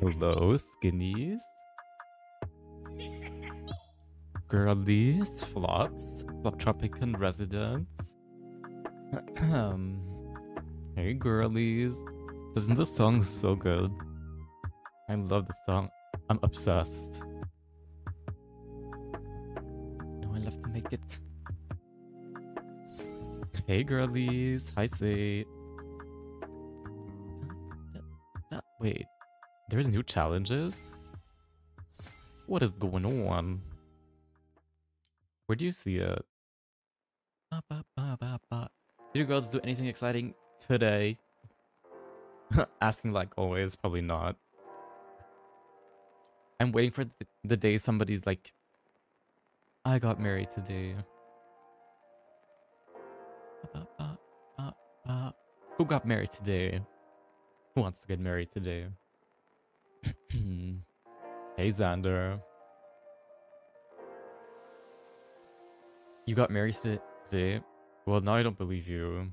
Hello, skinnies. Girlies, flops, flop tropican residents. hey, girlies. Isn't this song so good? I love the song. I'm obsessed. No, I love to make it. Hey, girlies. Hi, say. There's new challenges? What is going on? Where do you see it? Did you girls do anything exciting today? Asking like always, probably not. I'm waiting for the, day somebody's like, I got married today. Who got married today? Who wants to get married today? Mm-hmm. hey, Xander. You got married today? Well, now I don't believe you.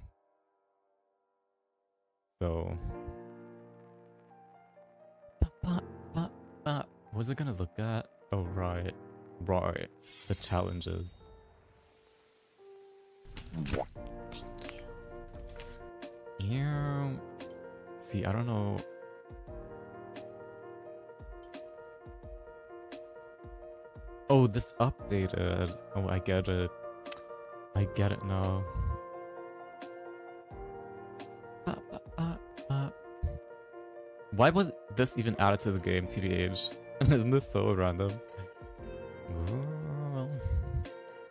So... What was it gonna look at? Oh, right. Right. The challenges. Yeah. See, I don't know. Oh, this updated. Oh, I get it. I get it now. Uh, uh, uh, Why was this even added to the game, TBH? Isn't this so random?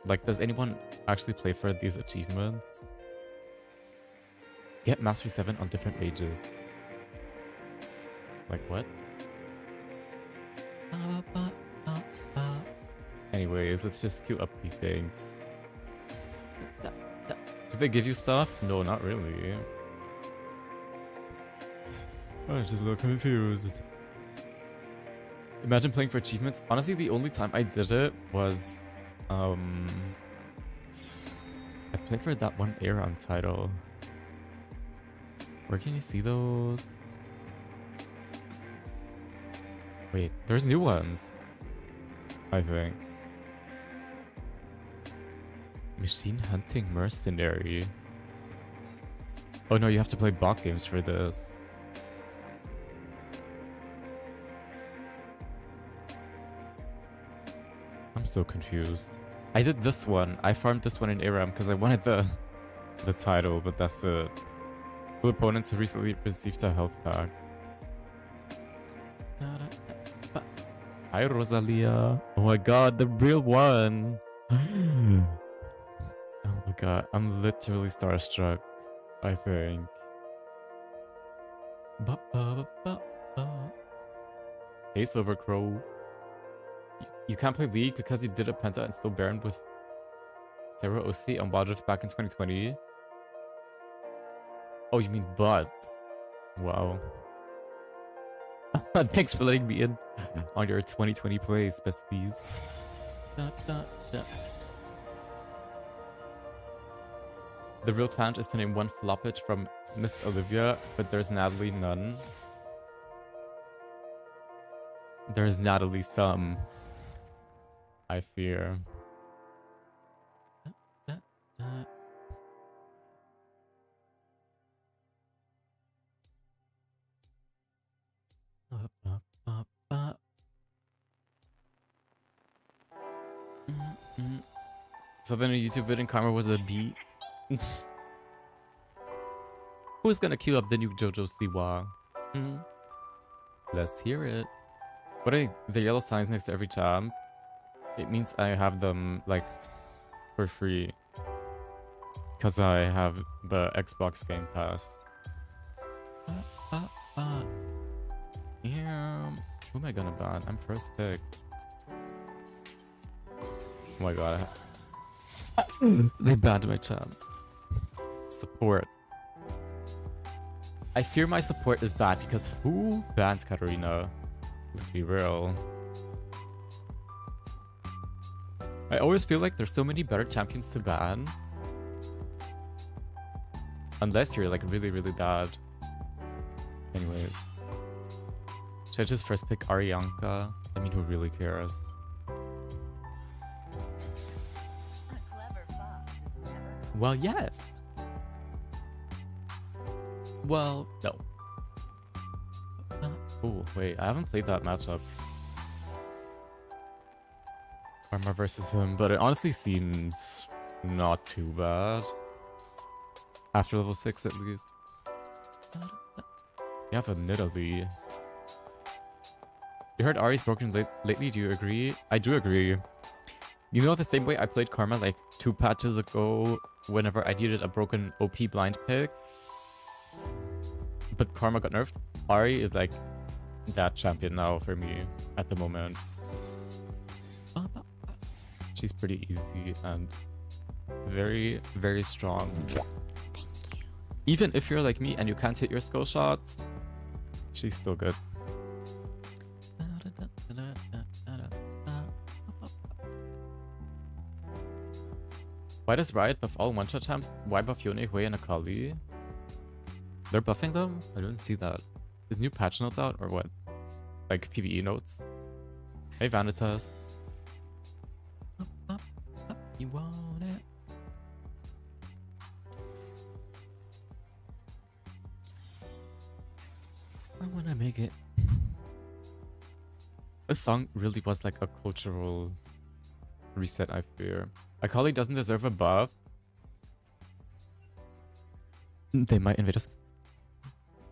Like, does anyone actually play for these achievements? Get Mastery 7 on different mages. Like, what? Anyways, let's just queue up the things. Do they give you stuff? No, not really. I'm just a little confused. Imagine playing for achievements. Honestly, the only time I did it was... Um... I played for that one ARAM title. Where can you see those? Wait, there's new ones. I think. Machine Hunting Mercenary. Oh no, you have to play bot games for this. I'm so confused. I did this one. I farmed this one in ARAM because I wanted the the title, but that's it. Two opponents who recently received a health pack. Hi, Rosalia. Oh my god, the real one. God, uh, I'm literally starstruck, I think. Ba, ba, ba, hey, Silver Crow. You, can't play League because you did a Penta and still Baron with Sarah OC and Wildrift back in 2020? Oh, you mean but? Wow. Thanks for letting me in on your 2020 plays, besties. The real talent is to name one floppage from Miss Olivia, but there's Natalie none. There's Natalie some. I fear. So then a YouTube video in Karma was a beat. Who's gonna queue up the new JoJo Siwa? Hmm? Let's hear it. What are the yellow signs next to every champ? It means I have them, like, for free. Because I have the Xbox Game Pass. Uh, uh, uh. Yeah. Who am I gonna ban? I'm first pick. Oh my god. they banned my champ. Support. I fear my support is bad because who bans Katarina? Let's be real. I always feel like there's so many better champions to ban. Unless you're like really, really bad. Anyways. Should I just first pick Arianka? I mean, who really cares? Well, yes. Well, no. Uh, oh, wait, I haven't played that matchup. Armor versus him, but it honestly seems not too bad. After level 6 at least. You have a Nidalee. You heard Ahri's broken late lately, do you agree? I do agree. You know the same way I played Karma like two patches ago whenever I needed a broken OP blind pick? But Karma got nerfed? Ahri is like that champion now for me at the moment. She's pretty easy and very, very strong. Even if you're like me and you can't hit your skill shots, she's still good. Why does Riot buff all one-shot champs? Why buff Yone, Hwei, and Akali? They're buffing them? I didn't see that. Is new patch notes out or what? Like PBE notes? Hey Vanitas. Up, up, up, you want it. I wanna make it. This song really was like a cultural reset, I fear. Akali doesn't deserve a buff. They might invade us.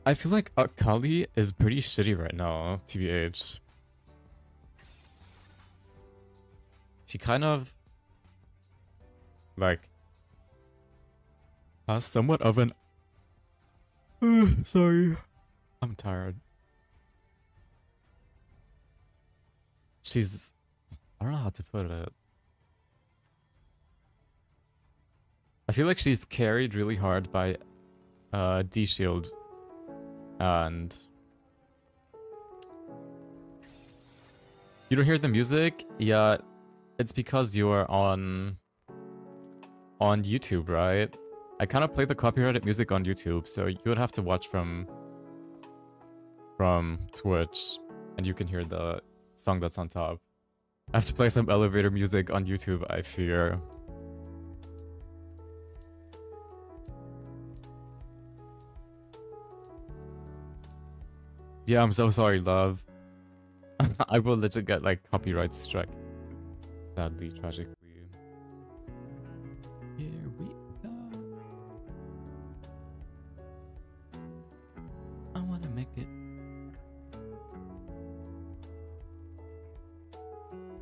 I feel like Akali is pretty shitty right now, TBH. She kind of... Like... Has somewhat of an... sorry. I'm tired. She's... I don't know how to put it. I feel like she's carried really hard by uh, D-Shield. And... You don't hear the music? Yeah, it's because you're on... on YouTube, right? I kind of play the copyrighted music on YouTube, so you would have to watch from... from Twitch, and you can hear the song that's on top. I have to play some elevator music on YouTube, I fear. Yeah, I'm so sorry, love. I will legit get like copyright strike. Sadly, tragically. Here we go. I wanna make it.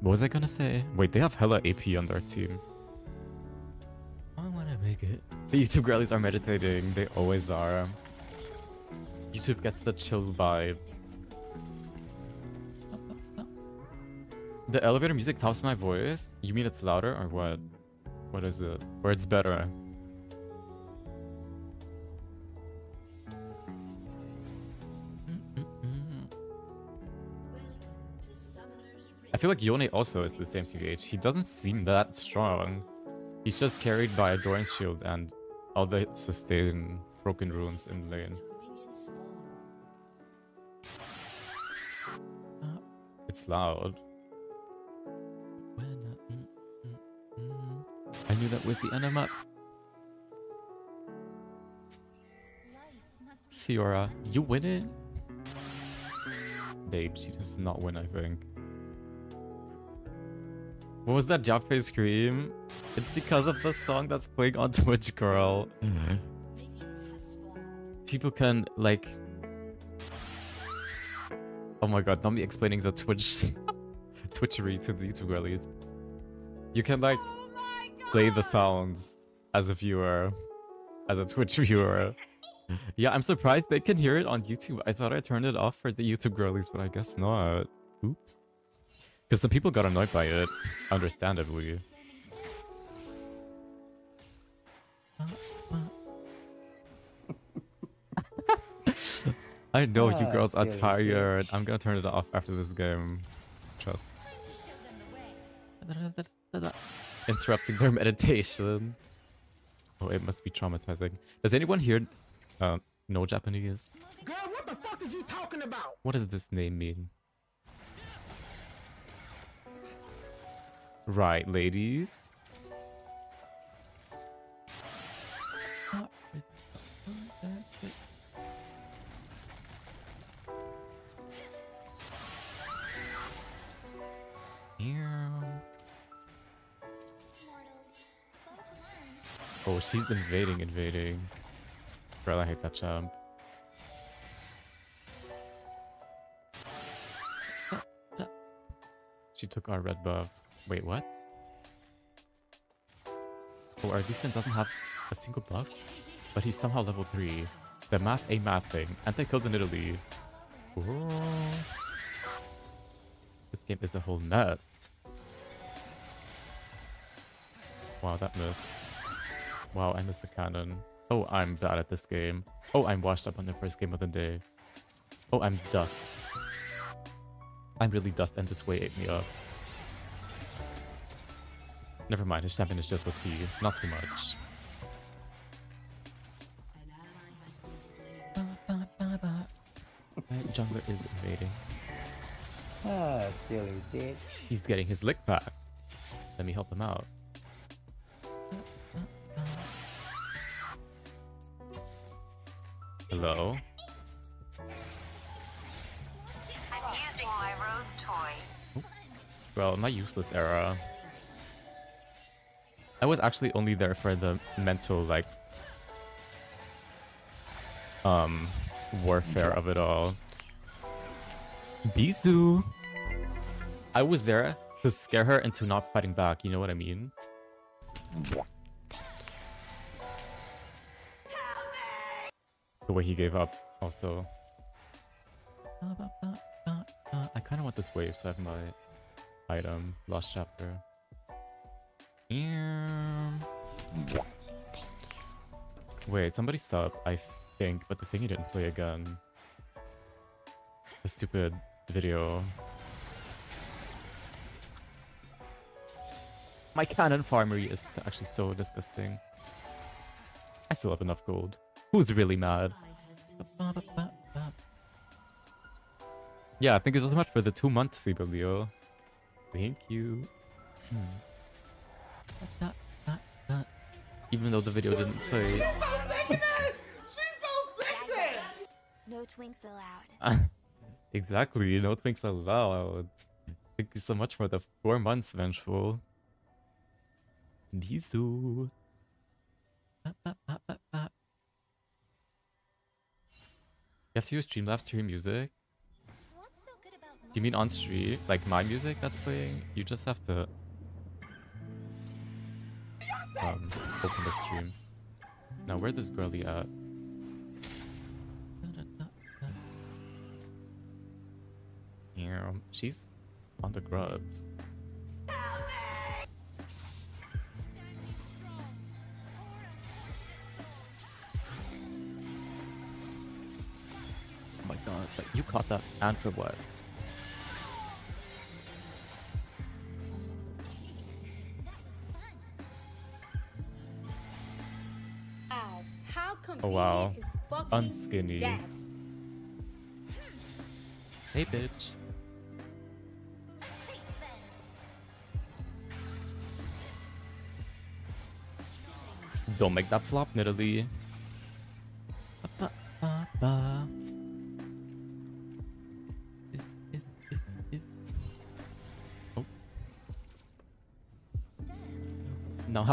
What was I gonna say? Wait, they have hella AP on their team. I wanna make it. The YouTube girlies are meditating. They always are. YouTube gets the chill vibes. The elevator music tops my voice? You mean it's louder or what? What is it? Or it's better? I feel like Yone also is the same TVH. He doesn't seem that strong. He's just carried by a Doran's shield and all the sustain broken runes in lane. It's loud. Mm, mm, mm. I knew that was the end map. Fiora, you win it? Babe, she does not win, I think. What was that face scream? It's because of the song that's playing on Twitch, girl. Mm-hmm. People can, like, Oh my god, not me explaining the Twitch Twitchery to the YouTube girlies. You can like oh play the sounds as a viewer, as a Twitch viewer. yeah, I'm surprised they can hear it on YouTube. I thought I turned it off for the YouTube girlies, but I guess not. Oops. Because the people got annoyed by it, understandably. I know you girls are tired. I'm gonna turn it off after this game. Trust. Interrupting their meditation. Oh, it must be traumatizing. Does anyone here uh, know Japanese? Girl, what the fuck is you talking about? What does this name mean? Right, ladies. She's invading, invading. Bro, I hate that jump. She took our red buff. Wait, what? Oh, our decent doesn't have a single buff? But he's somehow level 3. The math a math thing. And they killed Nidalee. Ooh. This game is a whole mess. Wow, that missed. Wow, I missed the cannon. Oh, I'm bad at this game. Oh, I'm washed up on the first game of the day. Oh, I'm dust. I'm really dust and this way ate me up. Never mind, his champion is just OP. Not too much. My jungler is invading. Ah, silly bitch. He's getting his lick back. Let me help him out. Hello? I'm using my rose toy. Well, my useless era. I was actually only there for the mental, like, um, warfare of it all. Bisou! I was there to scare her into not fighting back, you know what I mean? The way he gave up, also. I kind of want this wave, so I have my item. Lost chapter. Wait, somebody stopped, I think, but the thing thingy didn't play again. The stupid video. My cannon farmery is actually so disgusting. I still have enough gold. Who's really mad? Yeah, thank you so much for the two months, Sibelio. Thank you. Hmm. Even though the video didn't play. No twinks allowed. exactly, no twinks allowed. Thank you so much for the four months, Vengeful. Bisou. You have to use Streamlabs to hear music? You mean on stream? Like my music that's playing? You just have to um, open the stream. Now where this girlie at? Yeah, she's on the grubs. God, but you caught that and for what? Ow, Oh, wow. convenient Unskinny. that? Hey bitch. Don't make that flop, Nidalee.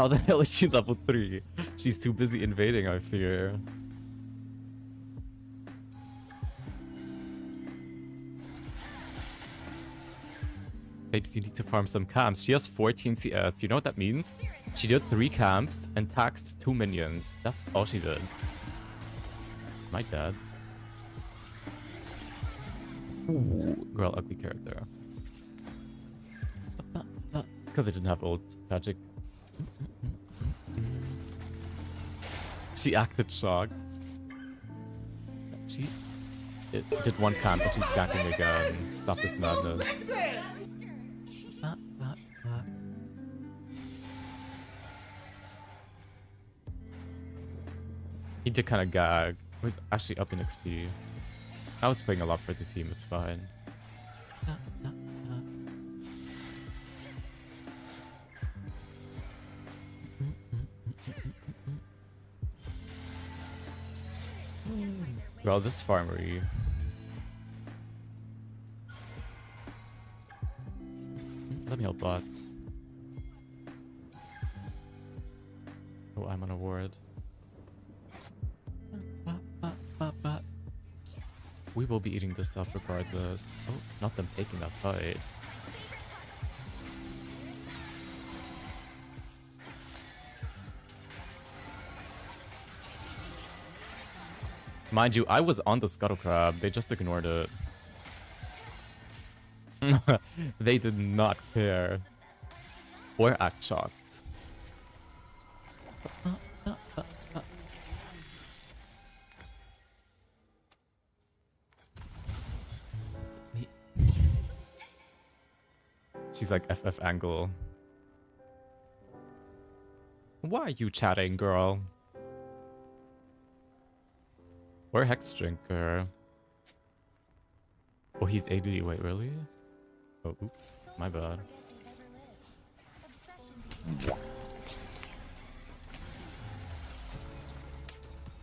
How the hell is she level 3? She's too busy invading, I fear. Babes, you need to farm some camps. She has 14 CS. Do you know what that means? She did 3 camps and taxed 2 minions. That's all she did. My dad. Ooh, girl, ugly character. It's because I didn't have old magic. She acted shocked. She it did one camp, but she's ganking again. Stop this madness. He did kind of gag. He was actually up in XP. I was playing a lot for the team, it's fine. Well, this farmery. Let me help bot. Oh, I'm on a ward. We will be eating this up regardless. Oh, not them taking that fight. Mind you, I was on the scuttle crab. They just ignored it. they did not care. Or act shocked. She's like FF angle. Why are you chatting, girl? Or Hex Drinker. Uh, oh, he's AD. Wait, really? Oh, oops. My bad.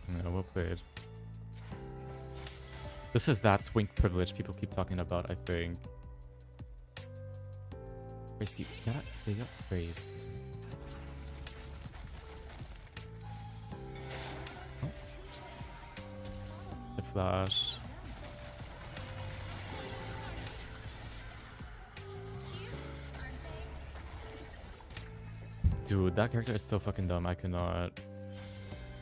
Yeah, well played. This is that twink privilege people keep talking about, I think. Where's you? Gotta, they got praised. Flash. Dude, that character is so fucking dumb. I cannot.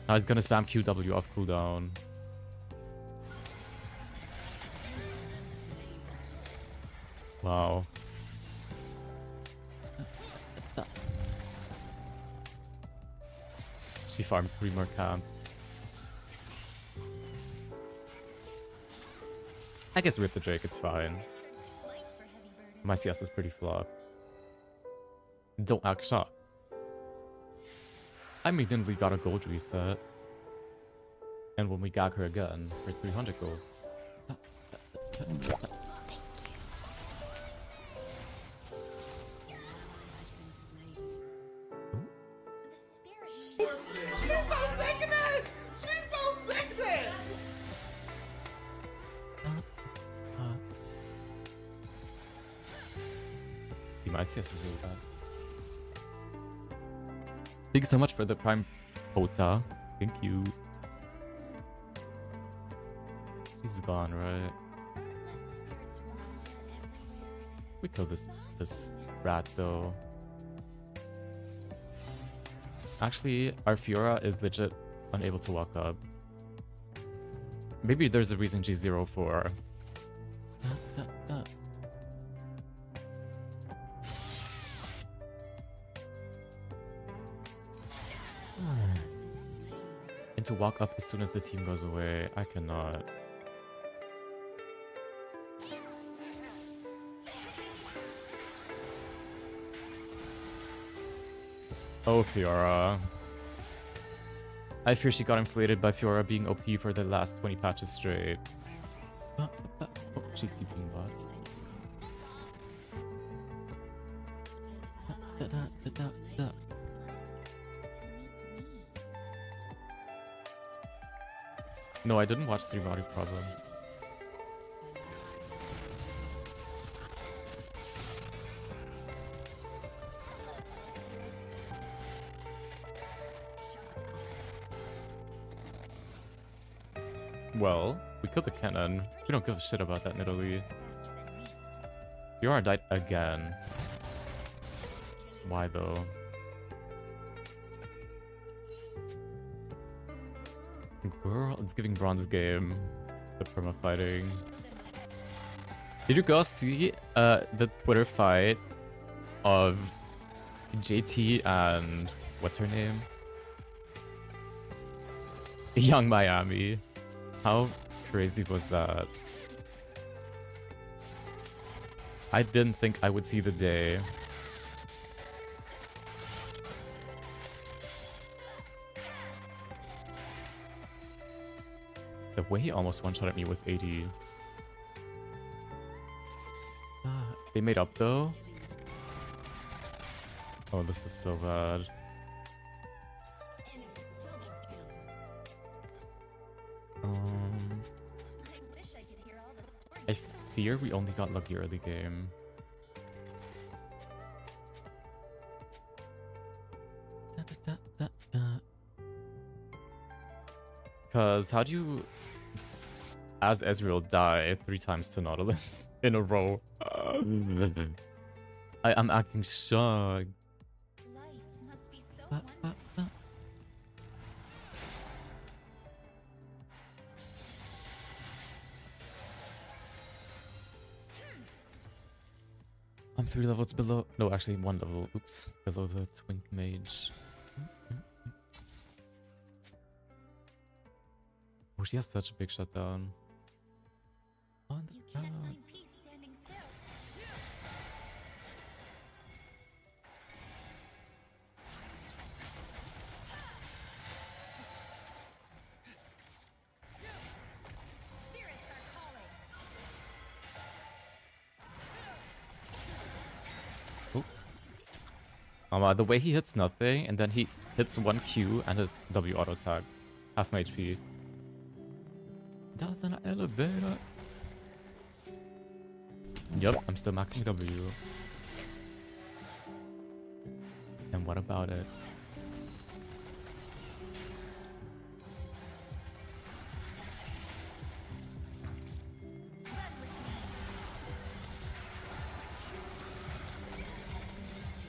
I was gonna spam QW off cooldown. Wow. She farmed three more camp. I guess rip the Drake, it's fine. My CS is pretty flop. Don't act shocked. I immediately got a gold reset. And when we got her again, for 300 gold. You so much for the prime pota. Thank you. She's gone, right? We killed this this rat though. Actually, our Fiora is legit unable to walk up. Maybe there's a reason she's zero four. To walk up as soon as the team goes away, I cannot. Oh, Fiora. I fear she got inflated by Fiora being OP for the last 20 patches straight. Oh, she's TPing bot. No, I didn't watch Three Body Problem. Well, we killed the cannon. We don't give a shit about that Nidalee. Fiora died again. Why though? It's giving bronze game. The perma fighting. Did you guys see uh, the Twitter fight of JT and what's her name? Yung Miami. How crazy was that? I didn't think I would see the day. Way he almost one-shot at me with 80. Ah, they made up though. Oh, this is so bad. Um, I fear we only got lucky early game. Because how do you, as Ezreal, die three times to Nautilus in a row? I am acting shocked. Uh. I'm three levels below. No, actually one level. Oops, below the twink mage. Oh, she has such a big shutdown. Uh, the way he hits nothing, and then he hits one Q and his W auto attack. Half my HP. That's an elevator. Yep, I'm still maxing W. And what about it?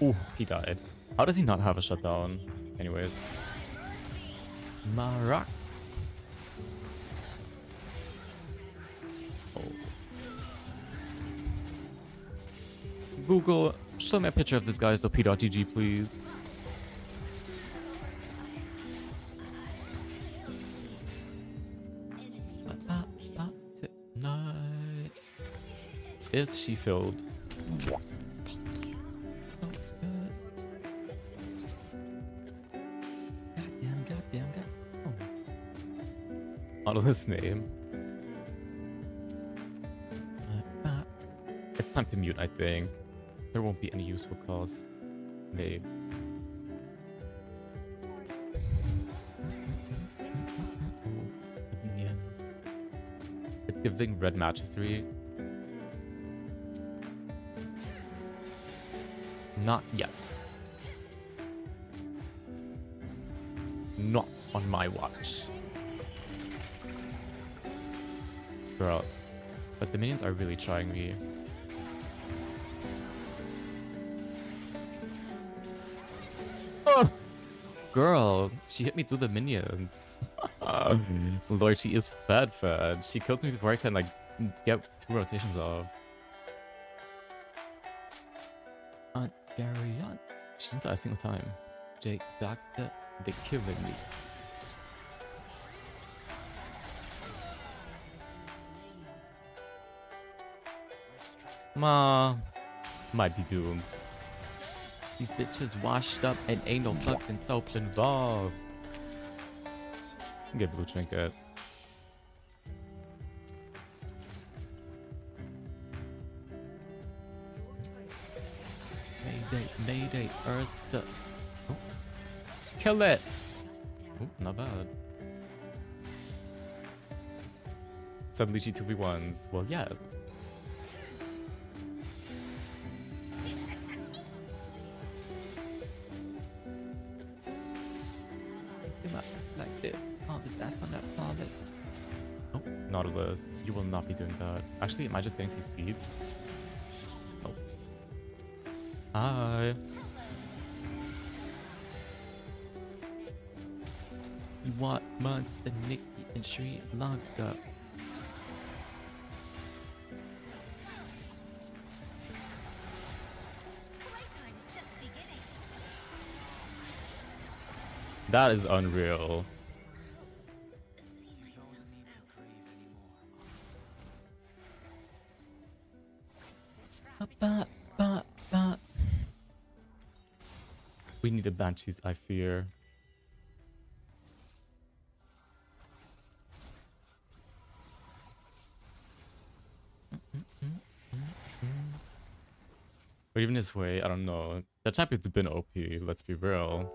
Ooh, he died. How does he not have a shutdown? Anyways. Marak. Oh. Google, show me a picture of this guy's op.gg, please. Is she filled? His name. It's time to mute, I think. There won't be any useful calls made. It's giving red matches three. Not yet. Not on my watch. Girl. But the minions are really trying me. Oh! Girl, she hit me through the minions. Lord, she is fed fed. She killed me before I can like get two rotations off. Aunt Gary Aunt. She didn't die a single time. Jake Doctor, they're killing me. Ma might be doomed. These bitches washed up and ain't no fucking soap involved. Get blue trinket. Mayday, mayday, earth the... Oh. Kill it! Oh, not bad. Suddenly she 2v1s. Well, yes. Not be doing that. Actually, am I just getting CC'd? Oh. Hi. You want Monster Nikki and Sri Lanka? That is unreal. need the Banshees, I fear. But even this way, I don't know. That champion's been OP, let's be real.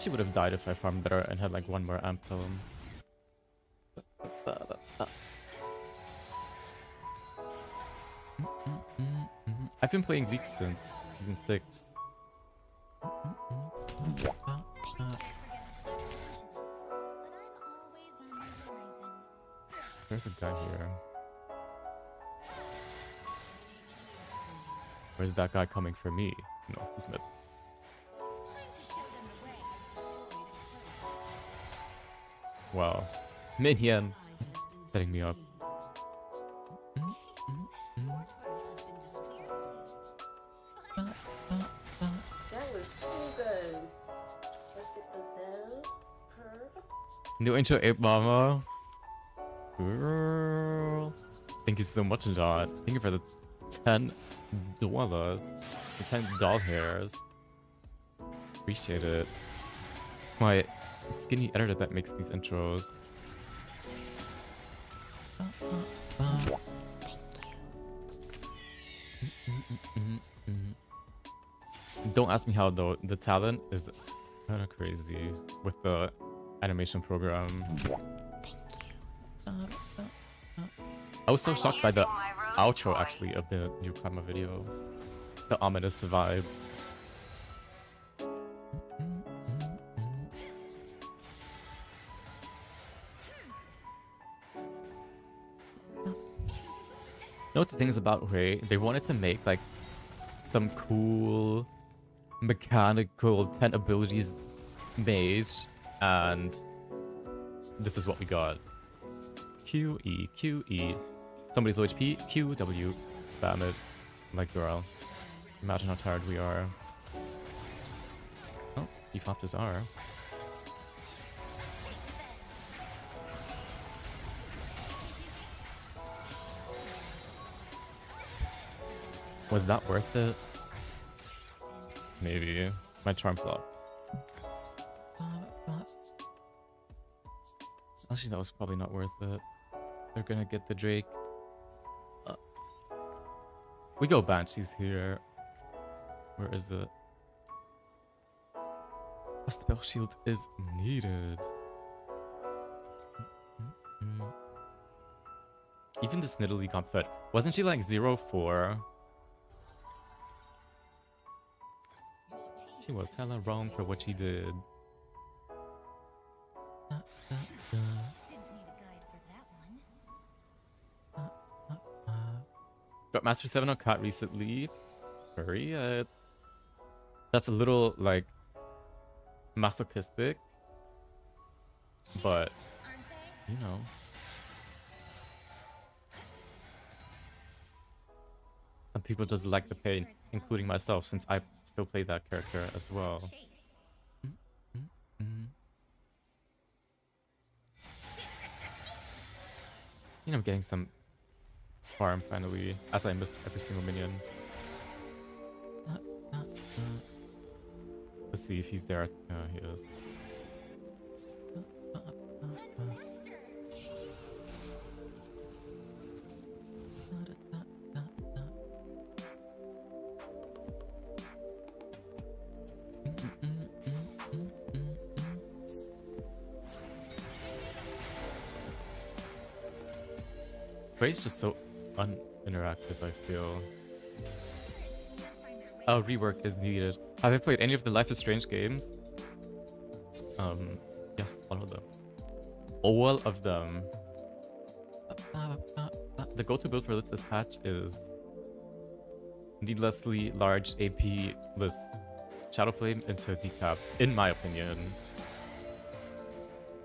She would have died if I farmed better and had like one more amp tome. Um. I've been playing League since season 6. There's a guy here. Where's that guy coming for me? No, he's mid. Wow. Minion! Setting me up. That was too good. Let's get the bell. Purr. New intro 8 mama. Girl. Thank you so much, Dot. Thank you for the 10 dollars. The 10 doll hairs. Appreciate it. My skinny editor that makes these intros. Don't ask me how though. The talent is kind of crazy with the animation program. I was so shocked by the outro actually of the new Karma video. The ominous vibes. Know what the thing is about Hwei? They wanted to make like some cool mechanical 10 abilities mage and this is what we got. Q E Q E. Somebody's low HP. Q W. Spam it. Like girl. Imagine how tired we are. Oh, he flopped his R. Was that worth it? Maybe. My charm flopped. Actually, that was probably not worth it. They're gonna get the Drake. Uh, we go Banshees here. Where is it? A spell shield is needed. Even this Nidalee got fed. Wasn't she like 0-4? She was hella wrong for what she did. Got Master 7 on Kat recently. Hurry it. Uh, that's a little, like, masochistic. But, you know. People just like the pain, including myself, since I still play that character as well. You know, I'm getting some farm finally, as I miss every single minion. Let's see if he's there. Uh, he is. Ray's just so uninteractive, I feel. Oh, rework is needed. Have I played any of the Life is Strange games? Um, yes, all of them. All of them. The go-to build for this patch is needlessly large AP list Shadow Flame into decap, in my opinion.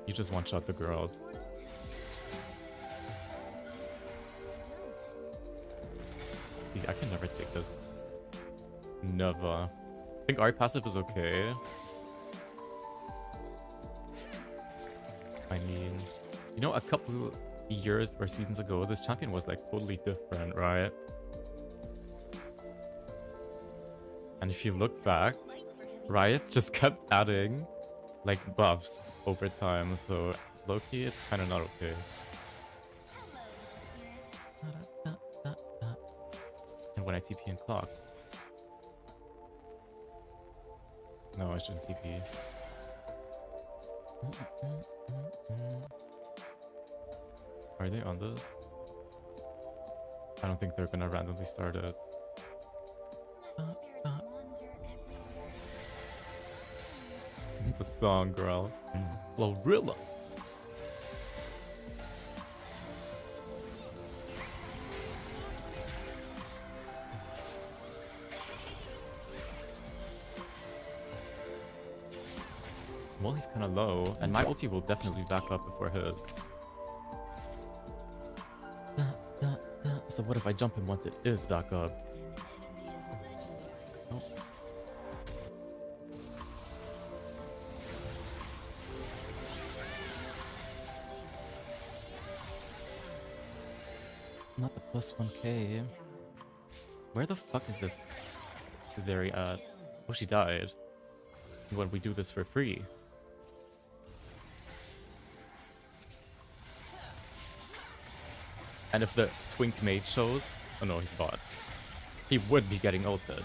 You just one-shot the girl. I can never take this. Never. I think Ahri passive is okay. I mean, you know, a couple years or seasons ago, this champion was like totally different, right? And if you look back, Riot just kept adding like buffs over time, so Loki, it's kind of not okay. When I TP and clock. No, I shouldn't TP. Are they on this? I don't think they're gonna randomly start it. the song, girl. Glorilla. He's kind of low, and my ulti will definitely back up before his. So what if I jump him once it is back up? Nope. Not the plus 1k. Where the fuck is this Zeri at? Oh, she died. When we do this for free. And if the Twink Mage shows... Oh no, he's bot. He would be getting ulted.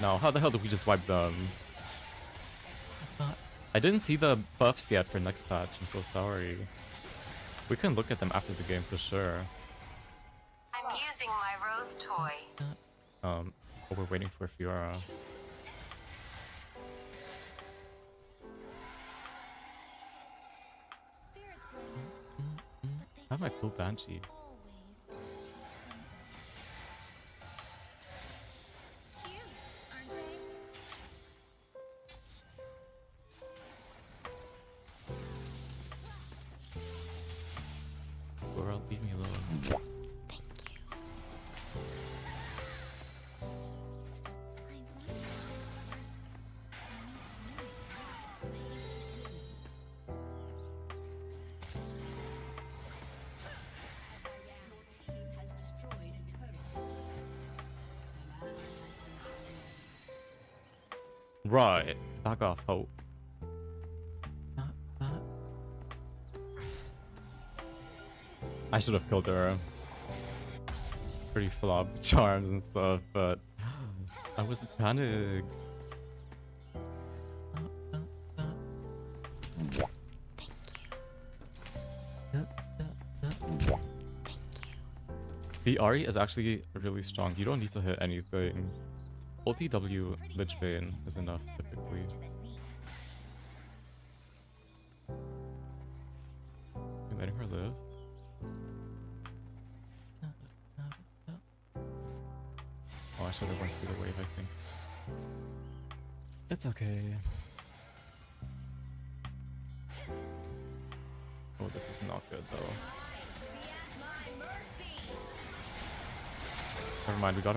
Now, how the hell did we just wipe them? I didn't see the buffs yet for next patch. I'm so sorry. We can look at them after the game for sure. I'm using my rose toy. Um, but we're waiting for Fiora. I have my full Banshee. Should have killed her. Pretty flop charms and stuff, but I was panicked. The Ahri is actually really strong. You don't need to hit anything. Ulti W Lich Bane is enough typically.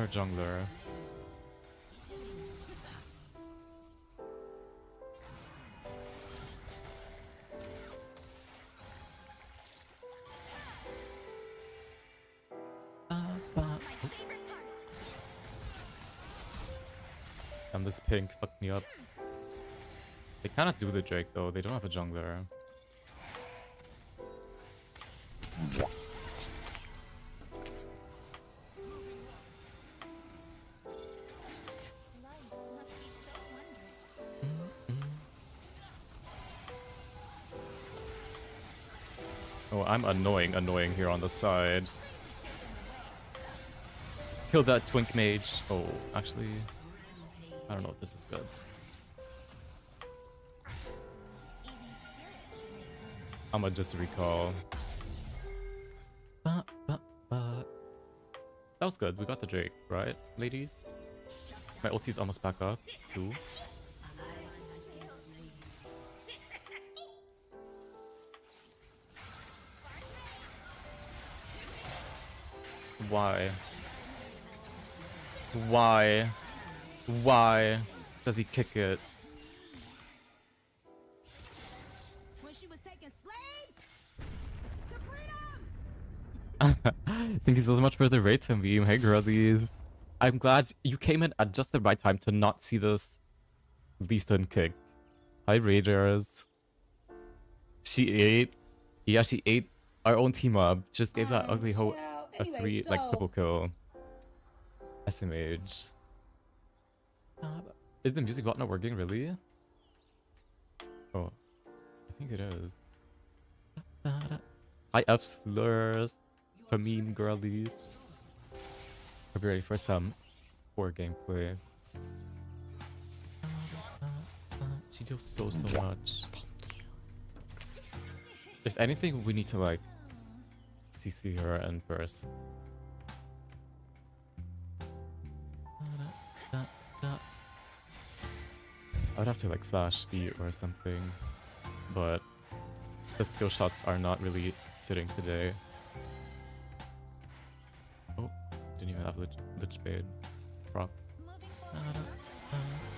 Jungler. Damn, this pink fucked me up. They cannot do the Drake though, they don't have a jungler. Annoying, annoying here on the side. Kill that twink mage. Oh, actually, I don't know if this is good. I'ma just recall. That was good. We got the Drake, right, ladies? My ulti's almost back up, too. Why? Why? Why does he kick it? When she was taking slaves to freedom. Thank you so much for the raid to beam. Hey girlies. I'm glad you came in at just the right time to not see this Lee kick. Hi, Raiders. She ate. Yeah, she ate our own team up. Just gave that Oh, ugly hoe child. a Anyway, three, like, so- triple kill. SMH. Uh, is the music bot not working, really? Oh, I think it is. Hi, F slurs. To meme girlies. Hope you're ready for some poor gameplay. She deals so, so much. If anything, we need to, like, CC her and burst. I would have to like flash E or something, but the skill shots are not really sitting today. Oh, didn't even have Lich, Lich Bane. Prop.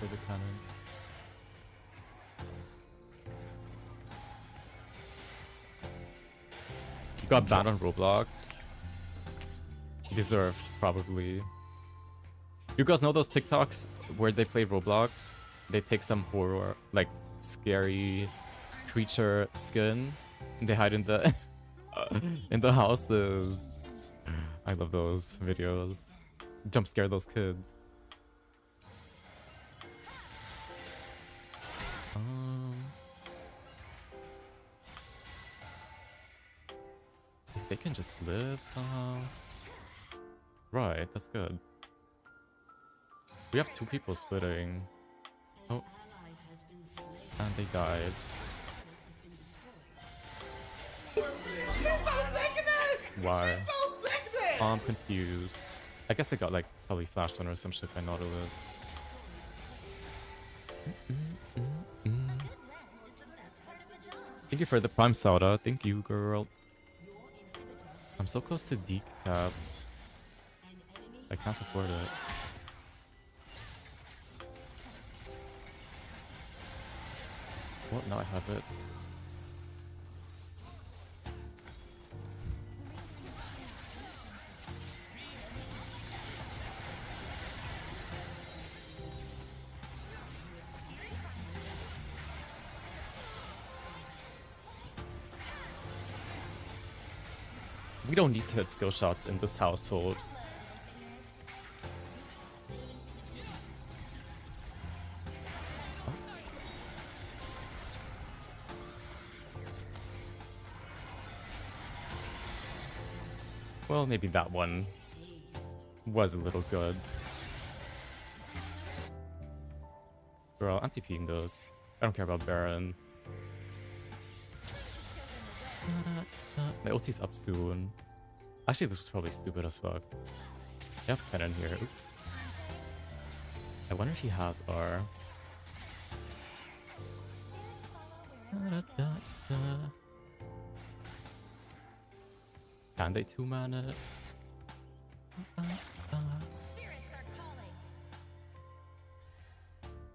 For the cannon. Got banned on Roblox. Deserved, probably. You guys know those TikToks where they play Roblox? They take some horror, like scary creature skin, and they hide in the in the houses. I love those videos. Jump scare those kids. Can just live somehow. Right, that's good. We have two people splitting. Oh. And they died. Why? I'm confused. I guess they got like probably flashed on or some shit by Nautilus. Thank you for the prime soda. Thank you, girl. I'm so close to deek cap. Uh, I can't afford it. Well, now I have it. We don't need to hit skill shots in this household. Well, maybe that one was a little good. Girl, I'm TPing those. I don't care about Baron. My ulti's up soon. Actually, this was probably stupid as fuck. I have Kennen here. Oops. I wonder if he has R. Can they two man it?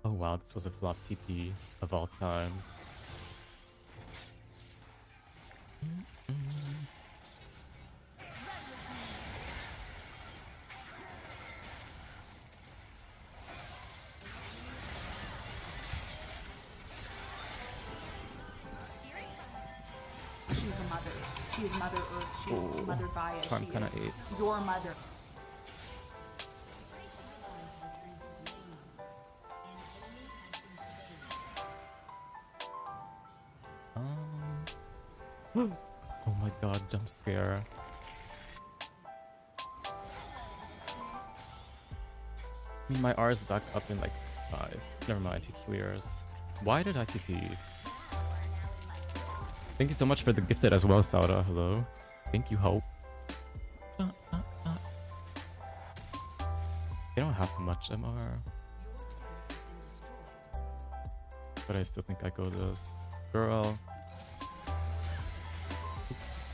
Oh wow, this was a flop TP of all time. She's a mother. She is Mother Earth. She is Ooh, mothered by She is ate. your mother. Um. Oh my god, jump scare. I mean, my R is back up in like five. Never mind, he clears. Why did I TP? Thank you so much for the gifted as well, Sauda. Hello. Thank you, Hope. Uh. They don't have much MR. But I still think I go this. Girl. Oops.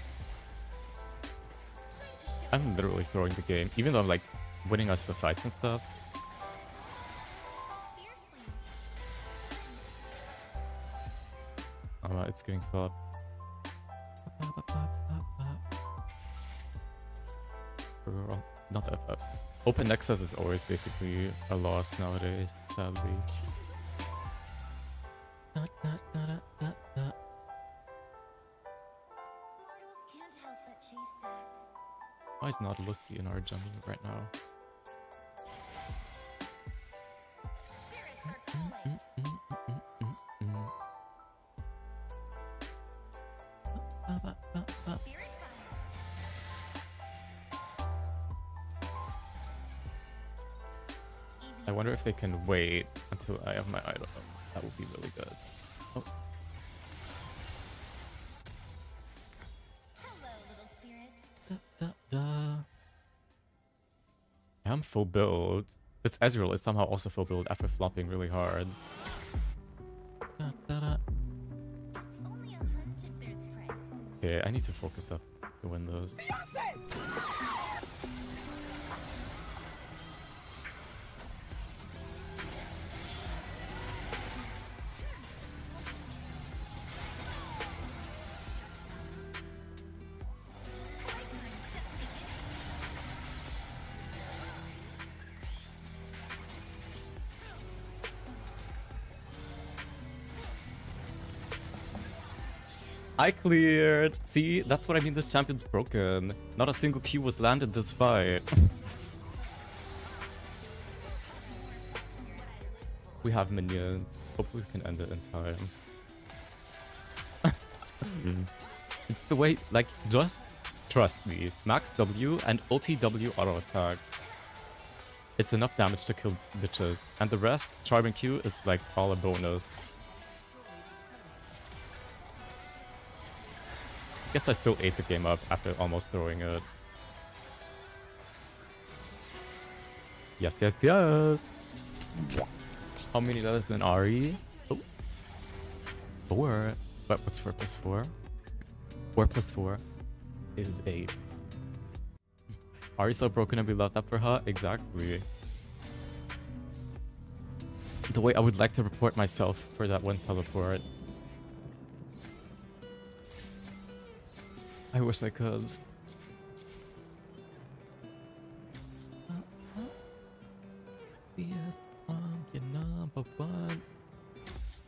I'm literally throwing the game, even though I'm like winning us the fights and stuff. Oh, it's getting fought. Not FF. Open access is always basically a loss nowadays, sadly. Why is not Lucy in our jungle right now? Can wait until I have my item. That would be really good. Oh, Hello, da, da, da. I'm full build. This Ezreal is somehow also full build after flopping really hard. Da, da, da. It's only a hunt if there's prey. Okay, I need to focus up to win I cleared! See, that's what I mean this champion's broken. Not a single Q was landed this fight. we have minions. Hopefully we can end it in time. The way, like, just trust me. Max W and OTW auto attack. It's enough damage to kill bitches. And the rest, Charming Q, is like all a bonus. Guess I still ate the game up after almost throwing it. Yes, yes, yes. How many letters in RE? Oh. Four. But what's four plus four? Four plus four is eight. Are so broken and we love that for her? Exactly. The way I would like to report myself for that one teleport. I wish I could. Yes, I'm your number one.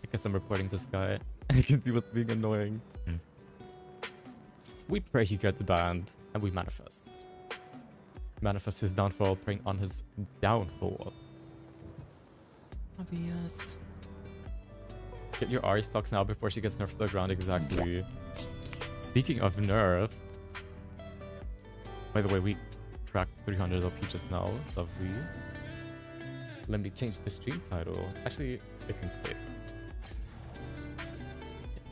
I guess I'm reporting this guy. I can see what's being annoying. Hmm. We pray he gets banned, and we manifest. Manifest his downfall, praying on his downfall. Obvious. Get your Ahri stocks now before she gets nerfed to the ground, exactly. Speaking of nerf, by the way, we cracked 300 LP just now. Lovely. Let me change the stream title. Actually, it can stay.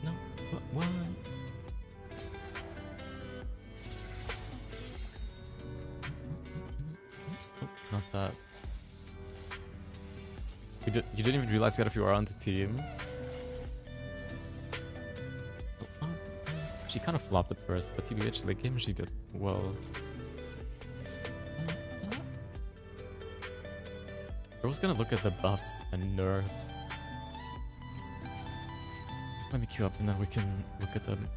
No, what? Oh, not that. You, did, you didn't even realize we had a Fiora on the team. Kind of flopped at first, but TBH late game she did well. I was gonna look at the buffs and nerfs. Let me queue up and then we can look at them.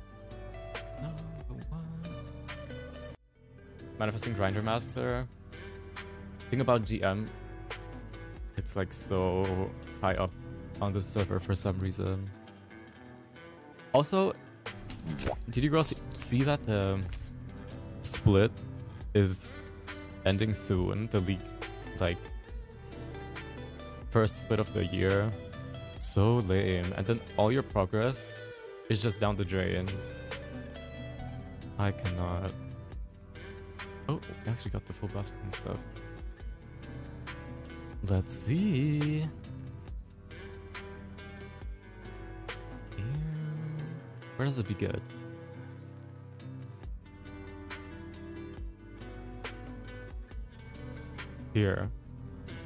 Manifesting Grandmaster. Thing about GM, it's like so high up on the server for some reason. Also, did you girls see that the split is ending soon? The league, like, first split of the year. So lame. And then all your progress is just down the drain. I cannot. Oh, I actually got the full buffs and stuff. Let's see. Where does it be good? Here.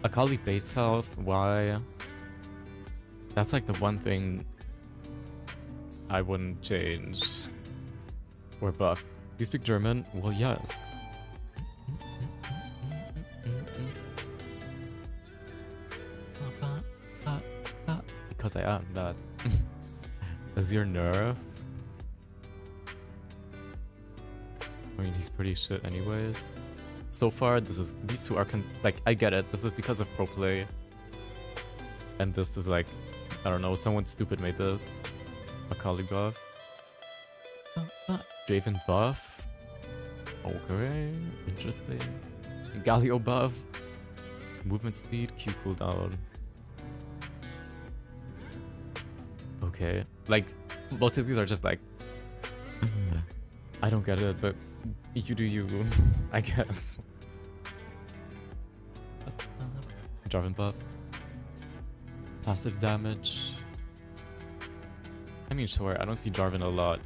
Akali base health, why? That's like the one thing I wouldn't change. Or buff. You speak German? Well, yes. Because I am that. Is your nerf? I mean, he's pretty shit anyways. so far, this is these two are like I get it. This is because of pro play, and this is like I don't know. Someone stupid made this. Akali buff. Uh, uh, Draven buff. Okay, interesting. Galio buff. Movement speed, Q cooldown. Okay, like most of these are just like I don't get it, but you do you, I guess. Jarvan buff. Passive damage. I mean, sure, I don't see Jarvan a lot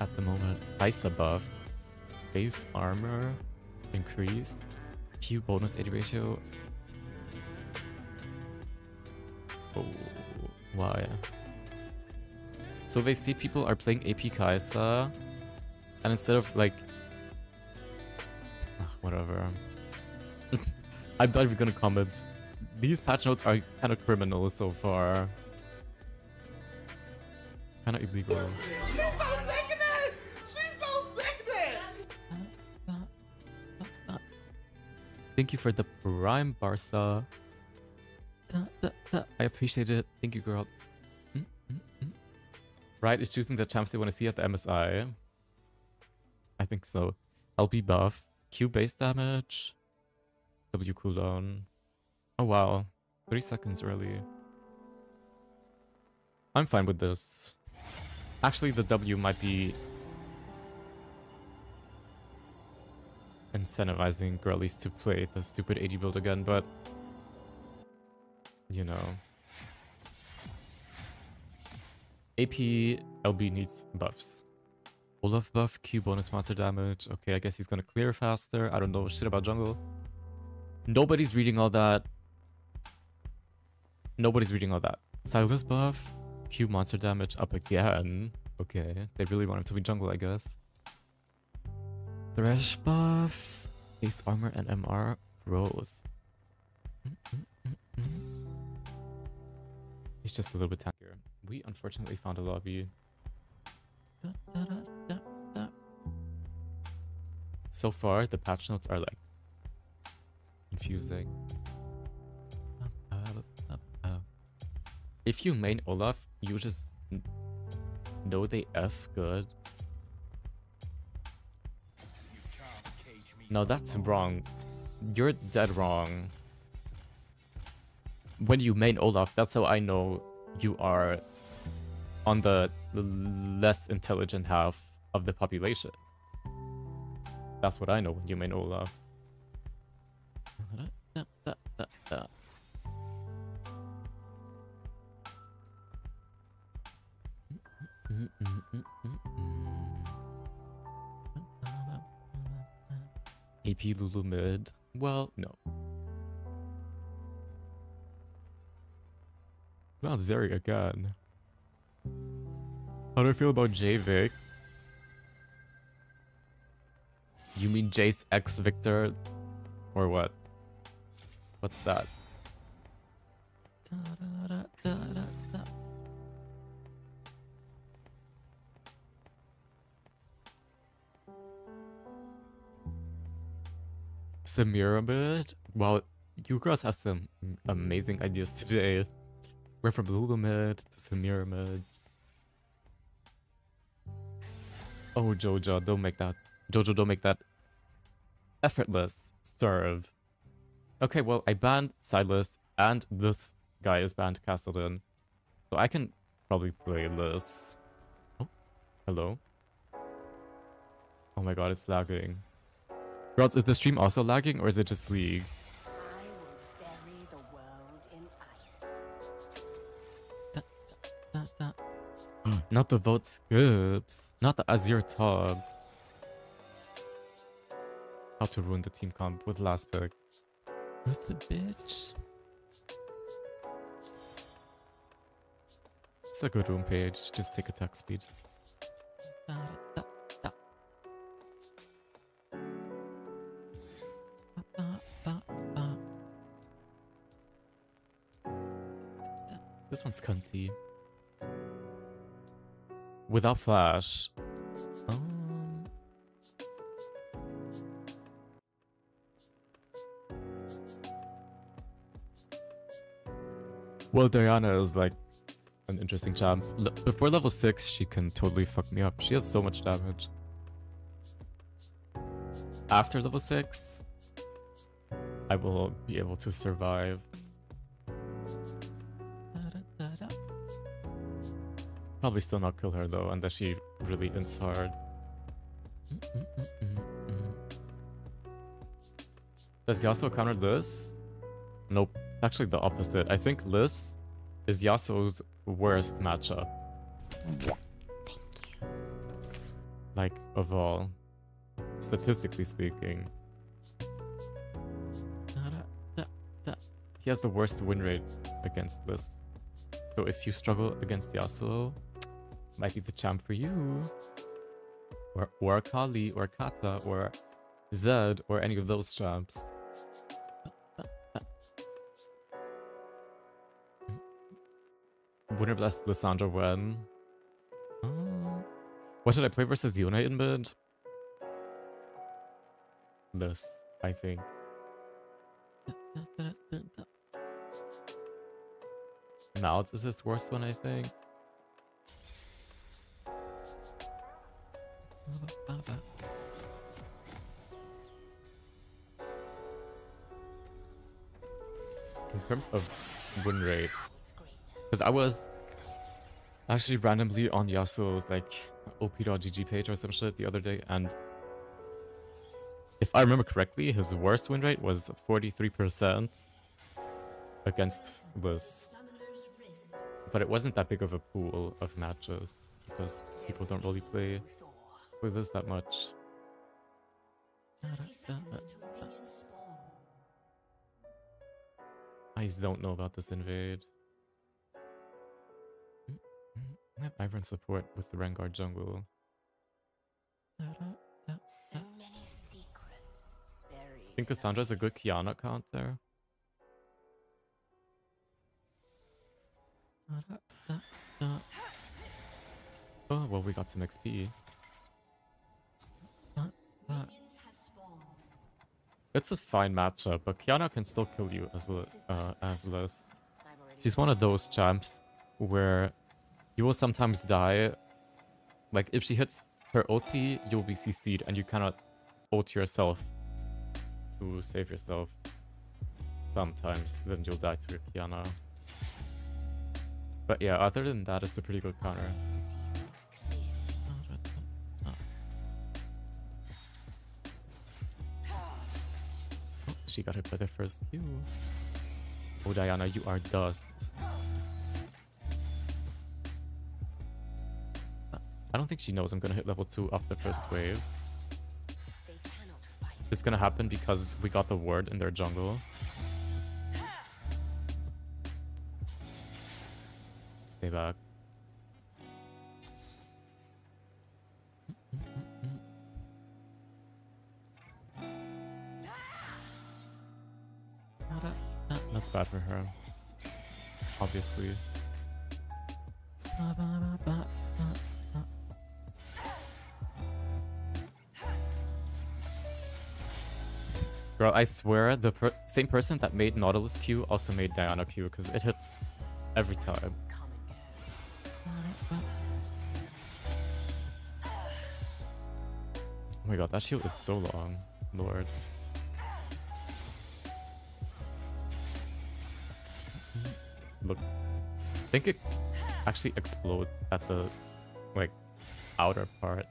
at the moment. Kai'Sa buff. Base armor increased. Q bonus AD ratio. Oh, why? So they see people are playing AP Kaisa, and instead of like, Ugh, whatever. I'm not even gonna comment. These patch notes are kind of criminal so far. Kind of illegal. She's so sickening! She's so sickening! Thank you for the prime Barca. I appreciate it. Thank you, girl. Riot is choosing the champs they want to see at the MSI. I think so. LB buff. Q base damage. W cooldown. Oh wow. 30 seconds early. I'm fine with this. Actually, the W might be incentivizing girlies to play the stupid AD build again, but you know. AP LB needs buffs. Olaf buff, Q bonus monster damage. Okay, I guess he's gonna clear faster. I don't know shit about jungle. Nobody's reading all that. Nobody's reading all that. Sylas buff, Q monster damage up again. Okay, they really want him to be jungle, I guess. Thresh buff, base armor and MR growth. He's just a little bit tankier. We unfortunately found a lobby. Da, da, da, da, da. So far, the patch notes are like confusing. Mm. If you main Olaf, you just know they F good. No, that's wrong. You're dead wrong. When you main Olaf, that's how I know you are on the less intelligent half of the population. That's what I know when you main Olaf. AP Lulu mid. Well, no. Not Zeri again. How do I feel about Javik? You mean Jace X Viktor? Or what? What's that? Da-da-da-da-da-da. Semiramid? Wow, you girls have some amazing ideas today. We're from Lulumid to Semiramid. Oh, Jojo, don't make that. Jojo, don't make that effortless serve. Okay, well, I banned Sylas, and this guy is banned Castleton. So I can probably play this. Oh, hello. Oh my god, it's lagging. Girls, is the stream also lagging, or is it just League? Mm. Not the vote skips. Not the Azir top. How to ruin the team comp with last pick. Who's the bitch? It's a good rune page. Just take attack speed. This one's cunty. Without flash. Um, well, Diana is like an interesting champ. Before level 6, she can totally fuck me up. She has so much damage. After level 6, I will be able to survive. Probably still not kill her though, unless she really ins hard. Does Yasuo counter this? Nope. Actually the opposite. I think Liz is Yasuo's worst matchup. Like, of all. Statistically speaking. He has the worst win rate against Liz. So if you struggle against Yasuo, might be the champ for you. Or, or Kali, or Kata, or Zed, or any of those champs. Blessed Lissandra when? Oh. What should I play versus Yone in mid? This, I think. Mouths is his worst one, I think. In terms of win rate, because I was actually randomly on Yasuo's like op.gg page or some shit the other day, and if I remember correctly, his worst win rate was 43% against this. But it wasn't that big of a pool of matches because people don't really play with this that much. I don't know about this invade. I have Ivern support with the Rengar jungle. I think Lissandra's a good Qiyana counter. Oh, well, we got some XP. It's a fine matchup, but Qiyana can still kill you as uh, as Liz. She's one of those champs where you will sometimes die. Like, if she hits her ulti, you'll be CC'd and you cannot ult yourself to save yourself. Sometimes, then you'll die to Qiyana. But yeah, other than that, it's a pretty good counter. She got hit by the first Q. Oh, Diana, you are dust. I don't think she knows I'm gonna hit level 2 off the first wave. It's gonna happen because we got the ward in their jungle. Stay back. Bad for her. Obviously. Girl, I swear the per same person that made Nautilus Q also made Diana Q because it hits every time. Oh my god, that shield is so long, lord. Think it actually explodes at the, like, outer part.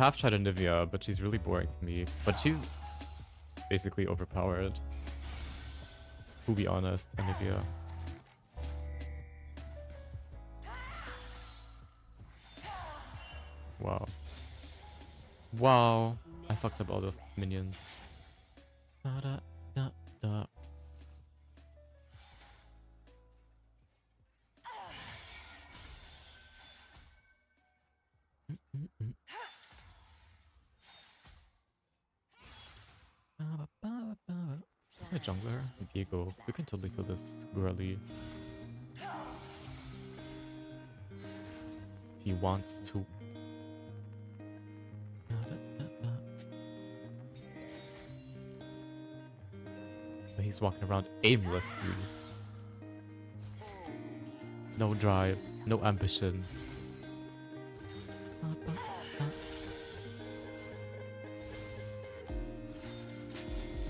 Have tried Anivia, but she's really boring to me. But she's basically overpowered. To be honest, Anivia. Wow. Wow. I fucked up all the minions. Totally kill this girly. If he wants to. But he's walking around aimlessly. No drive, no ambition.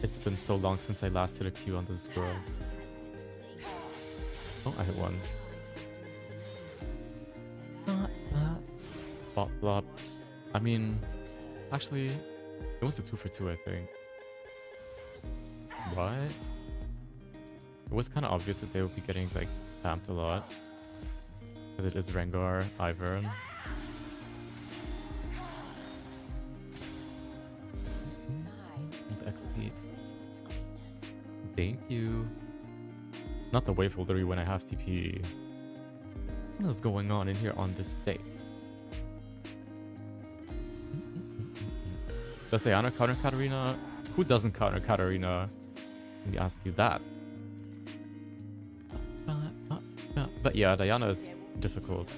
It's been so long since I last hit a Q on this girl. Oh, I hit one. Bot flopped. I mean, actually, it was a two for two, I think. What? It was kind of obvious that they would be getting, like, camped a lot. Because it is Rengar, Ivern. XP. Thank you. Not the wave holder when I have TP. What is going on in here on this day? Does Diana counter Katarina? Who doesn't counter Katarina? Let me ask you that. But yeah, Diana is difficult.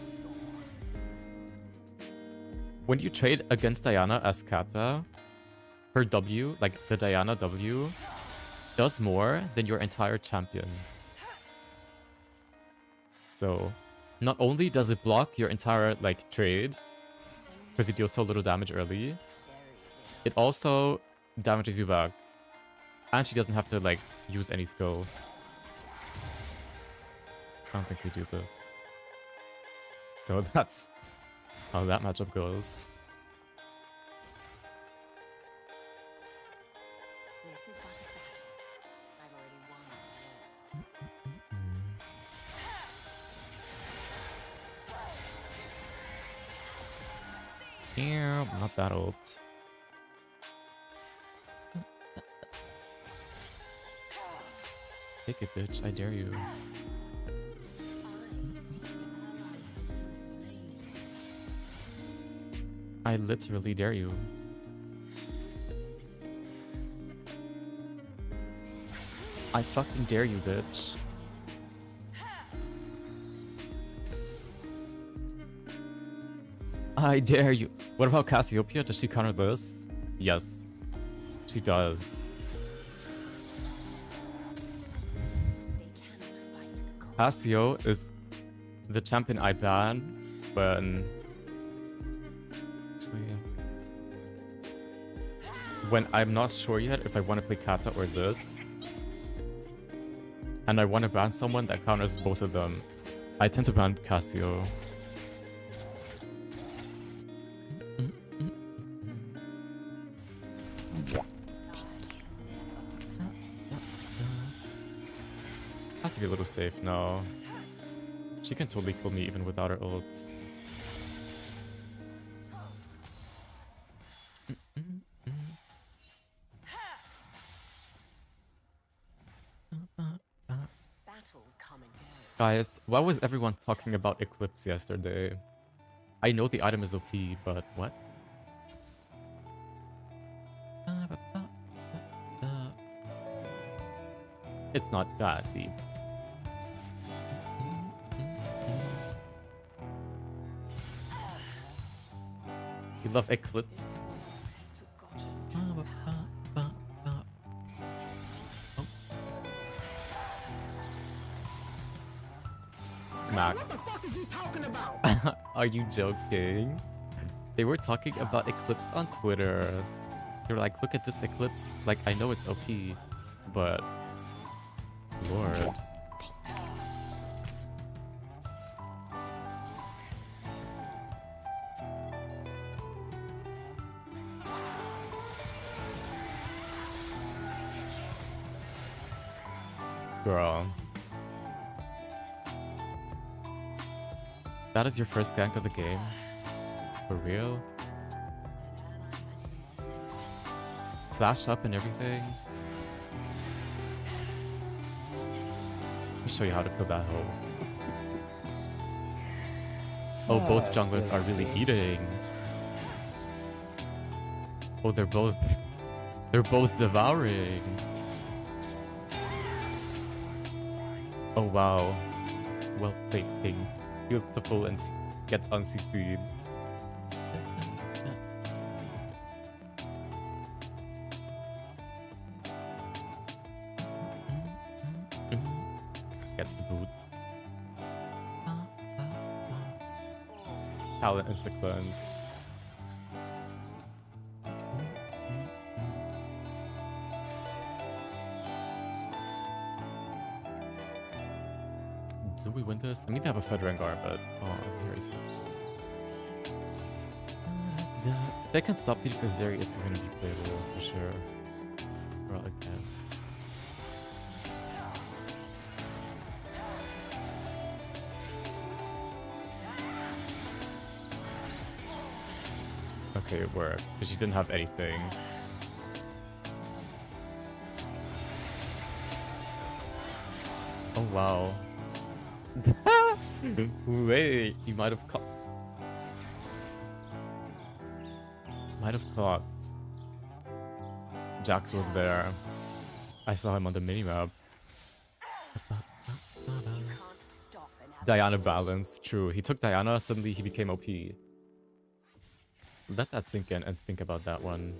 When you trade against Diana as Kata, her W, like the Diana W, does more than your entire champion. So, not only does it block your entire like trade, because you deal so little damage early, it also damages you back. And she doesn't have to like use any skill. I don't think we do this. So that's how that matchup goes. Yeah, not that old. Take it, bitch. I dare you. I literally dare you. I fucking dare you, bitch. I dare you. What about Cassiopeia? Does she counter this? Yes. She does. Cassio is the champion I ban when... Actually... When I'm not sure yet if I want to play Kata or this. And I want to ban someone that counters both of them. I tend to ban Cassio. Safe now. She can totally kill me even without her ult. Guys, why was everyone talking about Eclipse yesterday? I know the item is OP, but what? It's not that deep. Love Eclipse? Smack. What the fuck is you talking about? Are you joking? They were talking about Eclipse on Twitter. They were like, look at this Eclipse. Like, I know it's OP, but... Lord. Girl. That is your first gank of the game? For real? Flash up and everything? Let me show you how to kill that hoe. Oh, both junglers are really eating. Oh, they're both... They're both devouring. Oh wow. Well played, King. Full and gets uncc'd. Gets boots. Talent is the cleanse. This? I need to have a Fedrangar, but oh, Zeri's fit. If they can stop feeding the Zeri, it's gonna be playable for sure. Or again. Okay, it worked. Because she didn't have anything. Oh wow. Wait, he might have caught. Might have caught. Jax was there. I saw him on the minimap. Diana balanced. True. He took Diana, suddenly he became OP. Let that sink in and think about that one.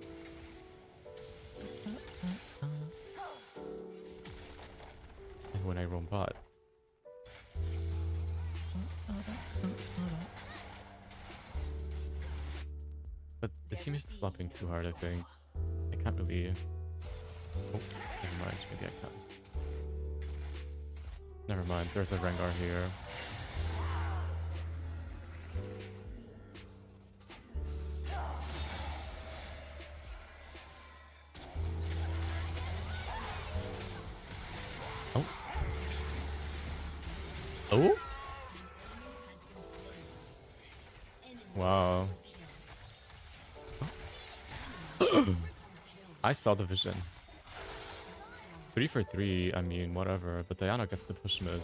Too hard, I think. I can't really... Oh, never mind. Maybe I can. Never mind. There's a Rengar here. I saw the vision. Three for three, I mean, whatever, but Diana gets the push mid.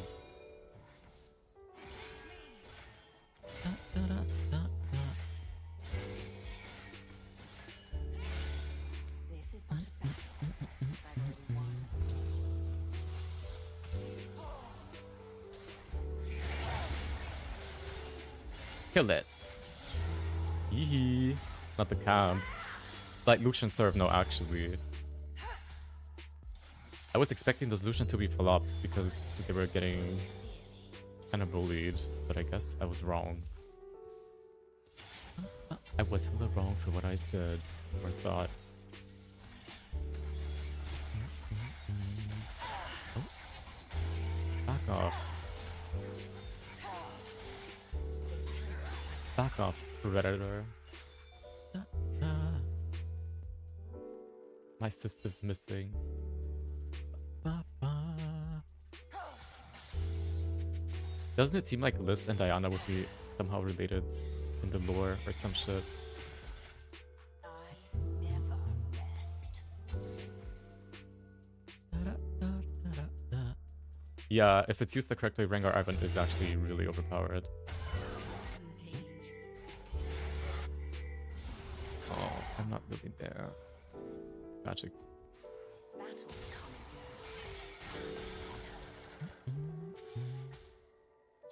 Kill it. Hee Not the camp. Like Lucian serve, no, actually. I was expecting this Lucian to be flop because they were getting kind of bullied, but I guess I was wrong. I was hella wrong for what I said or thought. Doesn't it seem like Liz and Diana would be somehow related in the lore or some shit? Yeah, if it's used the correct way, Rengar Ivern is actually really overpowered. Oh, I'm not really there. Magic.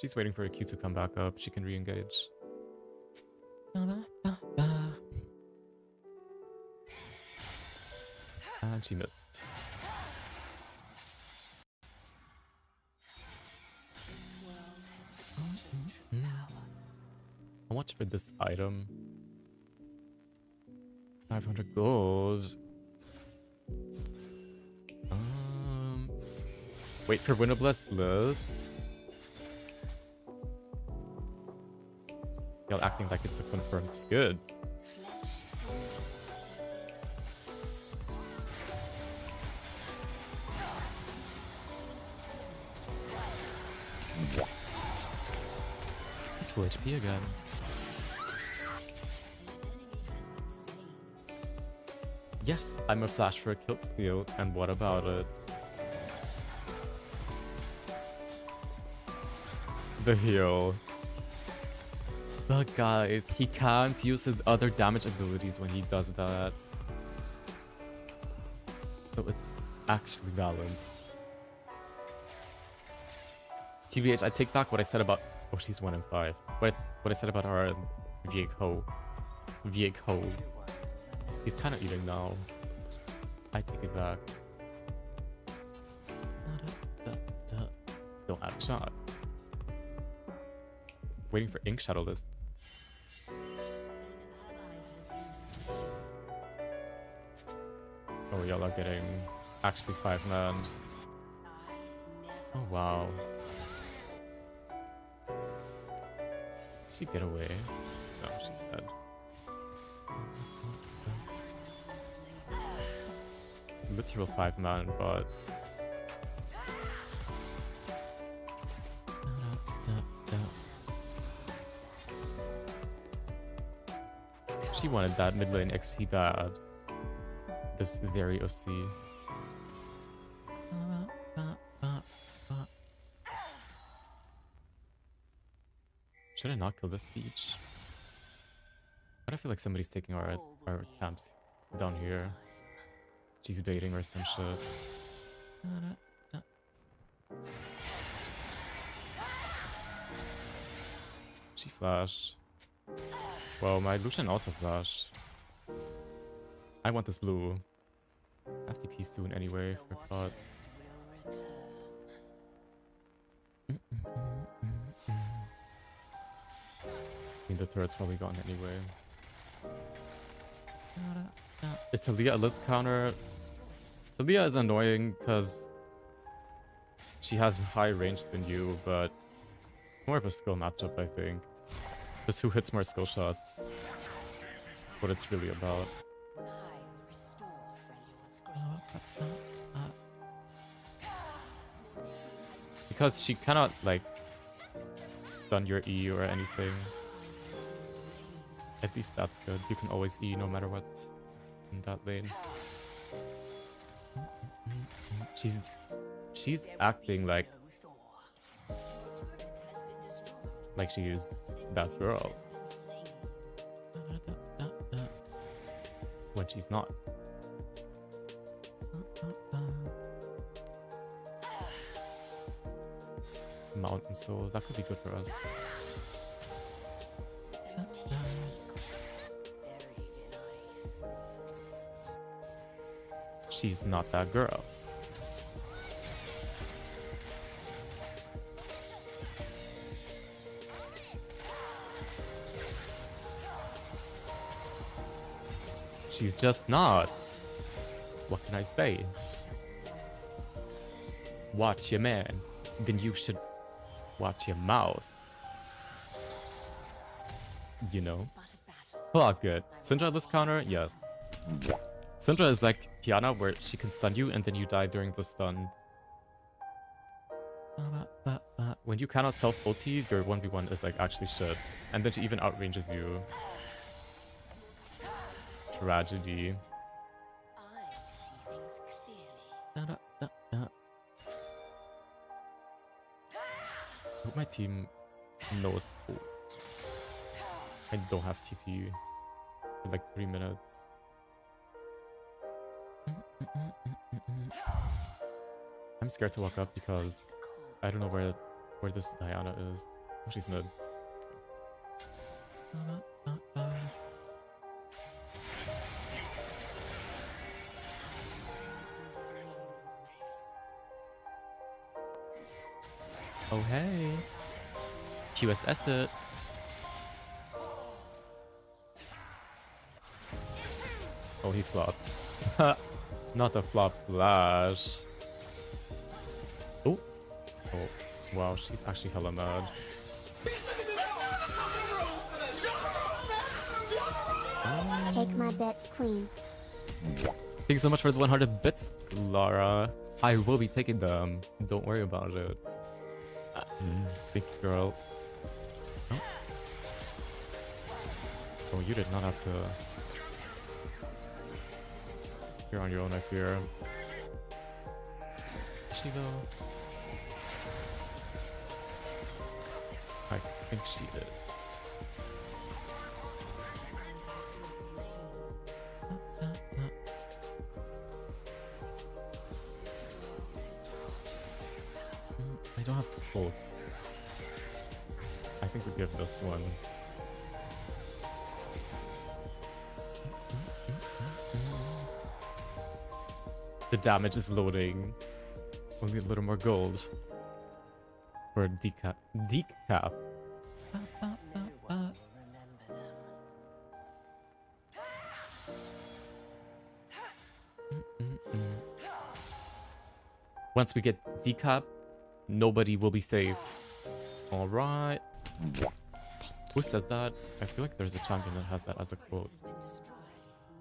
She's waiting for a Q to come back up. She can re-engage. And she missed. How much for this item? 500 gold. Um, wait for Winnobless list. Y'all acting like it's a confirmed skid. He's full HP again. Yes, I'm a flash for a kill steal, and what about it? The heal. But guys, he can't use his other damage abilities when he does that. So it's actually balanced. TBH, I take back what I said about. Oh, she's one in five. What what I said about our Viego. Viego. He's kind of eating now. I take it back. Don't add shot. Waiting for Ink Shadow list. Y'all are getting actually five man. Oh wow. Did she get away? No, she's dead. Literal five man, but She wanted that mid lane XP bad. This OC. Should I not kill this speech? But I feel like somebody's taking our our camps down here. She's baiting or some shit. She flashed. Well, my Lucian also flashed. I want this blue. FTP soon anyway for pot. I mean, the turret's probably gone anyway. Is Taliyah a list counter? Taliyah is annoying because she has higher range than you, but it's more of a skill matchup, I think. Just who hits more skill shots. What it's really about. Because she cannot, like, stun your E or anything. At least that's good. You can always E no matter what in that lane. She's she's acting like like she's that girl when she's not. Mountain souls, that could be good for us. She's not that girl. She's just not. What can I say? Watch your man. Then you should watch your mouth. You know? Plot good. Syndra this counter? Yes. Syndra is like Piana where she can stun you and then you die during the stun. When you cannot self ulti, your 1v1 is like actually shit. And then she even outranges you. Tragedy. Team knows. I don't have TP for like three minutes. I'm scared to walk up because I don't know where where this Diana is. Oh, she's mid. Oh hey. QSS it. Oh, he flopped. Not a flop flash. Oh. Oh. Wow, she's actually hella mad. Take my bets, queen. Thank you so much for the 100 bits, Laura. I will be taking them. Don't worry about it. Mm, Thank you, girl. Oh, you did not have to. You're on your own, I fear. She though? I think she is. Damage is loading. Only a little more gold. For a decap. Decap. Once we get decap, nobody will be safe. Alright. Who says that? I feel like there's a champion that has that as a quote.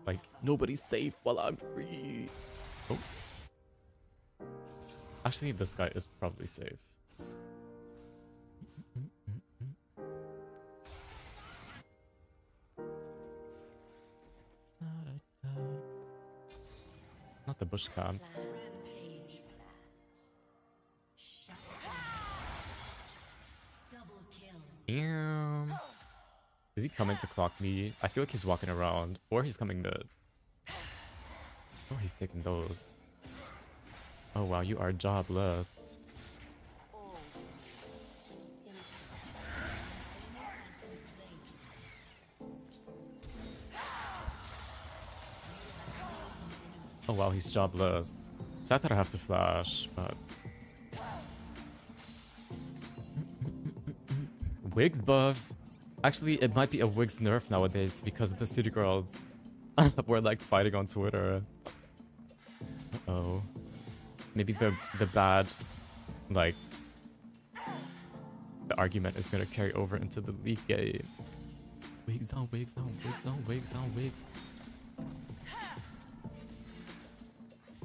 Like, nobody's safe while I'm free. Oh. Actually, this guy is probably safe. Not the bush camp. Damn. Is he coming to clock me? I feel like he's walking around. Or he's coming to... Oh, he's taking those. Oh wow, you are jobless. Oh wow, he's jobless. Sad that I have to flash, but... Wigs buff. Actually, it might be a Wigs nerf nowadays because the city girls were like fighting on Twitter. Oh. Maybe the the bad, like, the argument is gonna carry over into the league game. Wigs on wigs on wigs on wigs on wigs.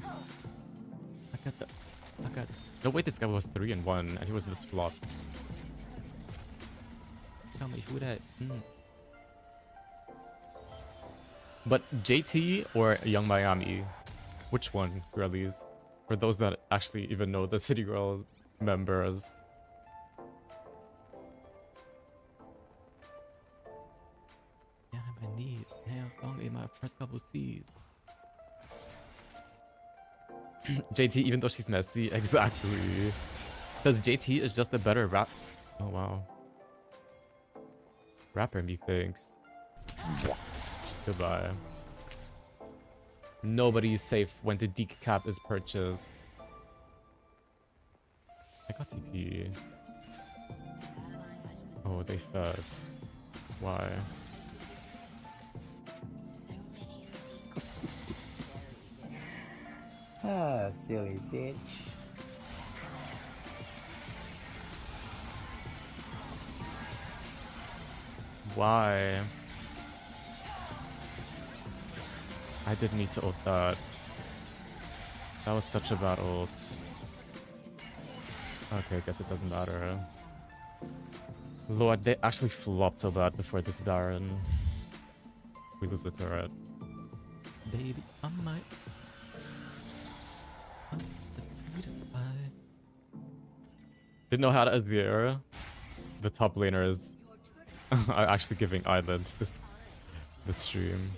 I got the, I got. No wait, this guy was three and one, and he was this flop. Tell me who that. Mm. But JT or Yung Miami, which one, girlies? For those that actually even know the City Girl members. Down on my knees, nails in my first couple C's. JT, even though she's messy, exactly. Because JT is just a better rap. Oh wow. Rapper, methinks. Goodbye. Nobody's safe when the decap is purchased. I got TP. Oh, they fed. Why? Ah, silly bitch. Why? I didn't need to ult that. That was such a bad ult. Okay, I guess it doesn't matter. Lord, they actually flopped so bad before this Baron. We lose the turret. Baby, I might. I'm the sweetest pie. Didn't know how to Azir. The top laner is... actually giving Island this this stream.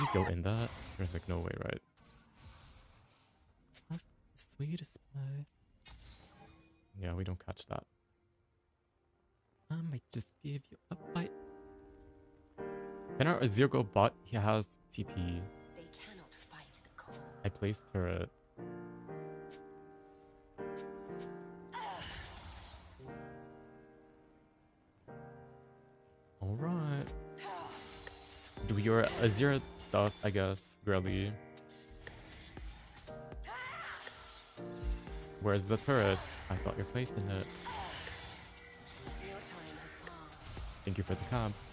Does he go in that? There's like no way, right? Of the sweetest pie. Yeah, we don't catch that. Um, I might just give you a bite. Can our Azir go bot? He has TP. They cannot fight the cold. I placed turret. Your Azir stuff, I guess, girly. Where's the turret? I thought you're placed in it. Thank you for the comp.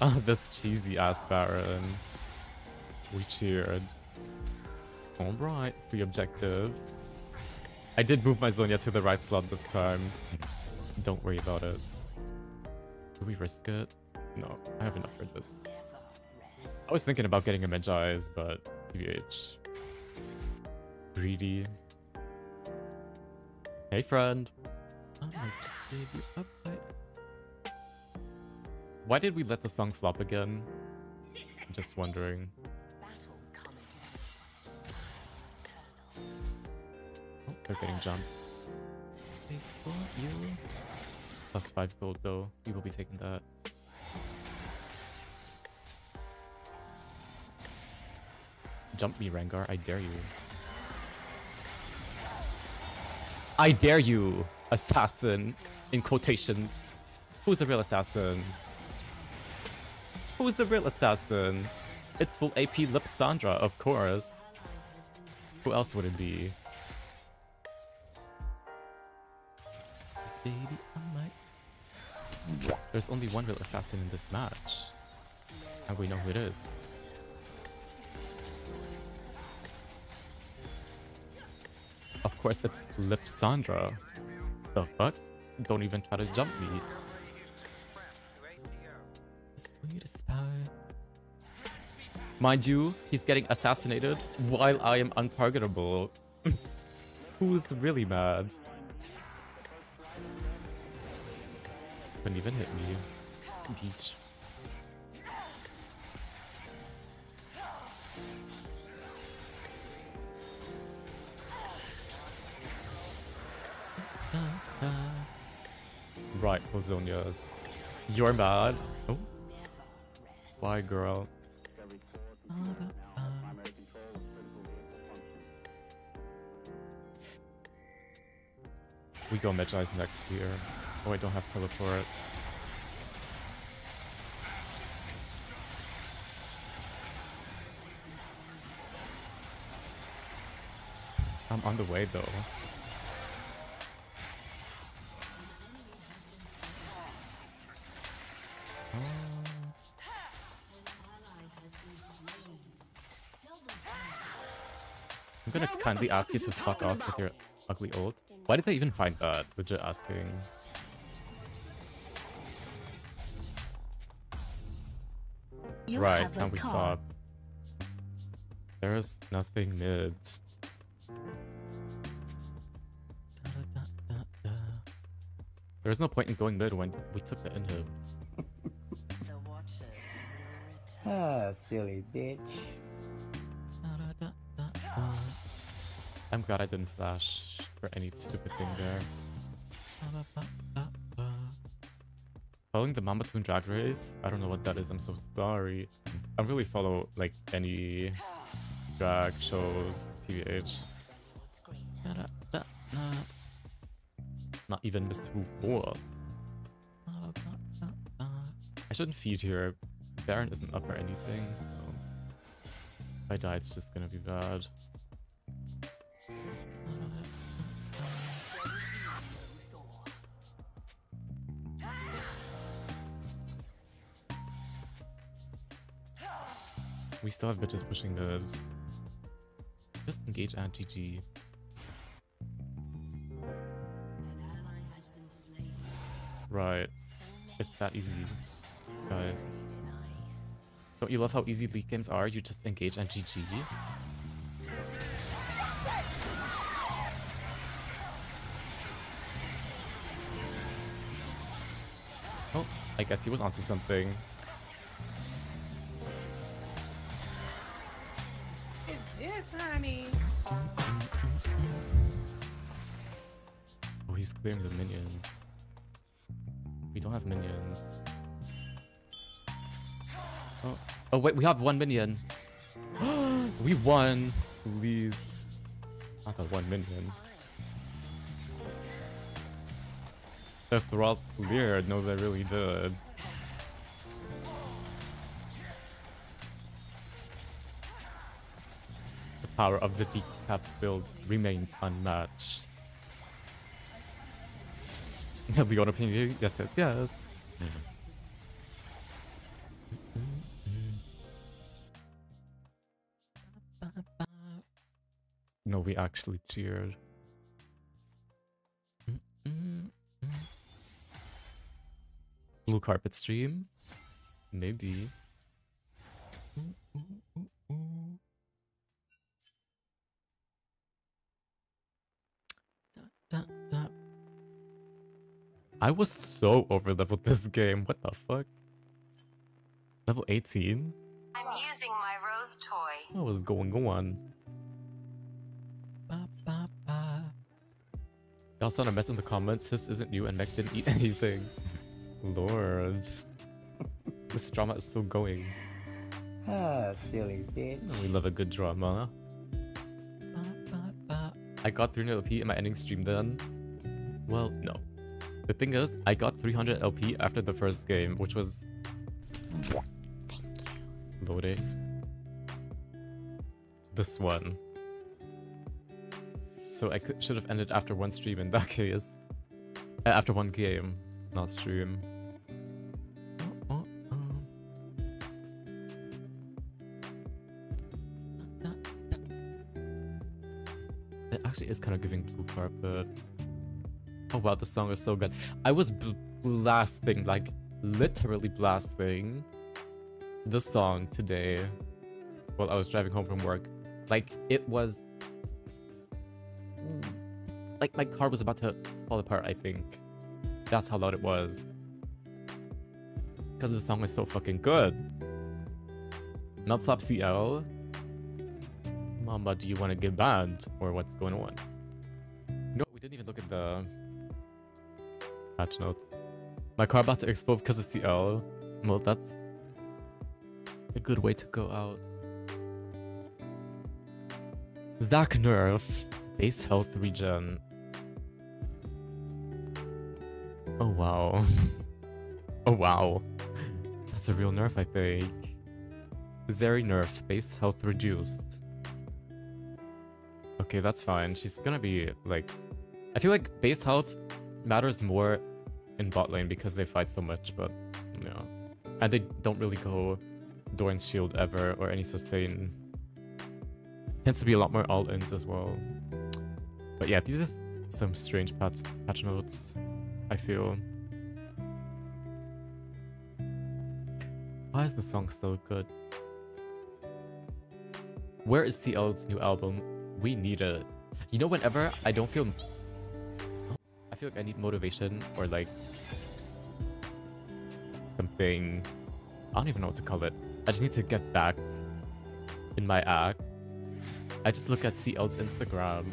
Oh, that's cheesy ass Baron. We cheered. Alright, free objective. I did move my Zhonya to the right slot this time. Don't worry about it. We risk it? No, I have enough for this. I was thinking about getting a Mejai's, but TBH. Greedy. Hey, friend. Bite. Why did we let the song flop again? I'm just wondering. Oh, They're getting jumped. Space for you. Plus five gold though. We will be taking that. Jump me, Rengar. I dare you. I dare you, assassin. In quotations. Who's the real assassin? Who's the real assassin? It's full AP Lissandra, of course. Who else would it be? 'Cause baby, I might. There's only one real assassin in this match. And we know who it is. Of course, it's Lissandra. The fuck? Don't even try to jump me. Sweetest pie. Mind you, he's getting assassinated while I am untargetable. Who's really mad? Couldn't even hit me. Da, da. Right, Polzonias. You're mad. Oh. Why, girl? We go Mejai's next here. Oh, I don't have teleport. I'm on the way though. Um, I'm gonna kindly ask you to fuck off with your ugly old. Why did they even find that? Legit asking. You right, have can we call. stop? There is nothing mid. There's no point in going mid when we took the inhib. The watchers Ah, silly bitch. I'm glad I didn't flash for any stupid thing there. Following the Mama Toon Drag Race? I don't know what that is, I'm so sorry. I really follow like any drag shows, TVH. Not even Mr. War. I shouldn't feed here. Baron isn't up or anything, so if I die, it's just gonna be bad. We still have bitches pushing mid. Just engage and GG. Right. It's that easy, guys. Don't you love how easy league games are? You just engage and GG. Oh, I guess he was onto something. Wait, we have one minion. we won. Please. Not that one minion. The thralls cleared. No, they really did. The power of the deep decap build remains unmatched. Have you got an opinion? Yes, yes, mm-hmm. Yes. No, we actually cheered. Blue carpet stream? Maybe. Da, da. I was so over leveled this game. What the fuck? Level 18? I'm using my rose toy. What was going on? Y'all sound a mess in the comments. His isn't new and Meg didn't eat anything. Lord. this drama is still going. Ah, silly bitch. We love a good drama. I got 300 LP in my ending stream then. Well, no. The thing is, I got 300 LP after the first game, which was... Thank you. Loading. This one. So I could, should have ended after one stream in that case. Uh, after one game, not stream. Oh, oh, oh. It actually is kind of giving blue carpet. Oh wow, the song is so good. I was bl blasting, like literally blasting the song today while I was driving home from work. Like it was like my car was about to fall apart, I think. That's how loud it was. Because the song is so fucking good. Not Flop CL. Mama, do you want to get banned? Or what's going on? No, we didn't even look at the patch notes. My car about to explode because of CL. Well, that's a good way to go out. Zac Nerf. Base health regen. Oh wow. oh wow. That's a real nerf, I think. Zeri nerf. Base health reduced. Okay, that's fine. She's gonna be like... I feel like base health matters more in bot lane because they fight so much, but no. And they don't really go Doran's shield ever or any sustain. Tends to be a lot more all-ins as well. But yeah, these are some strange patch, patch notes, I feel. Why is the song so good? Where is CL's new album? We need it. You know, whenever I don't feel... I feel like I need motivation or like... Something... I don't even know what to call it. I just need to get back in my act. I just look at CL's Instagram.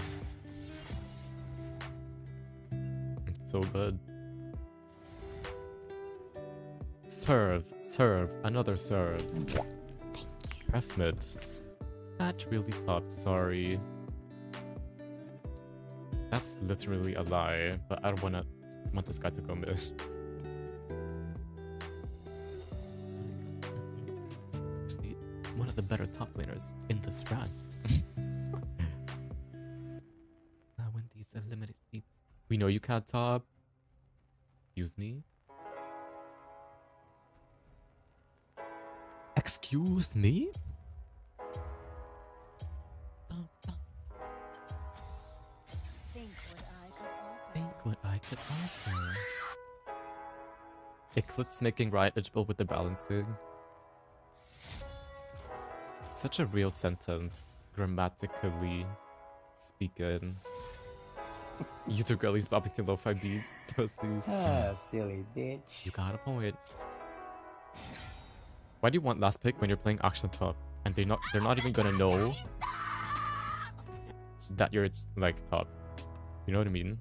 So good. Serve, serve, another serve. Ref mid. Not really top, sorry. That's literally a lie, but I don't wanna want this guy to go mid. Actually, one of the better top laners in this rank. We know you can't top. Excuse me? Excuse me? Think what I could offer. Think what I could offer. Eclipse making right eligible with the balancing. Such a real sentence, grammatically speaking. YouTube girlies bopping to lo-fi beat. Toasties. Ah, silly bitch. You got a point. Why do you want last pick when you're playing Action top? And they're not they're not even gonna know that you're like top. You know what I mean?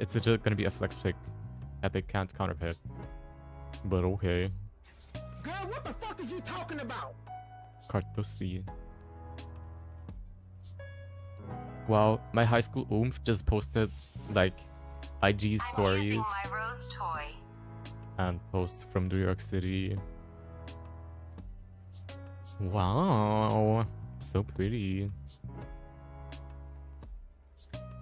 It's just gonna be a flex pick that they can't counter pick. But okay. Girl, what the fuck is you talking about? Cartosi. Wow, my high school oomph just posted like IG stories my rose toy. and posts from New York City. Wow, so pretty.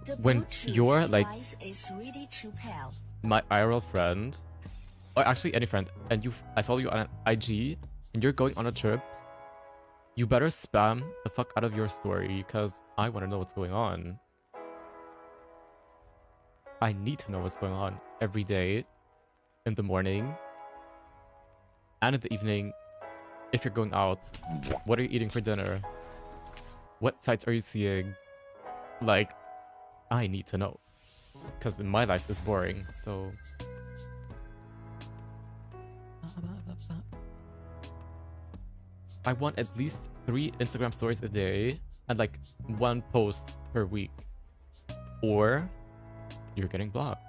The When you're, like- device is ready to pair. my IRL friend, or actually any friend, and you, I follow you on IG, and you're going on a trip, you better spam the fuck out of your story, because I want to know what's going on. I need to know what's going on every day, in the morning, and in the evening, if you're going out. What are you eating for dinner? What sites are you seeing? Like, I need to know because my life is boring. So. I want at least three Instagram stories a day and like one post per week. Or You're getting blocked.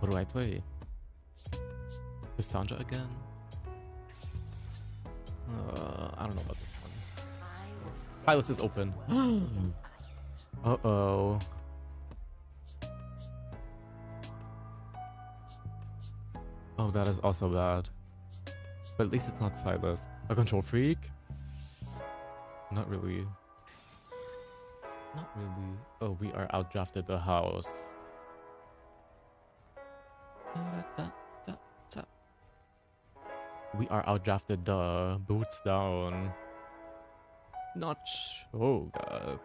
What do I play? Lissandra again? Uh, I don't know about this one. Pilot is open. Uh-oh. Oh, that is also bad. But at least it's not Sylas. A control freak? Not really. Not really. Oh, we are outdrafted the house. We are outdrafted the boots down. Not sure, guys.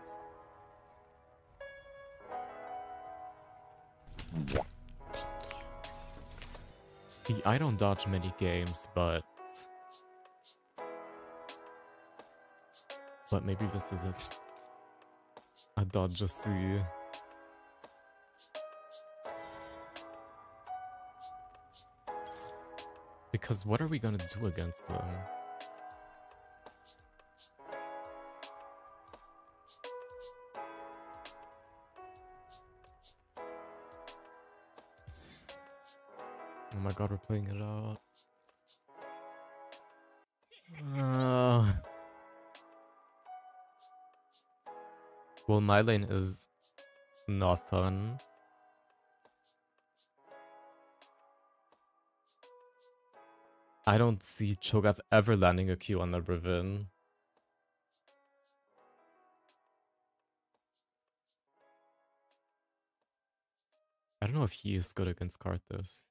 See, I don't dodge many games, but... But maybe this is it. I dodge a C. Because what are we gonna do against them? God, we're playing it out. Uh, well, my lane is not fun. I don't see Cho'Gath ever landing a Q on the Brivin. I don't know if he is good against Karthus.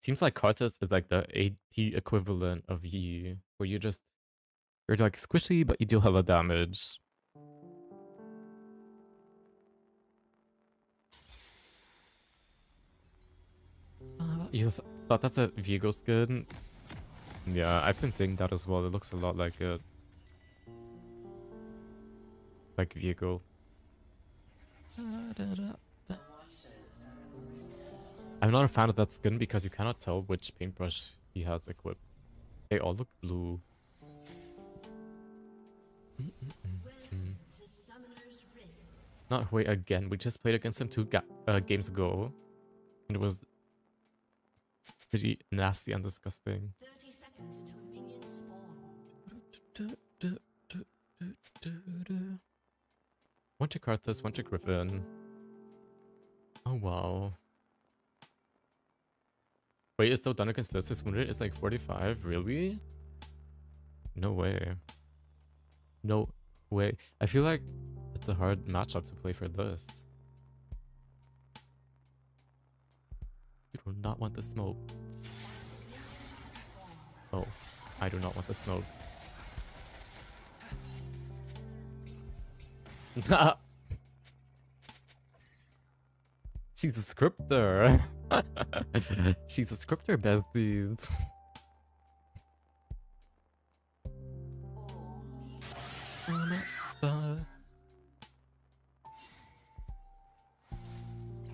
Seems like Karthus is like the AD equivalent of Yi, where you just you're like squishy, but you deal hella damage. Uh, you thought that's a Viego skin? Yeah, I've been seeing that as well. It looks a lot like it. Like Viego. I'm not a fan of that skin because you cannot tell which paintbrush he has equipped. They all look blue. Not Hwei again. We just played against him two ga uh, games ago. And it was pretty nasty and disgusting. One to Karthus, one to Griffin. Oh wow. Wait, is so done against this? His win rate is like 45? Really? No way. No way. I feel like it's a hard matchup to play for this. You do not want the smoke. Oh, I do not want the smoke. She's a scripter. She's a scripter, besties.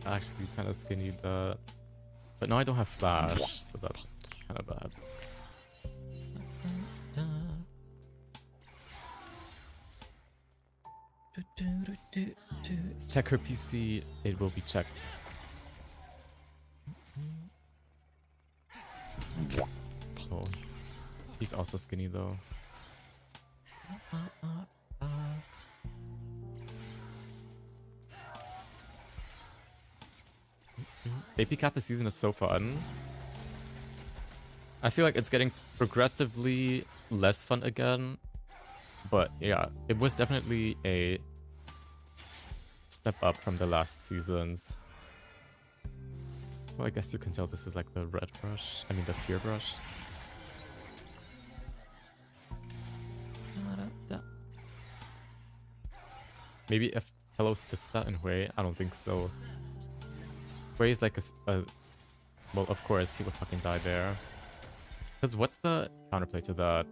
Actually, kind of skinny that, but now I don't have flash, so that's kind of bad. Check her PC, it will be checked. He's also skinny though. Baby Cat this season is so fun. I feel like it's getting progressively less fun again. But yeah, it was definitely a step up from the last seasons. Well, I guess you can tell this is like the red brush. I mean, the fear brush. Maybe if hello sister in Hwei? I don't think so. Hwei is like a, a well, of course he would fucking die there. Because what's the counterplay to that?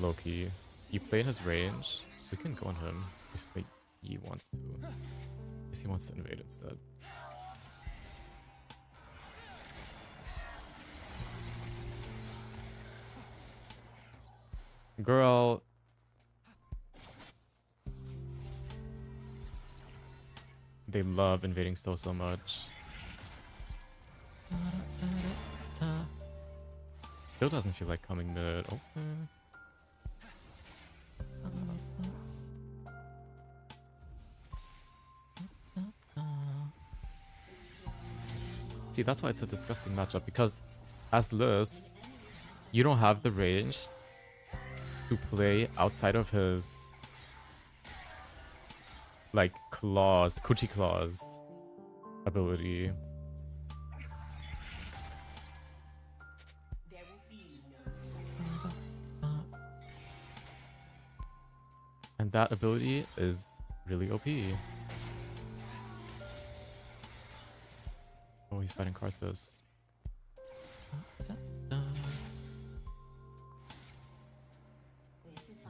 Loki. You play in his range. We can go on him if like, he wants to. Guess he wants to invade instead. Girl, They love invading so, so much. Still doesn't feel like coming mid. Okay. See, that's why it's a disgusting matchup, because as Lewis, you don't have the range to play outside of his like claws, coochie claws ability. And that ability is really OP. Oh, he's fighting Karthus.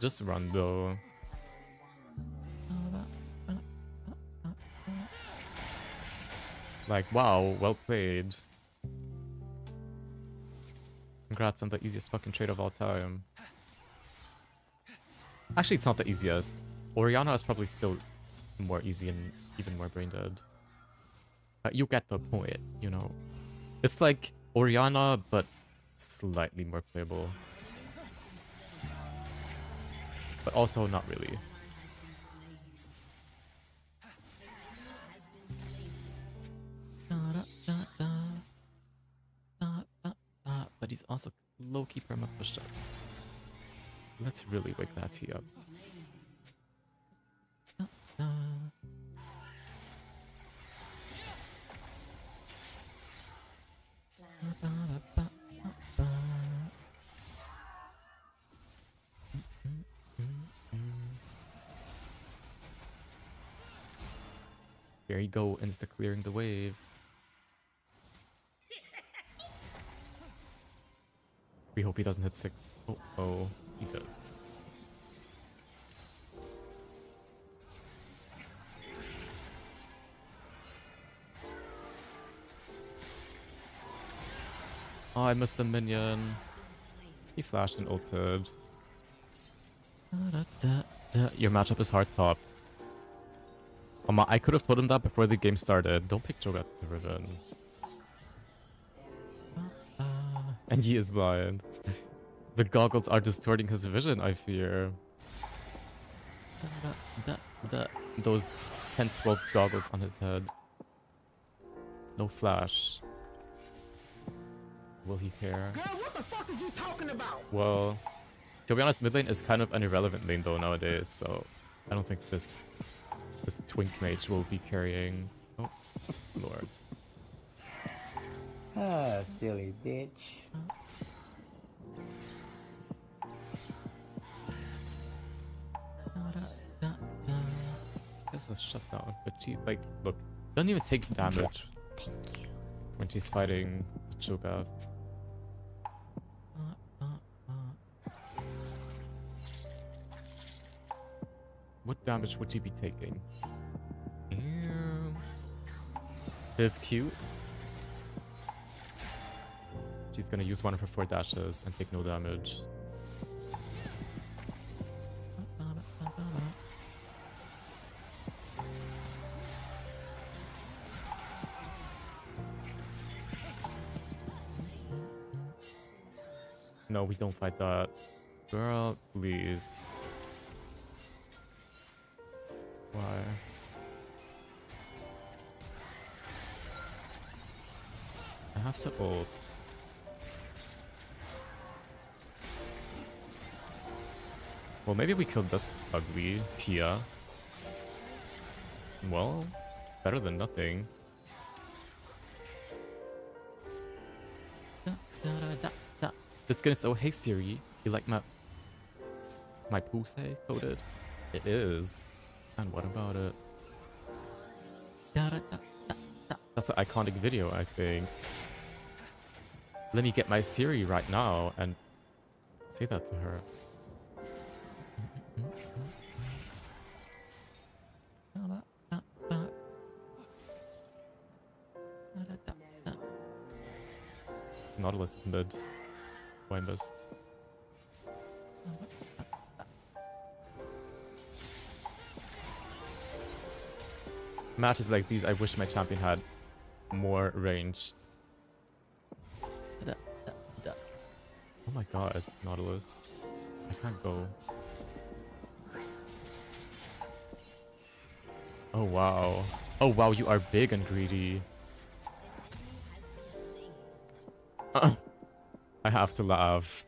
Just run though. Like, wow, well played. Congrats on the easiest fucking trade of all time. Actually, it's not the easiest. Orianna is probably still more easy and even more brain dead. But you get the point, you know. It's like Orianna, but slightly more playable. But also not really. But he's also low-key perma pushed up. Let's really wake that T up. There you go, insta clearing the wave. We hope he doesn't hit six. Oh, oh, he did. Oh, I missed the minion. He flashed and ulted. Da, da, da, Your matchup is hard top. I could have told him that before the game started. Don't pick the Riven. And he is blind. The goggles are distorting his vision, I fear. Da, da, da, Those 10, 12 goggles on his head. No flash. Will he care? Girl, what the fuck is you talking about? Well, to be honest, mid lane is kind of an irrelevant lane though nowadays, so I don't think this this twink mage will be carrying. Oh, lord. Ah, silly bitch. Is shut down, but she like look doesn't even take damage when she's fighting Cho'Gath. What damage would she be taking? Ew. It's cute. She's gonna use one of her four dashes and take no damage. No, we don't fight that. Girl, please. Why? I have to ult. Well, maybe we killed this ugly Pia. Well, better than nothing. Da, da, da. This skin is so hey Siri. You like my my pussy coded? It is. And what about it? That's an iconic video, I think. Let me get my Siri right now and say that to her. Nautilus is mid. Oh, I missed. matches like these, I wish my champion had more range. Oh my god, Nautilus. I can't go. Oh wow. Oh wow, you are big and greedy. I have to laugh.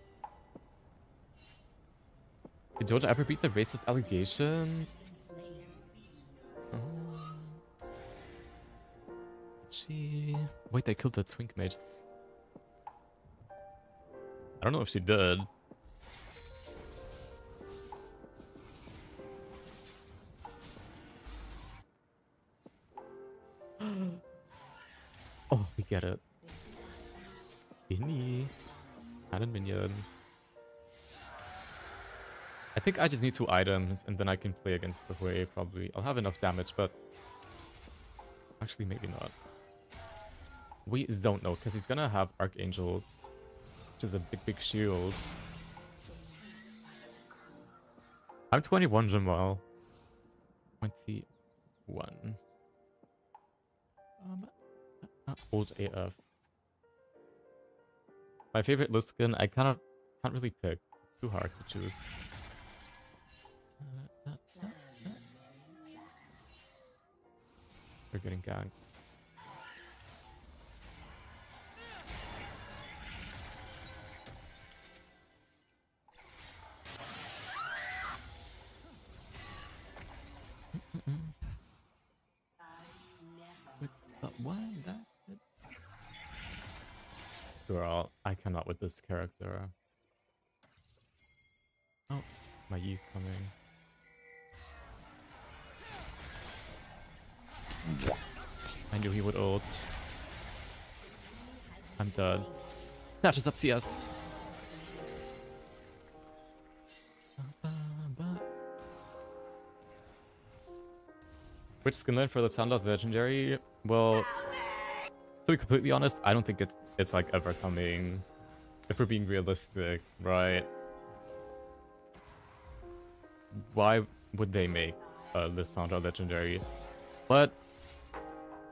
Did Doja ever beat the racist allegations? Oh. She... Wait, they killed the twink mage. I don't know if she did. oh, we get it. Skinny. Cannon minion. I think I just need two items and then I can play against the Hwei probably. I'll have enough damage, but actually maybe not. We don't know because he's gonna have archangels, which is a big, big shield. I'm 21, Jamal. 21. Um, uh, old AF. My favorite list skin, I cannot, can't really pick. It's too hard to choose. They're getting ganked. With the Girl, I cannot with this character. Oh, my Yi's coming. I knew he would ult. I'm dead. Dashes up CS. Which skin line for the Sandals legendary? Well, to be completely honest, I don't think it, it's like ever coming. If we're being realistic, right? Why would they make a Lissandra legendary? But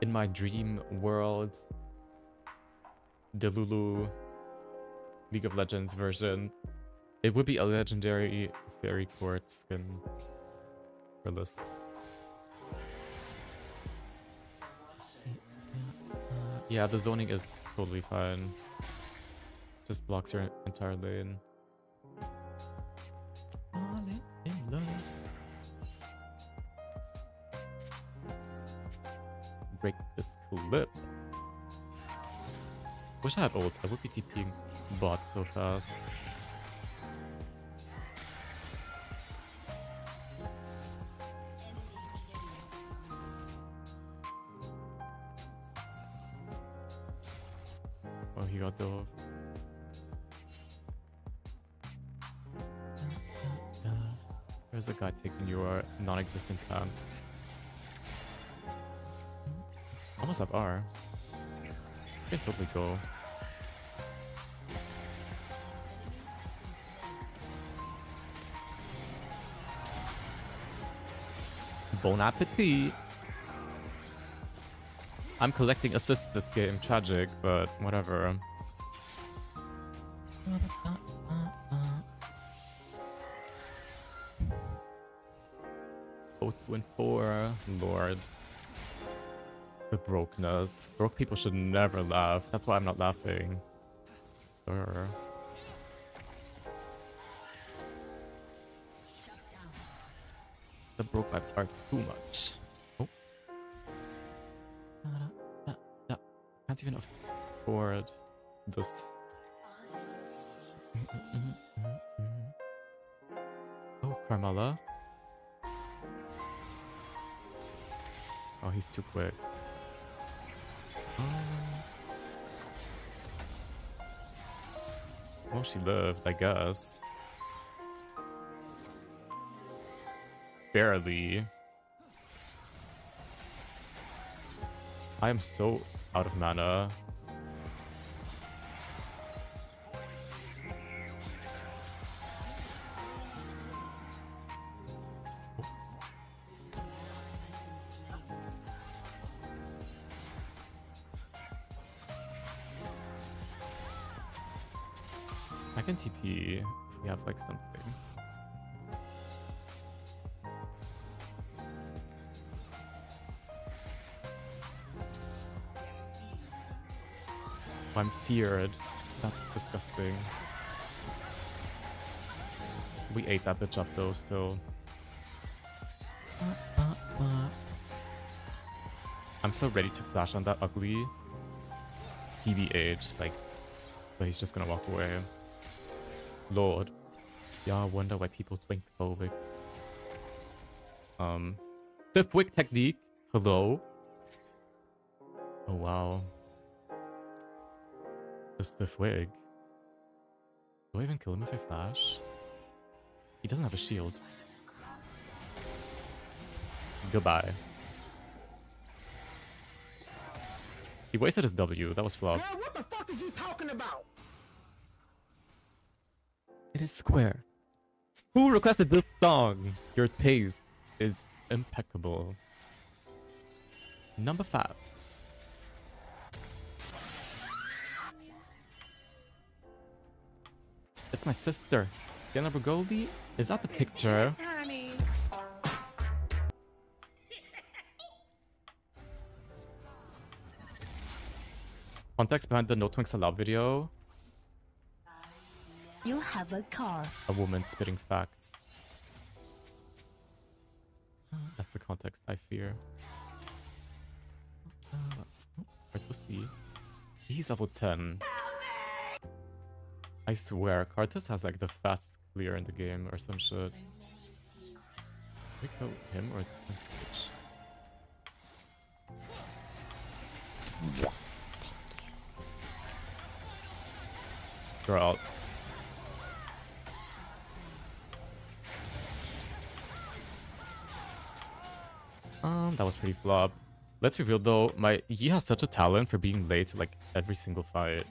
in my dream world, Delulu League of Legends version, it would be a legendary fairy court skin for this. Yeah, the zoning is totally fine. Just blocks your entire lane. Falling in love. Break this clip. Wish I had ult. I would be TPing bot so fast. Non-existent camps. Almost have R. Can totally go. Bon appetit! I'm collecting assists this game, tragic, but whatever. Oh, two and four, Lord. The brokenness. Broke people should never laugh. That's why I'm not laughing. Sure. The broke vibes are too much. Oh. Can't even afford this. Mm, mm, mm, oh, Carmela. Oh, he's too quick. Oh. Well, she lived, I guess. Barely. I am so out of mana. I can TP if we have like something. I'm feared. That's disgusting. We ate that bitch up though, still. I'm so ready to flash on that ugly TBH, like, but he's just gonna walk away. Lord. Yeah, I wonder why people twink phobic. Um, fifth wick technique. Hello. Oh wow. The stiff wig. Do I even kill him if I flash? He doesn't have a shield. Goodbye. He wasted his W. That was flop. what the fuck is talking about? It is square. Who requested this song? Your taste is impeccable. Number five. It's my sister. Diana Bergoldi? Is that the picture? Context behind the No Twinks Allowed video. You have a car. A woman spitting facts. That's the context I fear. Uh, hard to see. He's level 10. I swear, Karthus has like the fastest clear in the game or some shit. We kill him or bitch? Girl Um, that was pretty flop. Let's be real though, my Yi has such a talent for being late to like every single fight.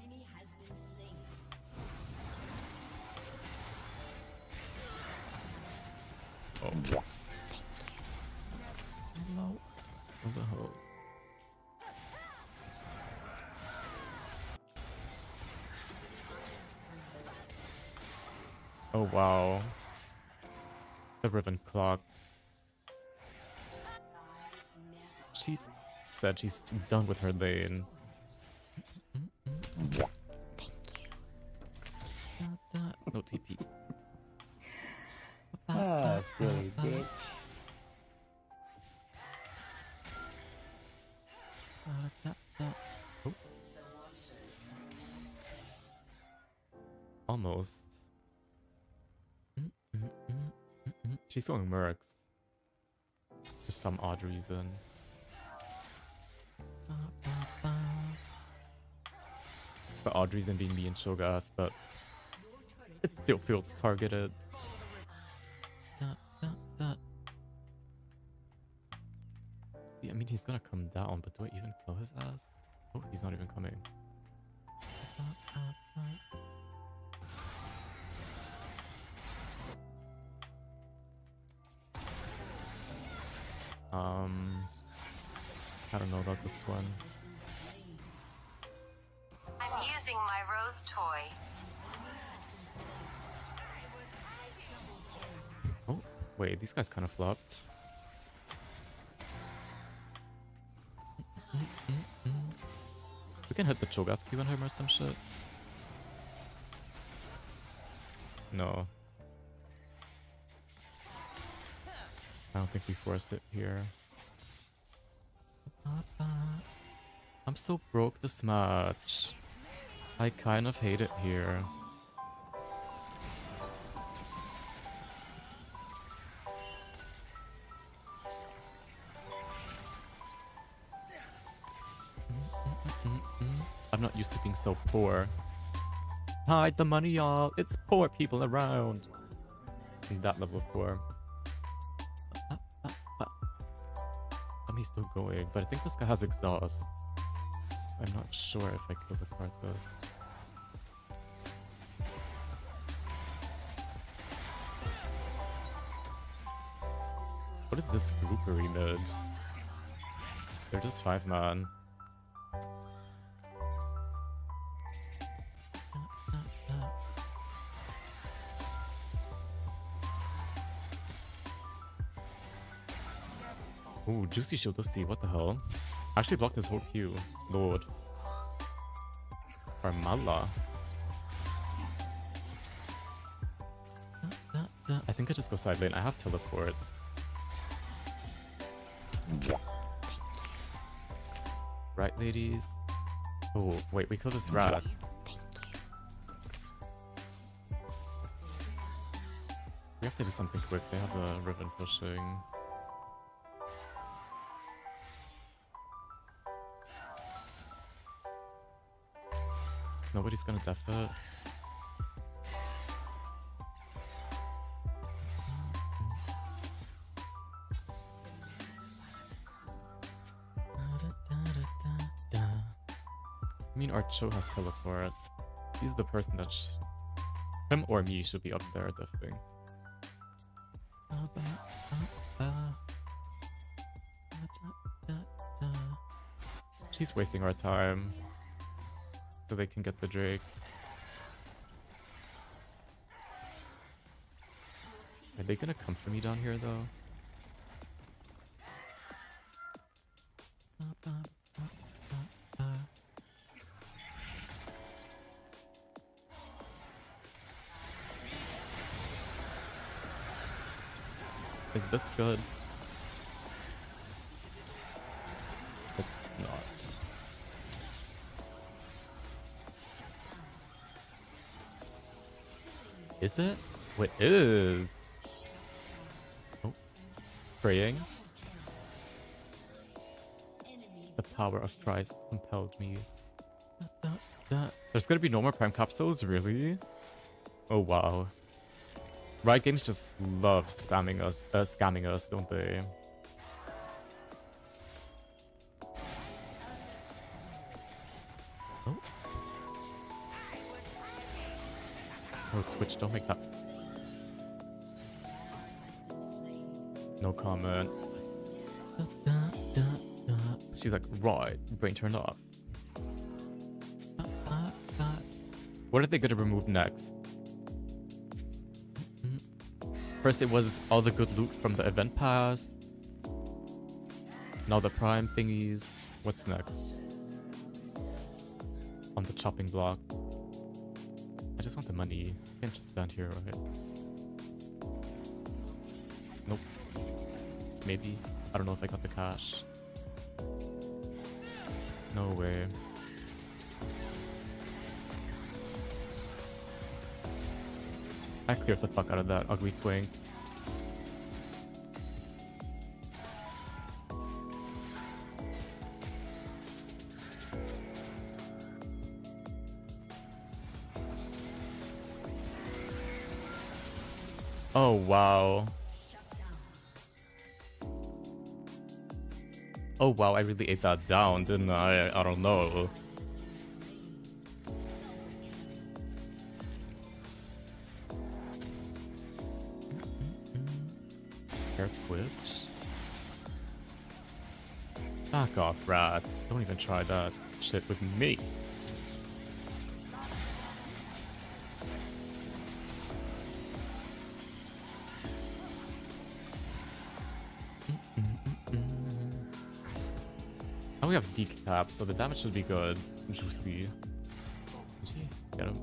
Said she's done with her lane. No TP. Ah, silly bitch. Oh. Almost. Mm, mm, mm. She's going Mercs. For some odd reason. Odd reason being me and Cho'Gath, but it still feels targeted. I mean, he's gonna come down, but do I even kill his ass? Oh, he's not even coming. Um, I don't know about this one. Wait, these guys kind of flopped. We can hit the Cho'Gath Q on him or some shit. No. I don't think we force it here. I'm so broke this match. I kind of hate it here. So poor. Hide the money, y'all. It's poor people around. That level of poor. Uh, uh, still going, but I think this guy has exhaust. I'm not sure if I kill the Karthus. What is this groupery mid? They're just five man. Juicy Shield see. What the hell? I actually blocked his whole Q. Lord. Armala. I think I just go side lane. I have teleport. Right, ladies? Oh, wait, we killed this rat. We have to do something quick. They have a Riven pushing. Nobody's gonna def it. I mean, Archo has teleport. He's the person that's... him or me should be up there defing. She's wasting our time so they can get the Drake. Are they gonna come for me down here though? Is this good? It's not. Is it? What is? Oh. Praying. The power of Christ compelled me. There's gonna be no more prime capsules, really? Oh wow. Riot Games just love spamming us, uh, scamming us, don't they? Don't make that. No comment. She's like, right, brain turned off. What are they gonna remove next? First it was all the good loot from the event pass. Now the prime thingies. What's next? On the chopping block. I just want the money. I can't just stand here, right? Nope. Maybe. I don't know if I got the cash. No way. I cleared the fuck out of that ugly twink. Oh, wow. Oh, wow, I really ate that down, didn't I? I don't know. Air Twitch. Back off, rat. Don't even try that shit with me. Have Deathcap, so the damage should be good. Juicy. Get him.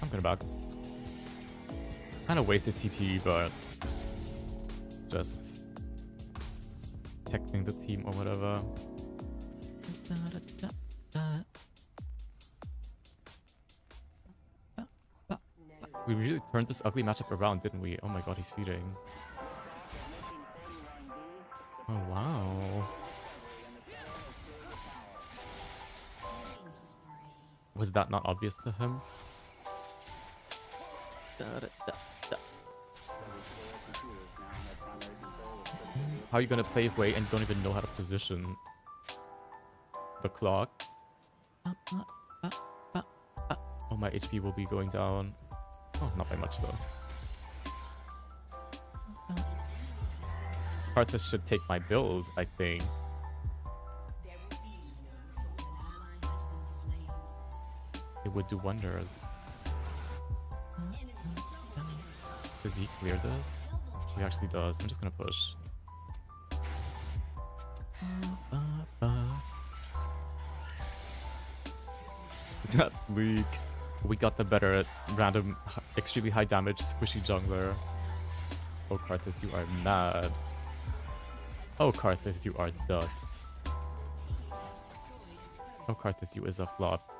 I'm gonna back. Kind of wasted TP, but just protecting the team or whatever. We really turned this ugly matchup around, didn't we? Oh my god, he's feeding. Oh wow. Was that not obvious to him? How are you gonna play away and don't even know how to position the clock? Oh, my HP will be going down. Oh, not by much though. Karthus should take my build, I think. It would do wonders. Does he clear this? He actually does. I'm just gonna push. That's leak. We got the better at random, extremely high damage, squishy jungler. Oh, Karthus, you are mad. Oh, Karthus, you are dust. Oh, Karthus, you is a flop.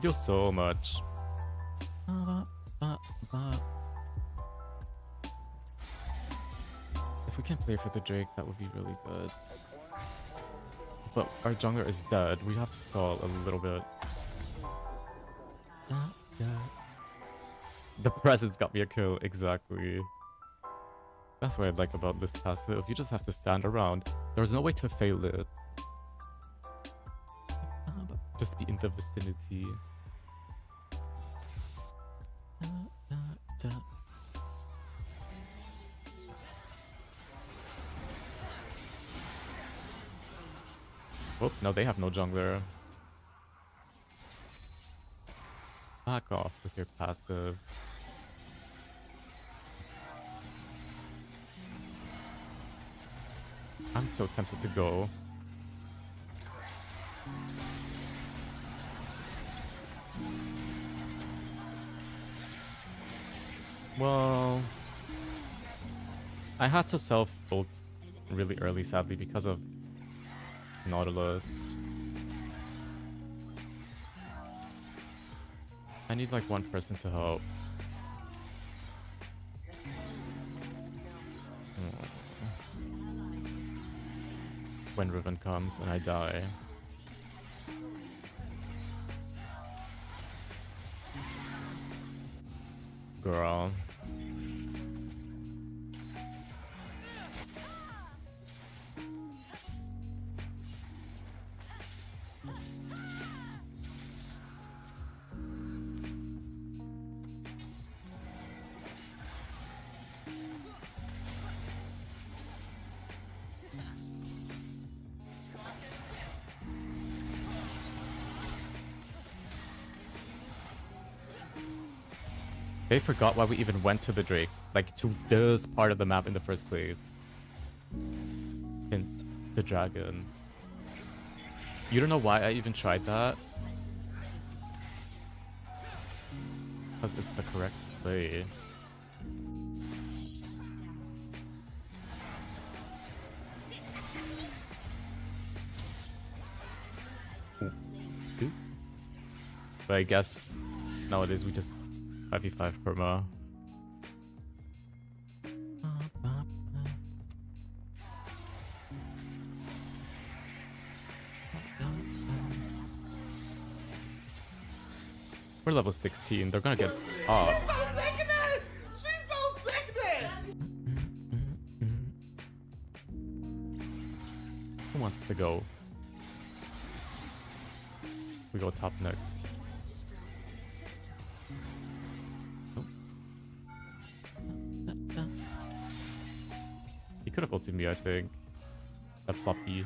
I do so much. If we can play for the Drake, that would be really good. But our jungler is dead. We have to stall a little bit. The presence got me a kill, exactly. That's what I like about this passive. You just have to stand around. There's no way to fail it. The vicinity. Oh, no, they have no jungler. Back off with your passive. I'm so tempted to go. Had to self ult really early, sadly, because of Nautilus. I need like one person to help. Oh. When Riven comes and I die. They forgot why we even went to the Drake. Like, to this part of the map in the first place. Hint. The dragon. You don't know why I even tried that? Because it's the correct play. Oops. But I guess nowadays we just 5v5 perma. We're level 16. They're gonna get off. She's so sickening! She's so sickening! Who wants to go? We go top next. Ulted me, I think. That floppy.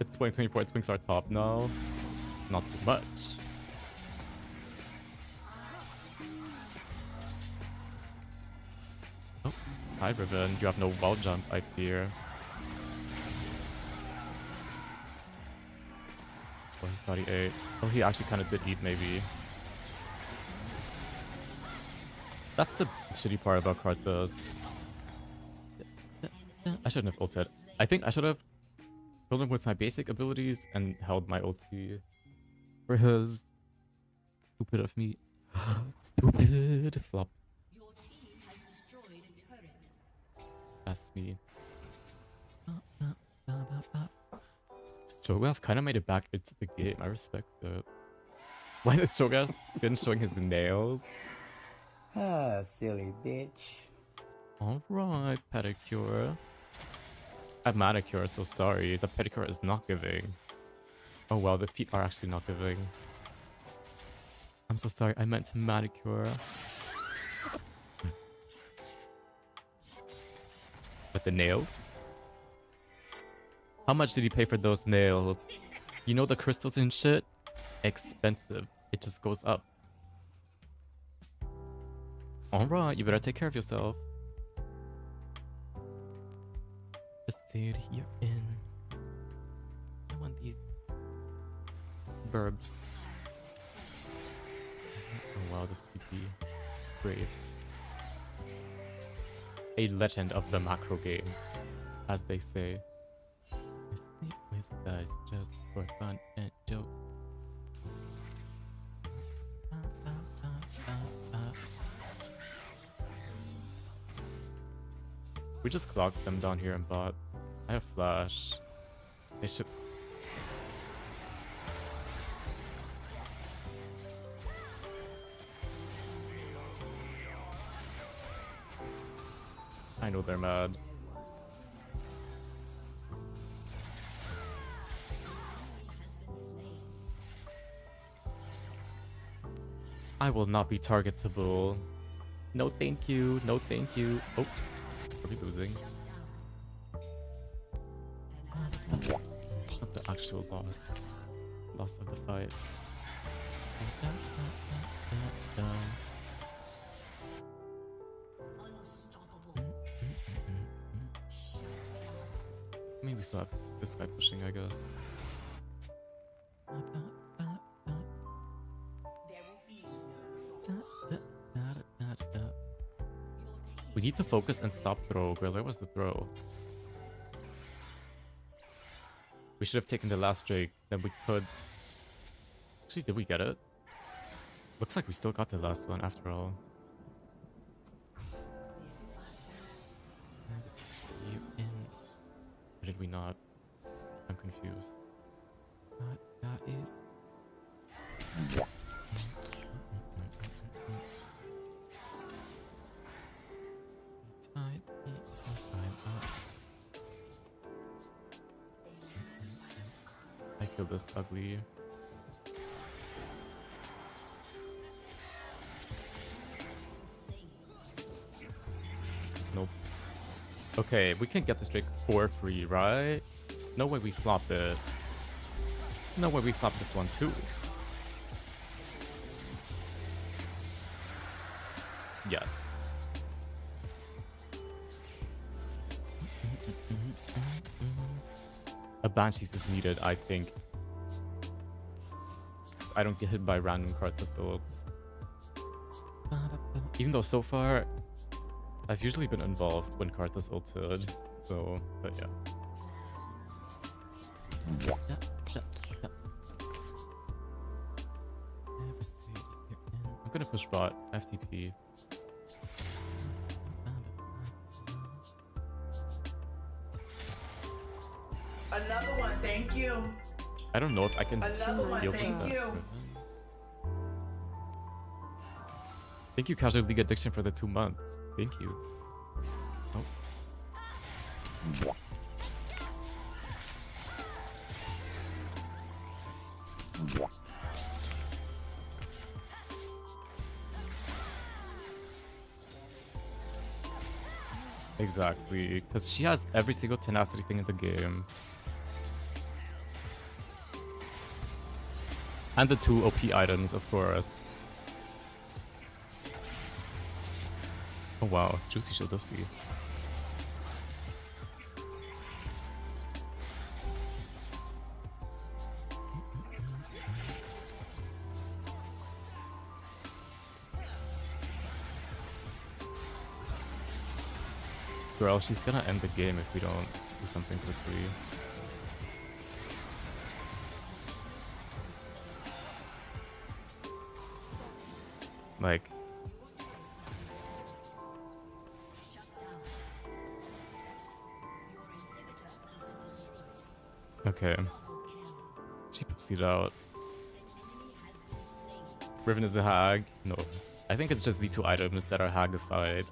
It's 2024, Twinks are top now. Not too much. Oh, hi Riven. You have no wall jump, I fear. Oh, he's 38. Oh, he actually kind of did eat, maybe. That's the shitty part about Karthus. I shouldn't have ulted. I think I should have killed him with my basic abilities and held my ulti for his stupid of me. stupid flop. That's me. Cho'Gath kind of made it back into the game. I respect that. Why is Cho'Gath skin showing his nails? Ah, silly bitch. Alright, pedicure. Have manicure, so sorry. The pedicure is not giving. Oh well, the feet are actually not giving. I'm so sorry, I meant manicure. But the nails? How much did he pay for those nails? You know the crystals and shit? Expensive. It just goes up. Alright, you better take care of yourself. Just sit here in. I want these burbs. Oh wow, this TP. Brave. A legend of the macro game, as they say. I sleep with guys just for fun We just clocked them down here in bot. I have flash. They should. I know they're mad. I will not be targetable. No thank you. No thank you. Oh. Are we losing? Not the actual loss. Loss of the fight. Da, da, da, mm. Maybe we still have this guy pushing, I guess. Need to focus and stop throw. Girl, where was the throw? We should have taken the last Drake. Then we could... Actually, did we get it? Looks like we still got the last one after all. Or did we not? I'm confused. That is... This ugly. Nope. Okay, we can get this Drake for free, right? No way we flop it. No way we flop this one too. Yes. A Banshee's is needed, I think. I don't get hit by random card assaults. Even though so far, I've usually been involved when Karthus ulted. So, but yeah. I'm gonna push bot, FTP. Another one, thank you. I don't know if I can deal with thank that. you. Thank you, Casual League Addiction, for the two months. Thank you. Oh. Exactly, because she has every single tenacity thing in the game. And the two OP items, of course. Oh wow, Juicy Shieldosi. Girl, she's gonna end the game if we don't do something quickly. Like, okay. She pussied out. Riven is a hag. No. I think it's just the two items that are hagified.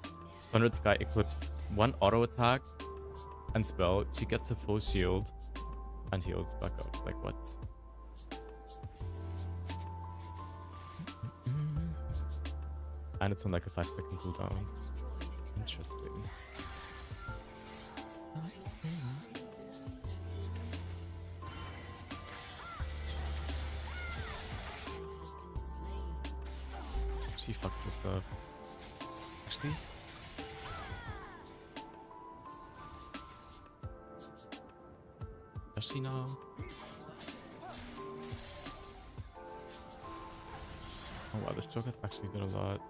Sundered Sky Eclipse, one auto attack and spell. She gets a full shield and heals back up. Like what? And it's on like a 5 second cooldown. Interesting. She fucks this up. Actually. Does she know? Oh wow, this Joker actually did a lot.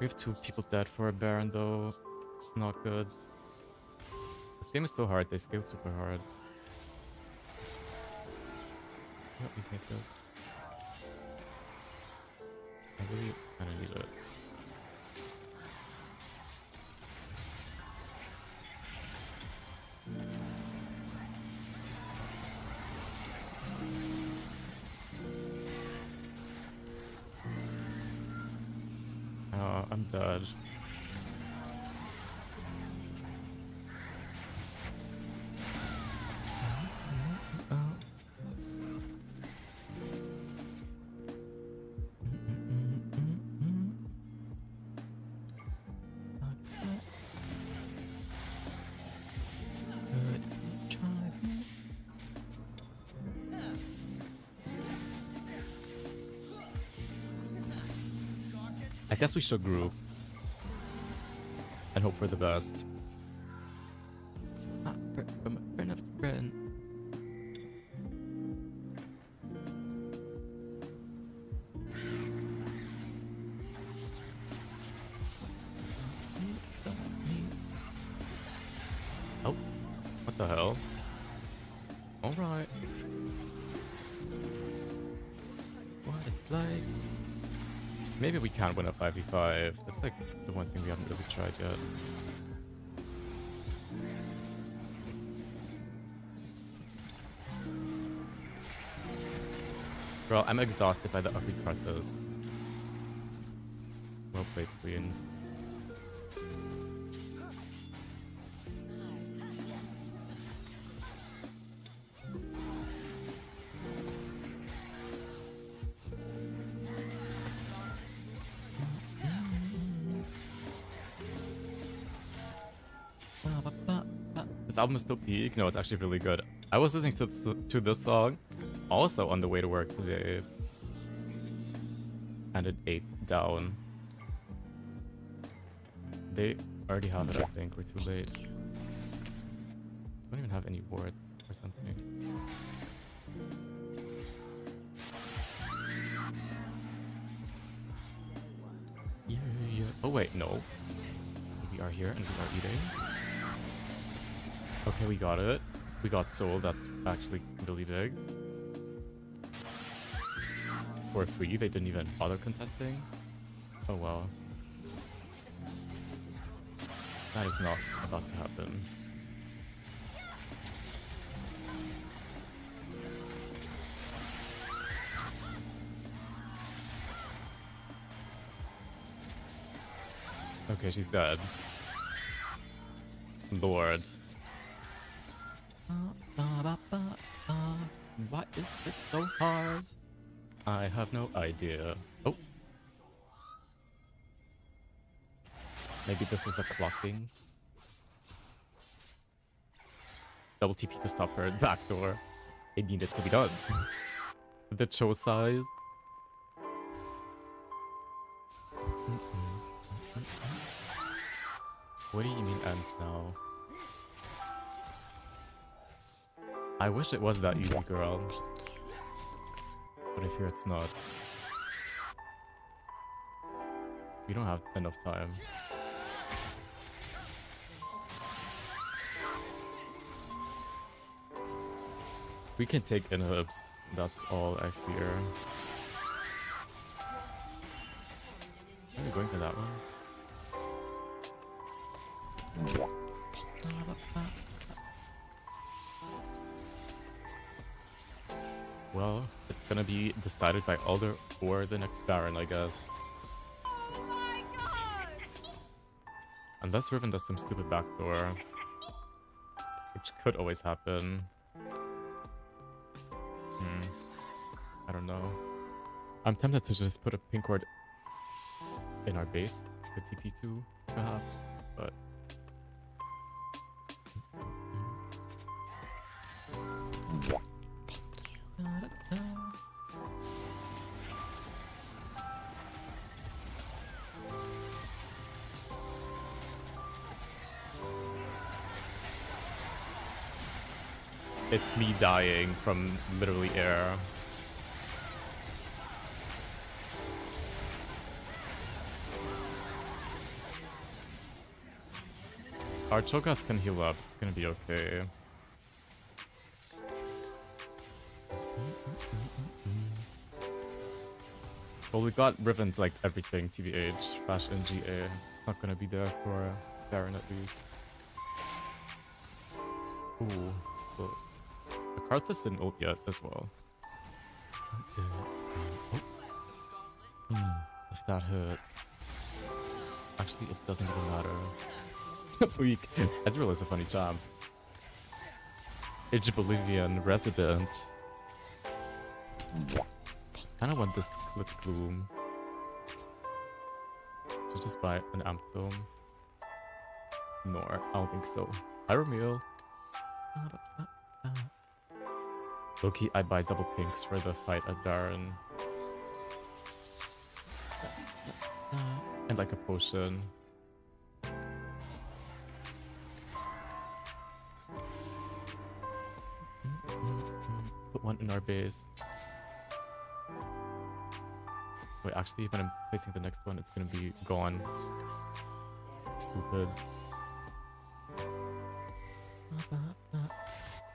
We have two people dead for a Baron though. Not good. This game is so hard, they scale super hard. Help me take this. I really I guess we should group and hope for the best. 5. That's like the one thing we haven't really tried yet. Bro, I'm exhausted by the ugly Karthus. Well played, Queen. Album is still peak. No, it's actually really good. I was listening to this, to this song also on the way to work today. And it ate down. They already have it, I think. We're too late. I don't even have any wards or something. Yeah, yeah. Oh wait, no. We are here and we are eating. Okay, we got it. We got soul. That's actually really big. For free, they didn't even bother contesting. Oh well. That is not about to happen. Okay, she's dead. Lord. Have no idea. Oh. Maybe this is a clocking. Double TP to stop her back door. It needed to be done. the show size. What do you mean end now? I wish it was that easy, girl. But I fear it's not. We don't have enough time. We can take inhibs. That's all I fear. Are we going for that one? Well, it's gonna be decided by Elder or the next Baron, I guess. Oh my god! Unless Riven does some stupid backdoor. Which could always happen. Hmm. I don't know. I'm tempted to just put a pink ward in our base to TP2, perhaps, but... me dying from literally air. Our Cho'Gath can heal up. It's gonna be okay. Well, we got Riven's like everything, TBH, Flash, and GA. It's not gonna be there for Baron at least. Ooh, close. The didn't ult yet as well. Um, oh. Hmm, if that hurt. Actually, it doesn't even matter. It's weak. Ezreal is a funny champ. Age Bolivian resident. I Kinda want this Clip Gloom. Should just buy an Amp Tome. Nor, I don't think so. Hyromil. Loki, I buy double pinks for the fight at Baron. And like a potion. Put one in our base. Wait, actually, when I'm placing the next one, it's gonna be gone. Stupid.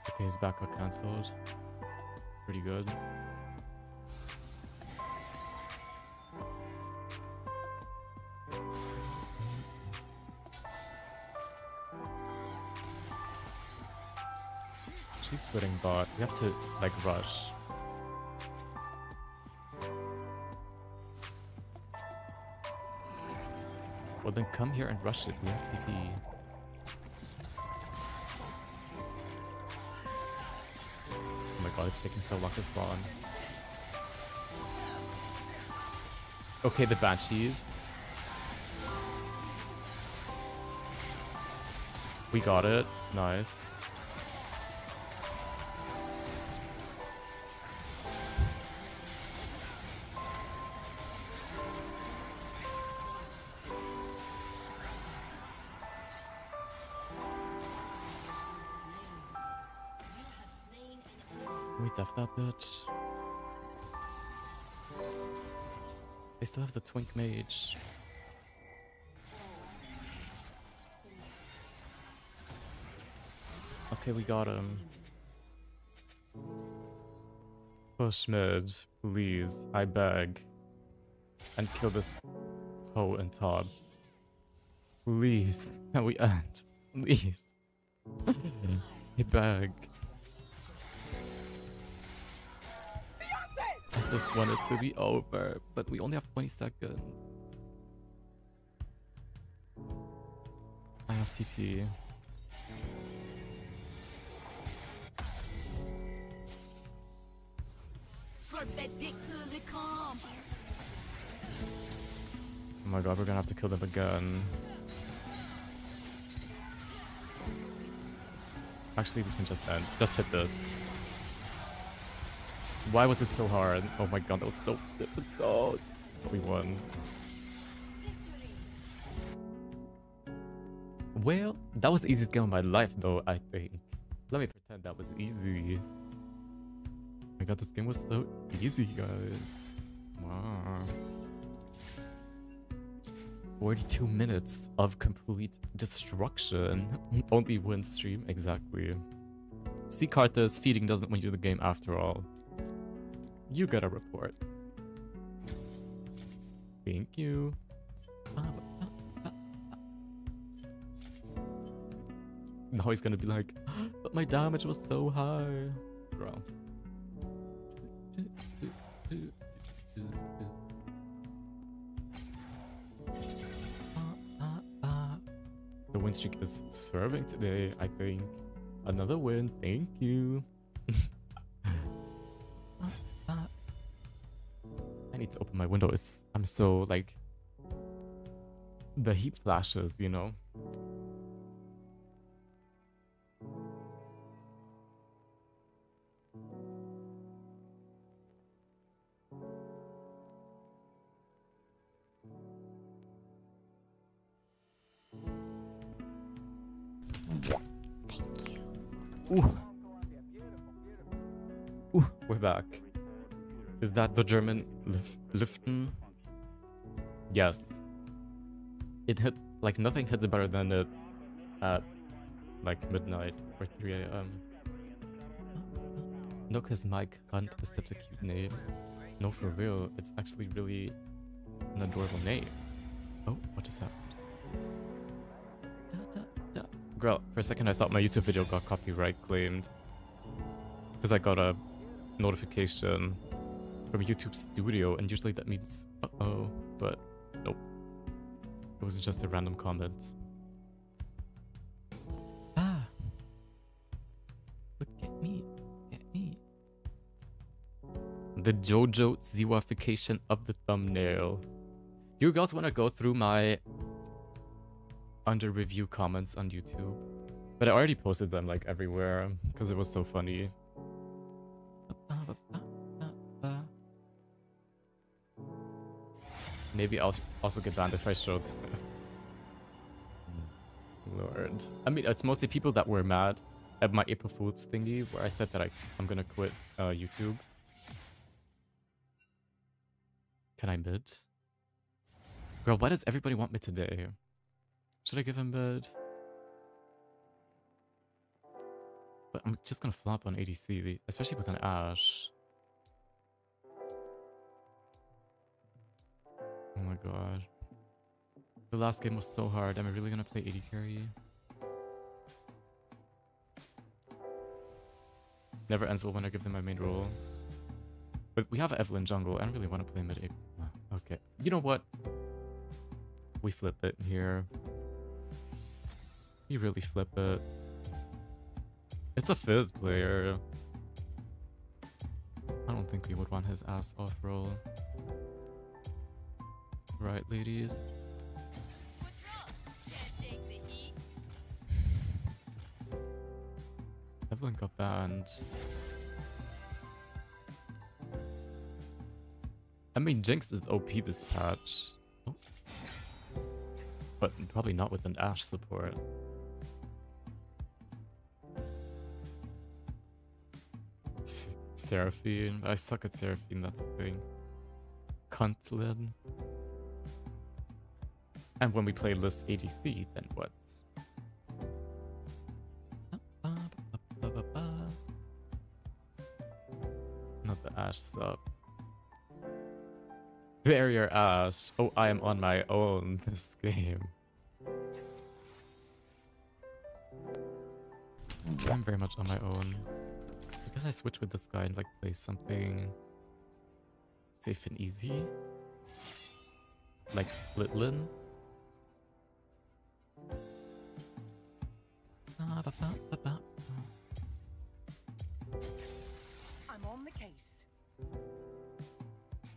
Okay, his backup cancelled. Pretty good. She's splitting bot. We have to, like, rush. Well, then come here and rush it. We have TP. God, it's taking so long to spawn. Okay, the Banshee's. We got it. Nice. Def that bitch. They still have the Twink Mage. Okay, we got him. Push mid, please, I beg. And kill this hoe and Todd. Please, can we end? Please. I beg. Just want it to be over, but we only have 20 seconds. I have TP. Oh my god, we're gonna have to kill them again. Actually, we can just end. Just hit this. Why was it so hard? Oh my god, that was so difficult. We won. Well, that was the easiest game of my life though, I think. Let me pretend that was easy. Oh my god, this game was so easy, guys. Wow. 42 minutes of complete destruction. Only win stream, exactly. See Karthus, feeding doesn't win you the game after all. You got a report. Thank you. Ah, ah, ah, now he's gonna be like, but my damage was so high. Bro. The win streak is serving today, I think. Another win, thank you. Window. It's I'm so like the heat flashes, you know. Is that the German Lif Liften? Yes. It hit like nothing hits better than it at like midnight or 3 a.m. No, cause Mike Hunt is such a cute name. No, for real, it's actually really an adorable name. Oh, what just happened? Da, da, da. Girl, for a second I thought my YouTube video got copyright claimed. Because I got a notification from YouTube Studio, and usually that means uh-oh, but nope. It was just a random comment. Ah. Look at me. Look at me. The JoJo Ziwification of the thumbnail. You guys want to go through my under review comments on YouTube? But I already posted them like everywhere because it was so funny. Maybe I'll also get banned if I showed. Lord. I mean, it's mostly people that were mad at my April Fool's thingy where I said that I, I'm gonna quit uh, YouTube. Can I bid? Girl, why does everybody want me today? Should I give him mid? But I'm just gonna flop on ADC, especially with an Ashe. Oh my god. The last game was so hard. Am I really gonna play AD carry? Never ends well when I give them my main role. But we have Evelynn jungle. I don't really want to play mid. Ah, Okay. You know what? We flip it here. We really flip it. It's a Fizz player. I don't think we would want his ass off roll. Right, ladies? Evelynn got banned. I mean, Jinx is OP this patch. Oh. But probably not with an Ashe support. Seraphine. I suck at Seraphine, that's the thing. Cuntlin. And when we play list ADC, then what? Not the Ashe sub. Barrier Ashe. Oh, I am on my own this game. I'm very much on my own. I guess I switch with this guy and like play something safe and easy. Like Litlin. I'm on the case.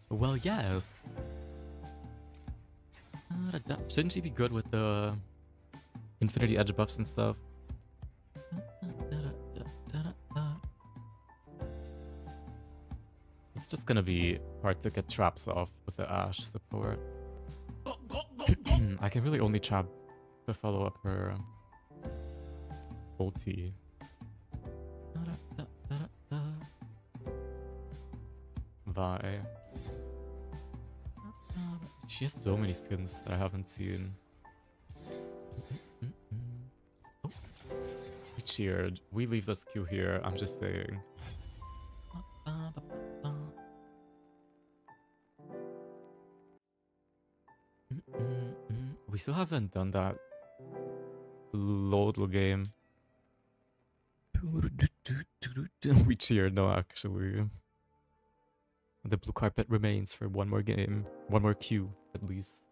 Well, yes. Shouldn't she be good with the Infinity Edge buffs and stuff? It's just gonna be hard to get traps off with the Ashe support. I can really only trap to follow up her um, ulti. Vi. She has so many skins that I haven't seen. Oh. We cheered. We leave this queue here. I'm just saying. We still haven't done that LoLdle game. We cheered, no, actually. The blue carpet remains for one more game. One more queue, at least.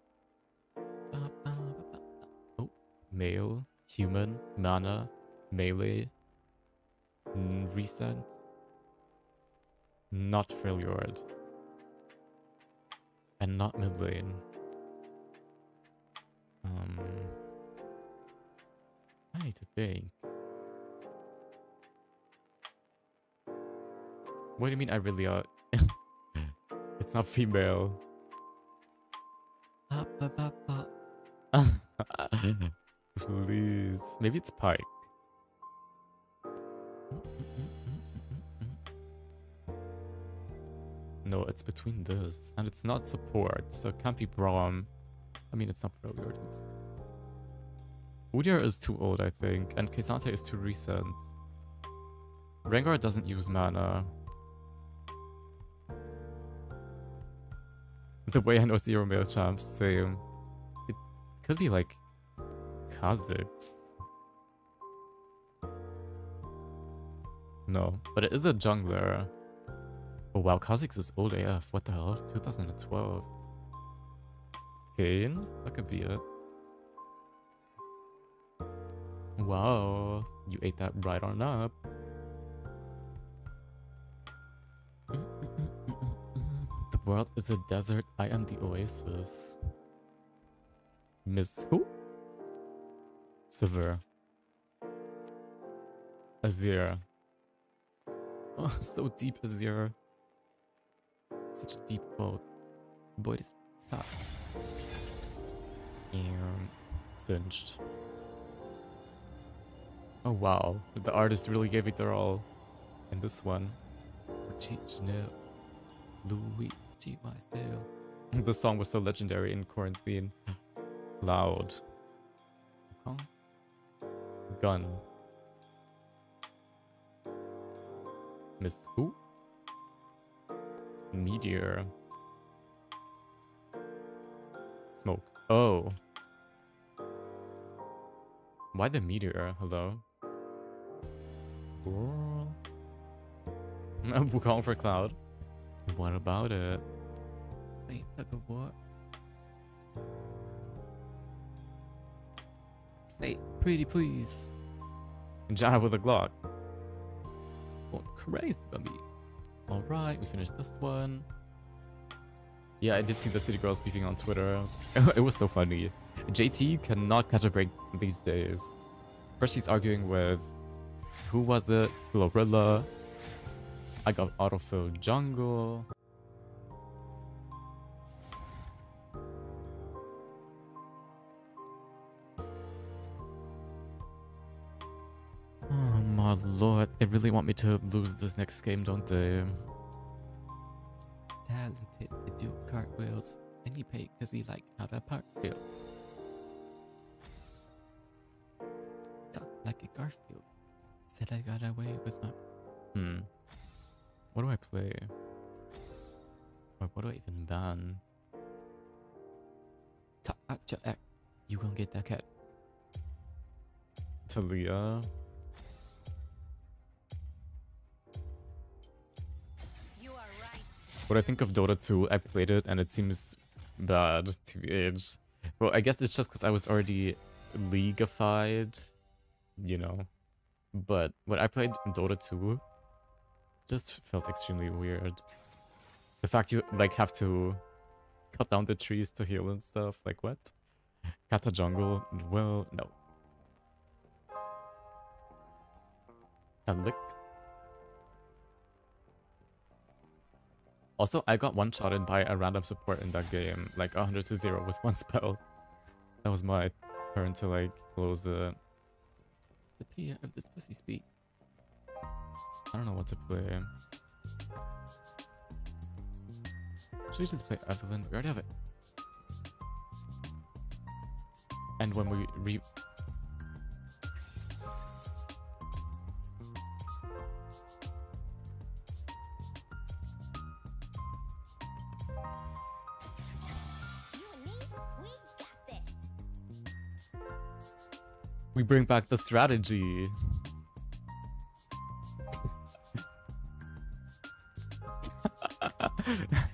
Oh, male. human, mana, melee, recent, not Freljord, and not mid lane. Um, I need to think. What do you mean I really are? it's not female. Please. Maybe it's Pyke. No, it's between this. And it's not support, so it can't be Braum. I mean, it's not Freljord. oops. Udyr is too old, I think, and K'Sante is too recent. Rengar doesn't use mana. The way I know zero male champs, same. It could be like Kha'Zix. No, but it is a jungler. Oh wow, Kha'Zix is old AF. What the hell? 2012. Kayn? That could be it. Wow, you ate that right on up. World is a desert. I am the oasis. Miss who? Sever. Azir. Oh, so deep, Azir. Such a deep quote. Boy, this top. And cinched. Oh wow, the artist really gave it their all in this one. Myself. The song was so legendary in quarantine. Cloud. Huh? Gun. Miss who? Meteor. Smoke. Oh. Why the meteor? Hello? Girl. Wukong for Cloud. What about it? Wait, like a what? Say pretty please. Janna with a Glock. Going crazy me. Alright, we finished this one. Yeah, I did see the City Girls beefing on Twitter. it was so funny. JT cannot catch a break these days. First she's arguing with... Who was it? Glorilla. I got autofill jungle. Really want me to lose this next game, don't they? Talented to do cartwheels, and he paid because he like how to park feel. Talk like a Garfield. Said I got away with my. Hmm. What do I play? Or what do I even ban? Ta ah, cha- ah, You gonna get that cat? Taliyah. What I think of Dota 2, I played it and it seems bad, TBH. Well, I guess it's just because I was already leagueified, you know. But when I played Dota 2, just felt extremely weird. The fact you like have to cut down the trees to heal and stuff, like what? Kata jungle? Well, no. A Also, I got one shot in by a random support in that game, like 100 to 0 with one spell. That was my turn to like close the disappear of this pussy speak. I don't know what to play. Should we just play Evelynn? We already have it. And when we re bring back the strategy.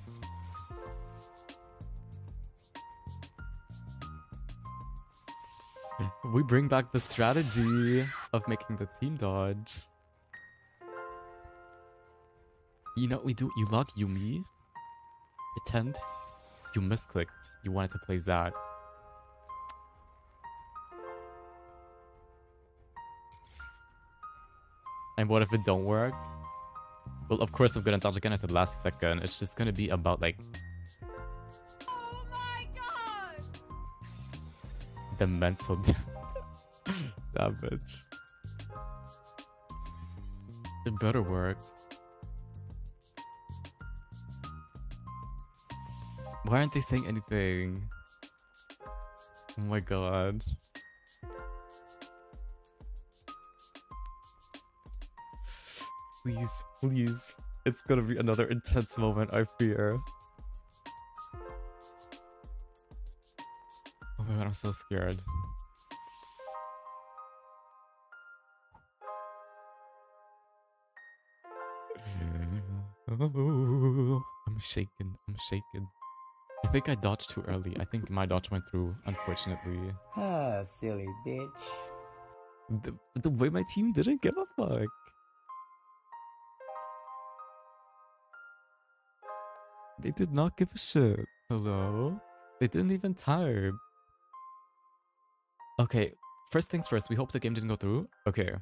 We bring back the strategy of making the team dodge. You know what we do? You log Yuumi. Pretend you misclicked. You wanted to play Zac. And what if it don't work? Well, of course I'm gonna dodge again at the last second. It's just gonna be about like Oh my god! the mental damage. It better work. Why aren't they saying anything? Oh my god. Please, please. It's gonna be another intense moment, I fear. Oh my god, I'm so scared. Oh, I'm shaking. I'm shaking. I think I dodged too early. I think my dodge went through, unfortunately. Ah, silly bitch. The, the way my team didn't give a fuck. They did not give a shit. Hello? They didn't even type. Okay, first things first, we hope the game didn't go through. Okay.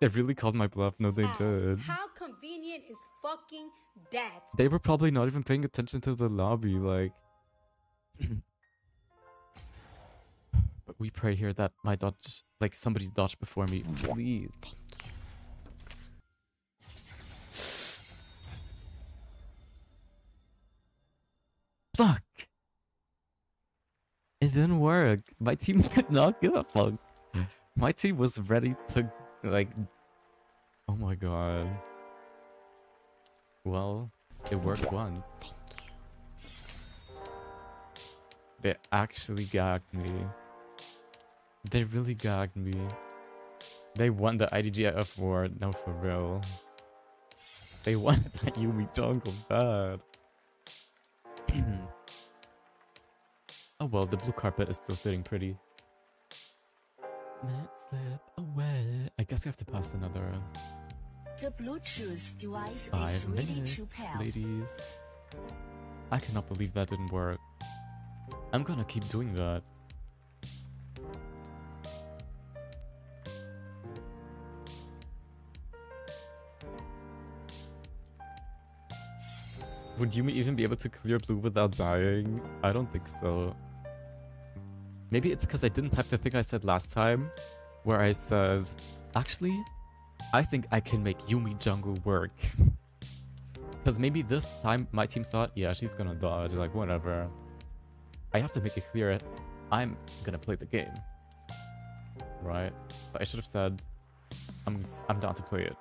They really called my bluff. No, they ah, did. How convenient is fucking that? They were probably not even paying attention to the lobby, like. but we pray here that my dodge, like somebody dodged before me, please. Fuck! It didn't work. My team did not give a fuck. My team was ready to, like. Oh my god. Well, it worked once. They actually gagged me. They really gagged me. They won the IDGF war. No, for real. They won that Yuumi jungle bad. Oh well, the blue carpet is still sitting pretty. Let's slip away. I guess we have to pass another The Bluetooth device is five ready minutes, to pair. ladies. I cannot believe that didn't work. I'm gonna keep doing that. Would you even be able to clear blue without dying? I don't think so. Maybe it's because I didn't type the thing I said last time, where I said, actually, I think I can make Yuumi jungle work. Because maybe this time my team thought, yeah, she's gonna dodge, like whatever. I have to make it clear I'm gonna play the game. Right? But I should have said, I'm I'm down to play it.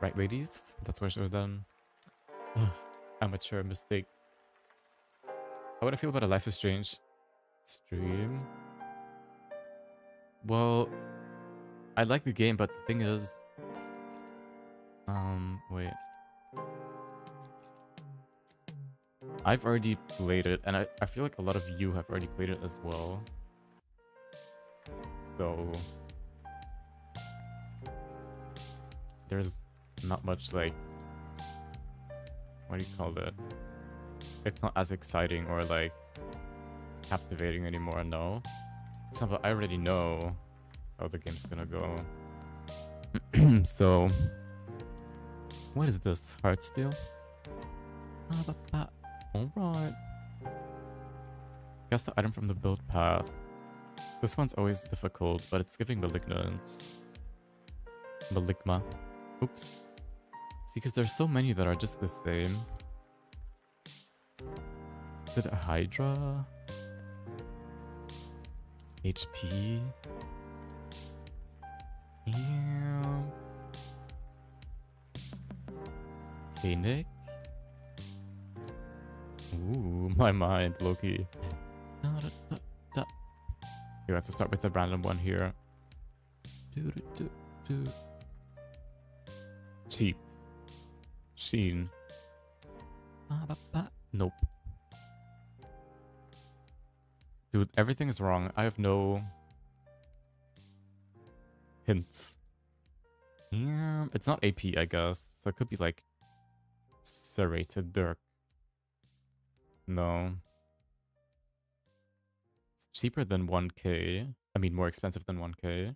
Right, ladies? That's what I should have done. Amateur mistake. How would I feel about a Life is Strange stream? Well, I like the game, but the thing is... Um, wait. I've already played it, and I, I feel like a lot of you have already played it as well. So... There's not much, like... What do you call it? It's not as exciting or, like, captivating anymore, no? For example, I already know how the game's gonna go. so... What is this? Heartsteel? Ah, alright. Guess the item from the build path. This one's always difficult, but it's giving malignance. Maligma. Oops. See, because there's so many that are just the same. Is it a Hydra? HP? Yeah. Phoenix? Ooh, my mind, Loki. You have to start with a random one here. Cheap. Sheen. Nope. Dude, everything is wrong. I have no hints. Yeah, it's not AP, I guess. So it could be like serrated Dirk. No. It's cheaper than 1k. I mean, more expensive than 1k.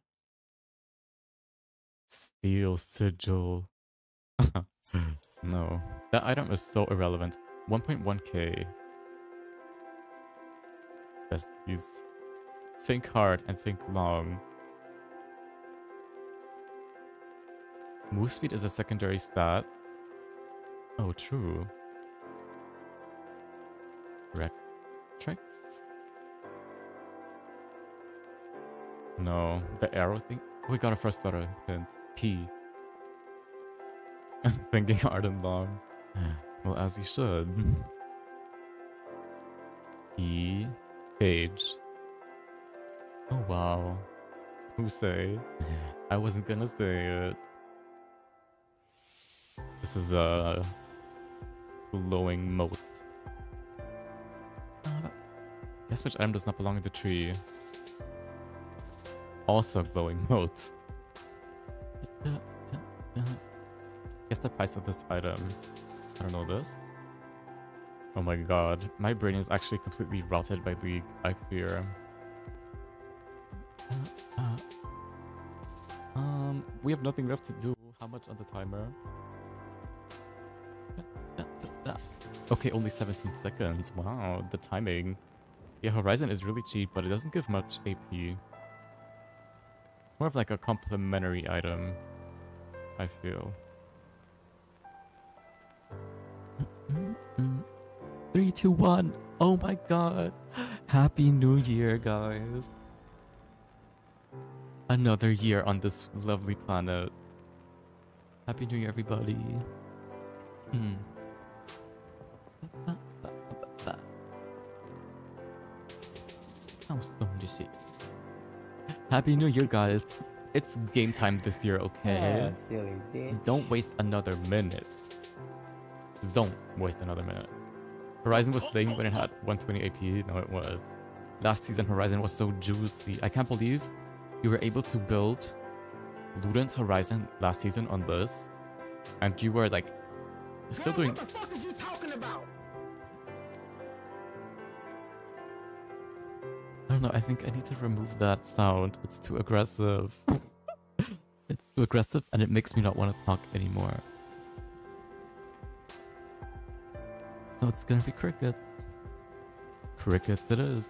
Steel sigil. no. That item is so irrelevant. 1.1k. These Think hard and think long. Move speed is a secondary stat. Oh, true. Rectrix? No, the arrow thing. Oh, we got a first letter hint. P. Thinking hard and long. Well, as you should. P. Page. Oh, wow. Who say? I wasn't gonna say it. This is a Glowing Mote. Uh, guess which item does not belong in the tree? Also glowing Mote. Guess the price of this item. I don't know this. Oh my god. My brain is actually completely routed by League, I fear. Uh, uh, um, we have nothing left to do. How much on the timer? Okay, only 17 seconds. Wow, the timing. Yeah, Horizon is really cheap, but it doesn't give much AP. More of like a complimentary item, I feel. Three, two, one. Oh my god. Happy New Year, guys. Another year on this lovely planet. Happy New Year, everybody. Hmm. How soon is it? Happy New Year, guys. It's game time this year, okay? Ah, bitch. Don't waste another minute. Don't waste another minute. Horizon was slaying when it had 120 AP. No, it was. Last season, Horizon was so juicy. I can't believe you were able to build Luden's Horizon last season on this. And you were like, still doing What the fuck is you talking about? I don't know. I think I need to remove that sound. It's too aggressive. it's too aggressive and it makes me not want to talk anymore. It's gonna be cricket. Crickets it is.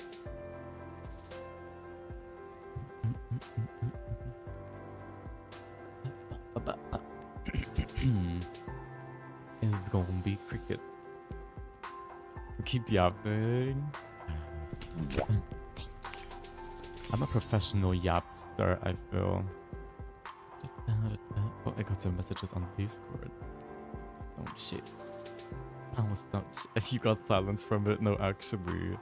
it's gonna be cricket. Keep yapping. I'm a professional yapster, I feel. Oh, I got some messages on Discord. Oh shit. Oh, stop. You got silence from it? No, actually.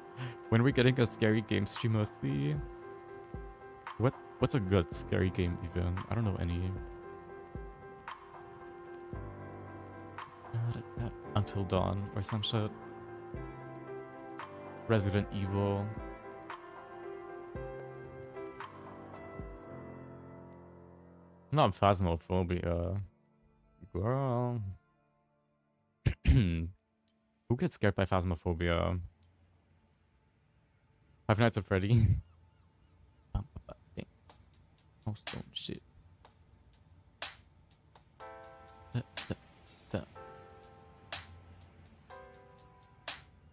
When we're getting a scary game stream mostly. What what's a good scary game even? I don't know any. Until Dawn or some shit. Resident Evil. Not phasmophobia. Girl. Who gets scared by phasmophobia? Five Nights at Freddy. oh, stone shit. Da, da, da.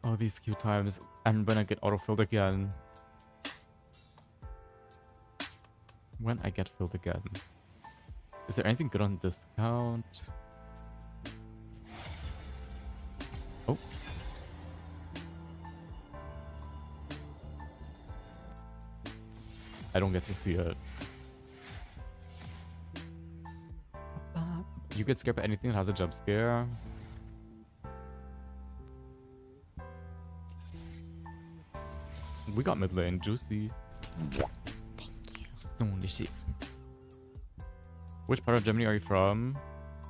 Oh, these queue times. And when I get auto-filled again. When I get filled again. Is there anything good on discount? I don't get to see it. You get scared by anything that has a jump scare? We got mid lane, juicy. Holy shit. Which part of Germany are you from?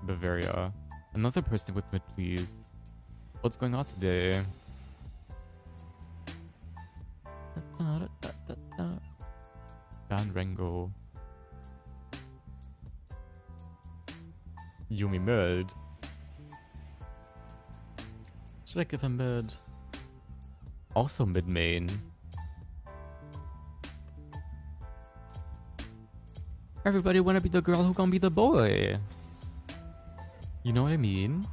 Bavaria. Another person with mid, please. What's going on today? Should I give him mid? Also mid main. Everybody wanna be the girl who gonna be the boy. You know what I mean?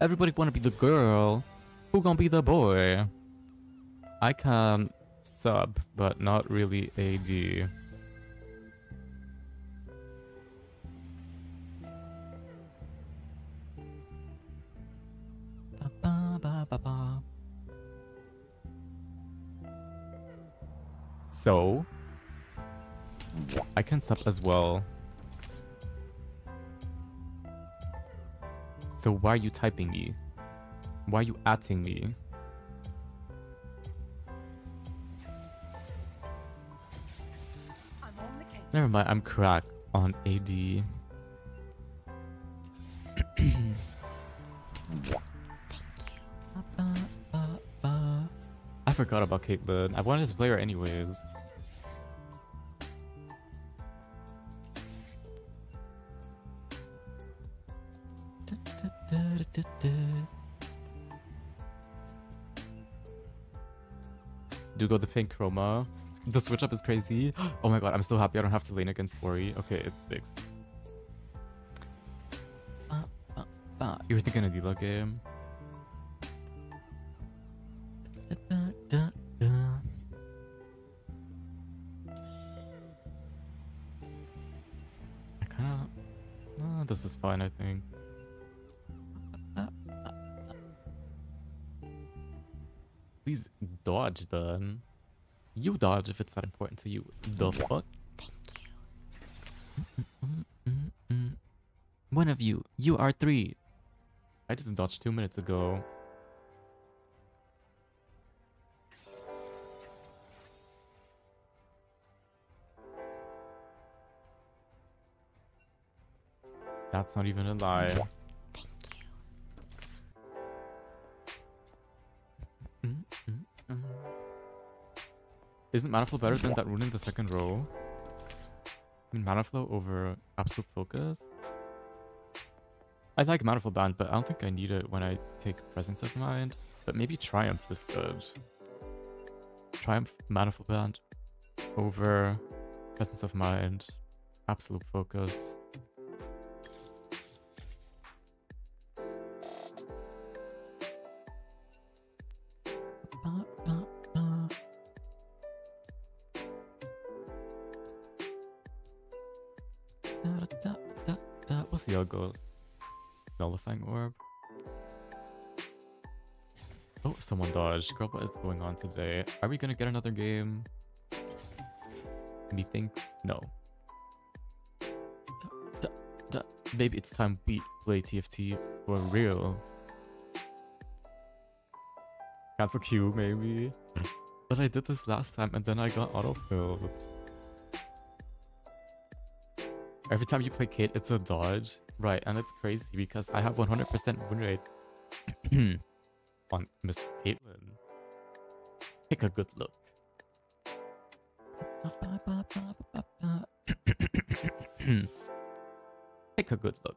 Everybody wanna be the girl. Who gonna be the boy? I can sub, but not really AD. So, I can sub as well. So why are you typing me? Why are you atting me? Never mind, I'm cracked on AD. I forgot about Caitlyn. I wanted to play her anyways. Do go the pink chroma. The switch up is crazy. Oh my god, I'm so happy I don't have to lane against Ori. Okay, it's six. Uh, uh, uh. You're thinking a Dila game? Da, da, da. I kinda... This is fine, I think. Please dodge then. You dodge if it's that important to you. The fuck? Thank you. One of you. You are three. I just dodged two minutes ago. That's not even a lie. Isn't Mana Flow better than that rune in the second row? I mean, Mana Flow over Absolute Focus? I like Mana Flow Band, but I don't think I need it when I take Presence of Mind. But maybe Triumph is good. Triumph Mana Flow Band over Presence of Mind, Absolute Focus. Goes. Nullifying orb. Oh, someone dodged. Girl, what is going on today? Are we gonna get another game? Methinks no. Maybe it's time we play TFT for real. Cancel Q, maybe. but I did this last time and then I got autofilled. Every time you play Kate, it's a dodge. Right, and it's crazy because I have 100% win rate on Miss Caitlyn. Take a good look. Take a good look.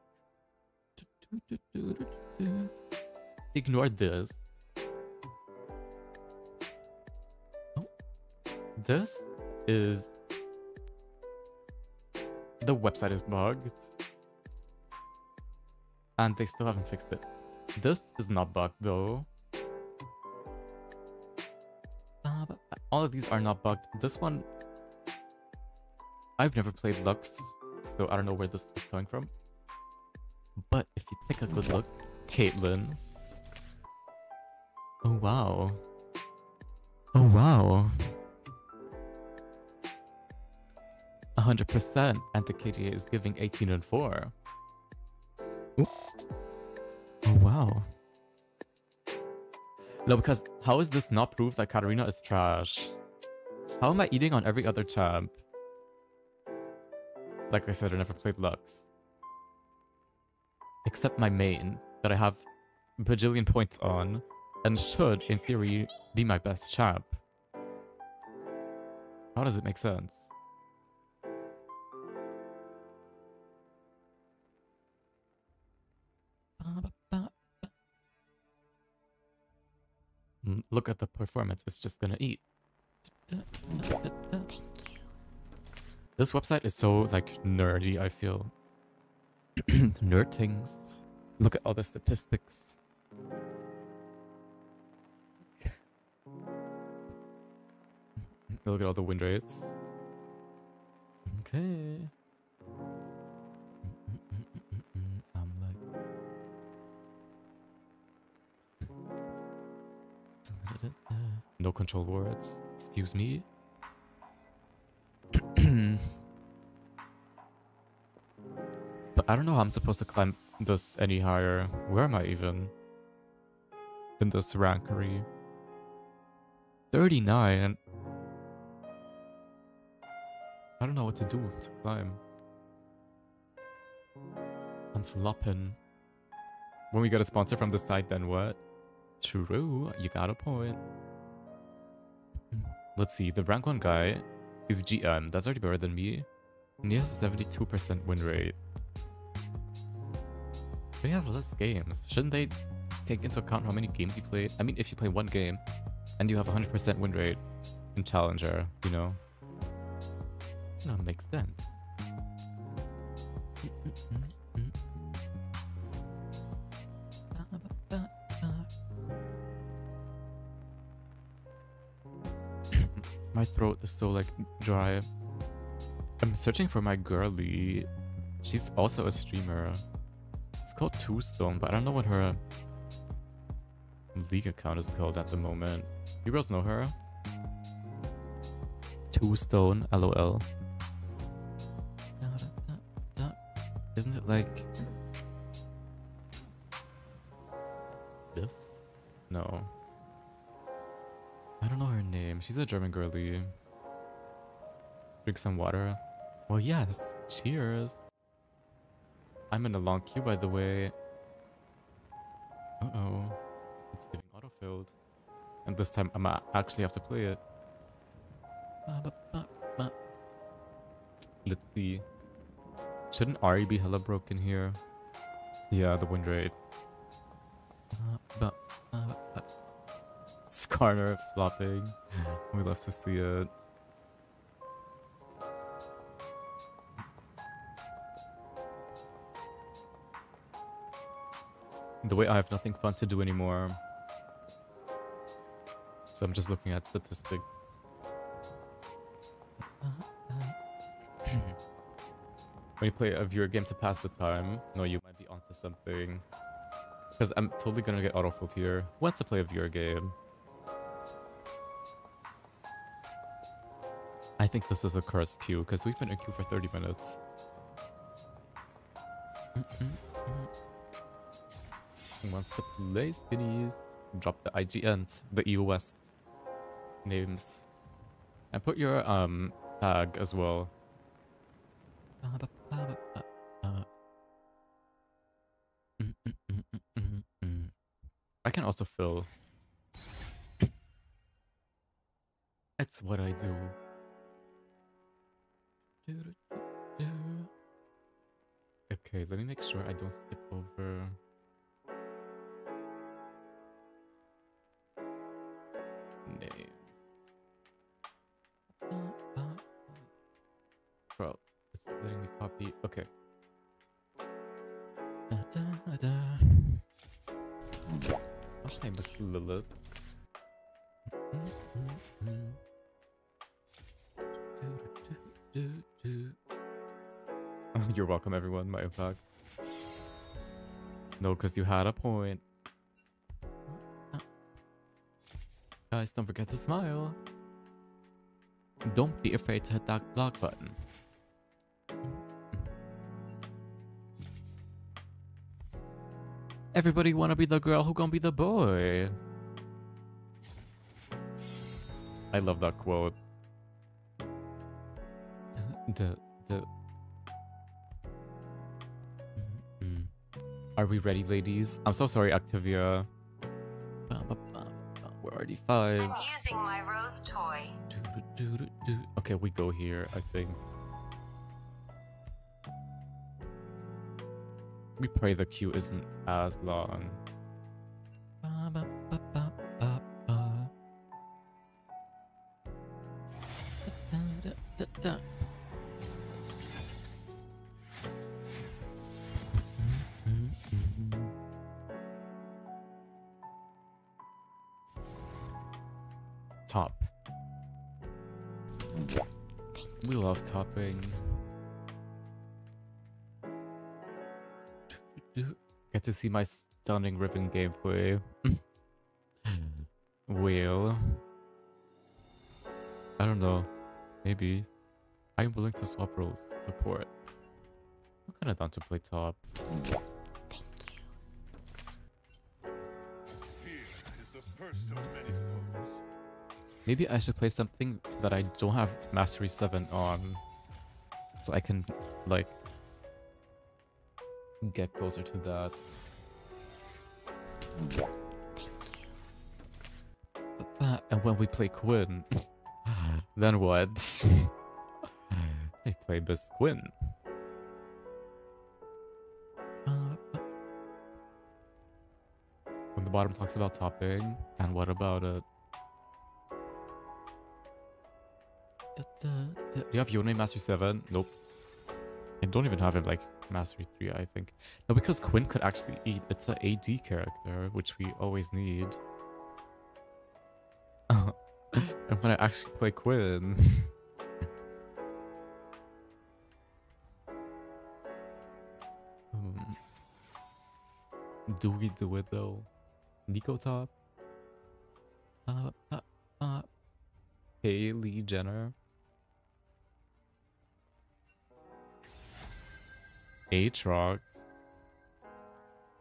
Ignore this. This is the website is bugged. And they still haven't fixed it. This is not bugged though. Uh, all of these are not bugged. This one, I've never played Lux, so I don't know where this is coming from. But if you take a good look, Caitlyn. Oh wow. Oh wow. 100% and the KDA is giving 18 and 4. Ooh. Wow. No, because how is this not proof that Katarina is trash? How am I eating on every other champ? Like I said, I never played Lux. Except my main. that I have bajillion points on and should, in theory, be my best champ. How does it make sense? Look at the performance, it's just gonna eat. Thank you. This website is so like nerdy, I feel. Nerd things. Look at all the statistics. Look at all the win rates. Okay. No control words. Excuse me. but I don't know how I'm supposed to climb this any higher. Where am I even? In this rankery. 39. I don't know what to do to climb. I'm flopping. When we get a sponsor from the site, then what? True, you got a point. Let's see, the rank 1 guy is GM. That's already better than me. And he has a 72% win rate. But he has less games. Shouldn't they take into account how many games he played? I mean, if you play one game and you have 100% win rate in Challenger, you know? No, makes sense. My throat is so like dry. I'm searching for my girly. She's also a streamer. It's called Two Stone, but I don't know what her league account is called at the moment. You girls know her? Two Stone, lol. Isn't it like this? No. Name. She's a German girly. Drink some water. Well, yes. Cheers. I'm in a long queue, by the way. Uh-oh. It's giving autofilled. And this time, I'm actually have to play it. Let's see. Shouldn't Ahri be hella broken here? Yeah, the win rate. Skarner flopping. We love to see it. The way I have nothing fun to do anymore. So I'm just looking at statistics. when you play a viewer game to pass the time, no, you might be onto something. Because I'm totally gonna get autofilled here. Wants to play a viewer game. I think this is a cursed queue because we've been in queue for 30 minutes. Who wants to play skinnies? Drop the IGNs, the EU West names. And put your um tag as well. I can also fill. It's what I do. Okay, let me make sure I don't skip over. Names. Bro, it's letting me copy. Okay. Da, da, da. Okay, Miss Lilith. Welcome, everyone. My impact. No, because you had a point. Guys, don't forget to smile. Don't be afraid to hit that block button. Everybody wanna be the girl who gonna be the boy. I love that quote. The the Are we ready, ladies? I'm so sorry, ba. We're already five. I'm using my rose toy. Okay, we go here, I think. We pray the queue isn't as long. See my stunning Riven gameplay. well, I don't know. Maybe. I'm willing to swap roles. Support. I'm kind of down to play top. Maybe I should play something that I don't have Mastery 7 on. So I can, like, get closer to that. And when we play Quinn, then what? I play Miss Quinn. Uh, uh. When the bottom talks about topping, and what about it? Do you have Yone Master 7? Nope. I don't even have him like Mastery 3, I think. No, because Quinn could actually eat. It's an AD character, which we always need. I'm gonna actually play Quinn. um, do we do it though? Neeko top? Uh, uh, uh. Haley Jenner? Aatrox.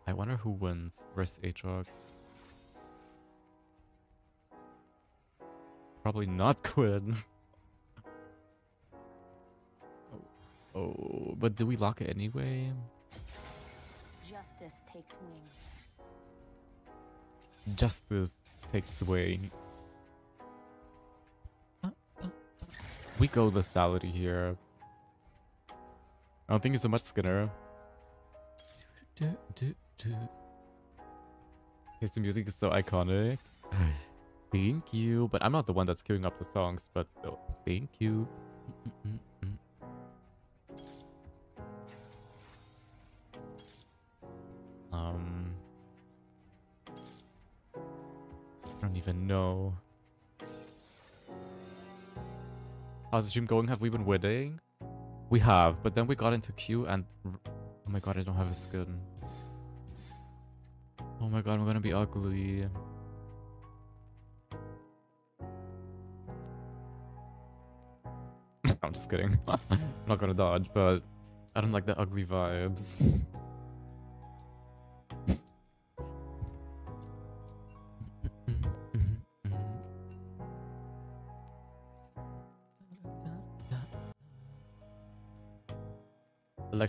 I wonder who wins versus Aatrox. Probably not Quinn. oh. oh, but do we lock it anyway? Justice takes wing. Justice takes away. We go the salady here. I don't think it's so much Skinner. Do, do, do. His music is so iconic. thank you. But I'm not the one that's queuing up the songs, but still, thank you. Mm, mm, mm, mm. Um, I don't even know. How's the stream going? Have we been winning? We have, but then we got into queue and... Oh my god, I don't have a skin. Oh my god, I'm gonna be ugly. I'm just kidding. I'm not gonna dodge, but I don't like the ugly vibes.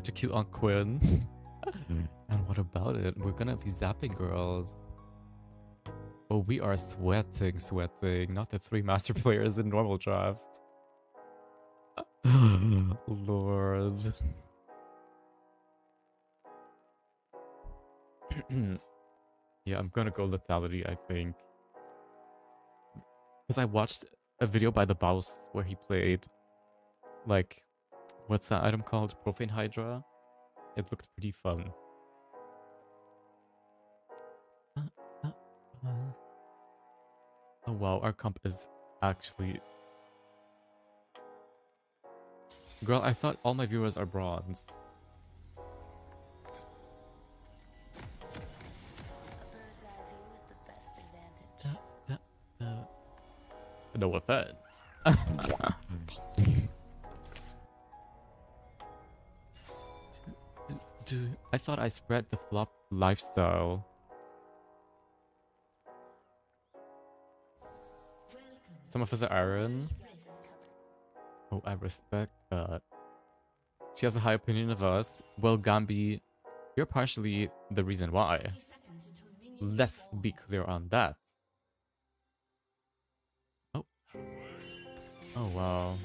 Electrocute on Quinn. Mm-hmm. and what about it? We're gonna be zapping girls. Oh, we are sweating, sweating. Not the three master players in normal draft. Lord. yeah, I'm gonna go lethality, I think. Because I watched a video by the Baus where he played like what's that item called? Profane Hydra? It looked pretty fun. Uh, uh, uh. Oh wow, our comp is actually... Girl, I thought all my viewers are bronze. No offense. Dude, I thought I spread the flop lifestyle. Some of us are Iron. Oh, I respect that. She has a high opinion of us. Well, Gambi, You're partially the reason why. Let's be clear on that. Oh. Oh, wow.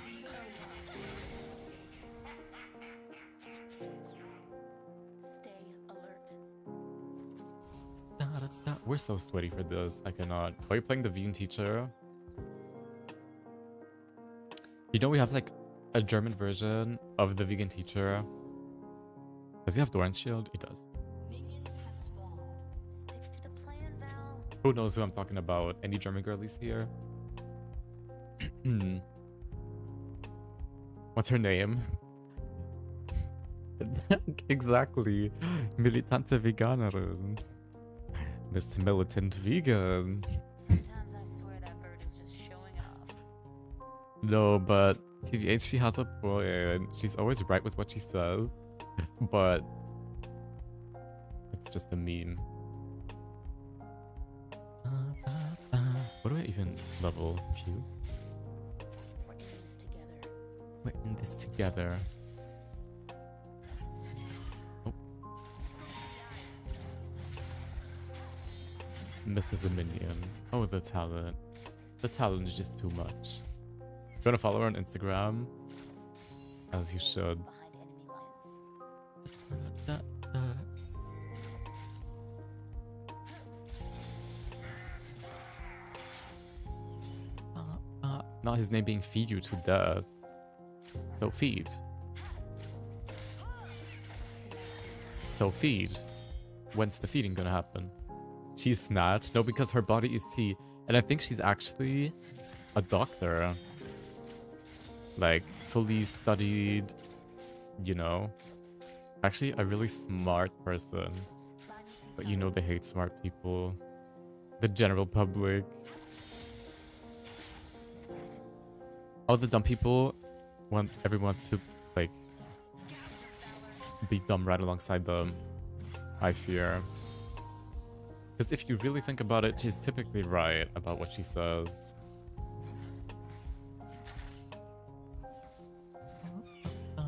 We're so sweaty for this. I cannot. Are you playing the vegan teacher? You know we have like a German version of the vegan teacher. Does he have Doran's shield? He does. Stick to the plan, Who knows who I'm talking about? Any German girlies here? What's her name? exactly. Militante Veganerin. Miss Militant Vegan. Sometimes I swear that bird is just showing off. No, but TVH, she has a point. She's always right with what she says. But it's just a meme. What do I even level? Q? We're in this together. We're in this together. Mrs. a minion. Oh, the talent. The talent is just too much. You wanna follow her on Instagram? As you should. Not his name being feed you to death. So feed. So feed. When's the feeding gonna happen? She's snatched? No, because her body is tea. And I think she's actually a doctor. Like, fully studied, you know. Actually, a really smart person. But you know they hate smart people. The general public. All the dumb people want everyone to, like, be dumb right alongside them. I fear. Because if you really think about it, she's typically right about what she says.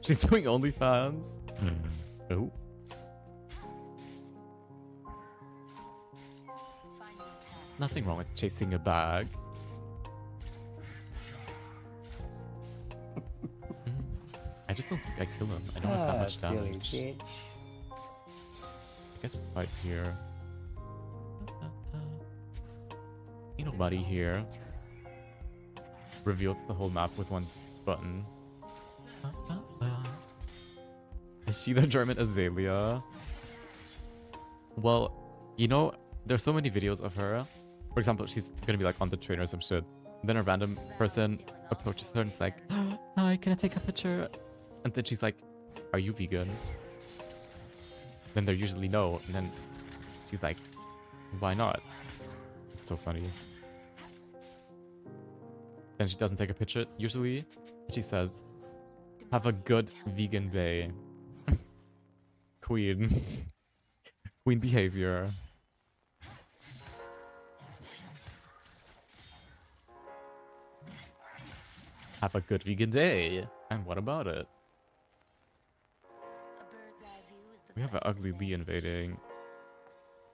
She's doing OnlyFans? oh. Find the attack. Nothing wrong with chasing a bag. Mm. I just don't think I kill him. I don't have that Ah, much silly damage. bitch. Guess fight here. Ain't nobody here. Reveals the whole map with one button. Is she the German Azalea? Well, you know, there's so many videos of her. For example, she's gonna be like on the train or some shit. Then a random person approaches her and it's like, Hi, can I take a picture? And then she's like, Are you vegan? Then they're usually no. And then she's like, Why not? It's so funny. Then she doesn't take a picture, usually. She says, Have a good vegan day. Queen. Queen behavior. Have a good vegan day. And what about it? We have an ugly Lee invading.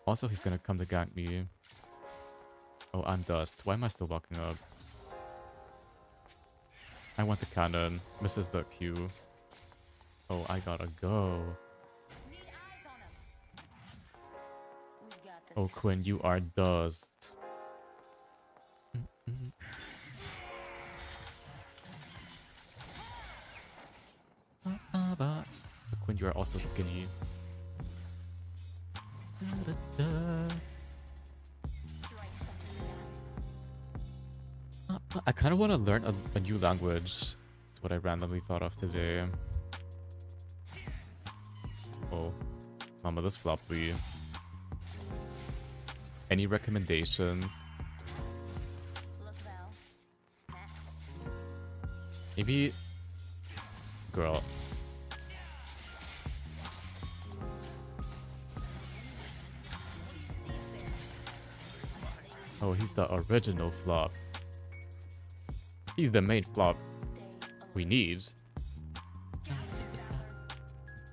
Also, he's gonna come to gank me. Oh, I'm Dust. Why am I still walking up? I want the cannon. Misses the Q. Oh, I gotta go. Oh, Quinn, you are Dust. Quinn, you are also skinny. Da-da-da. Uh, uh, I kind of want to learn a, a new language. That's what I randomly thought of today. Oh, mama, this floppy. Any recommendations? Maybe, girl. Oh, he's the original flop. He's the main flop we need. Did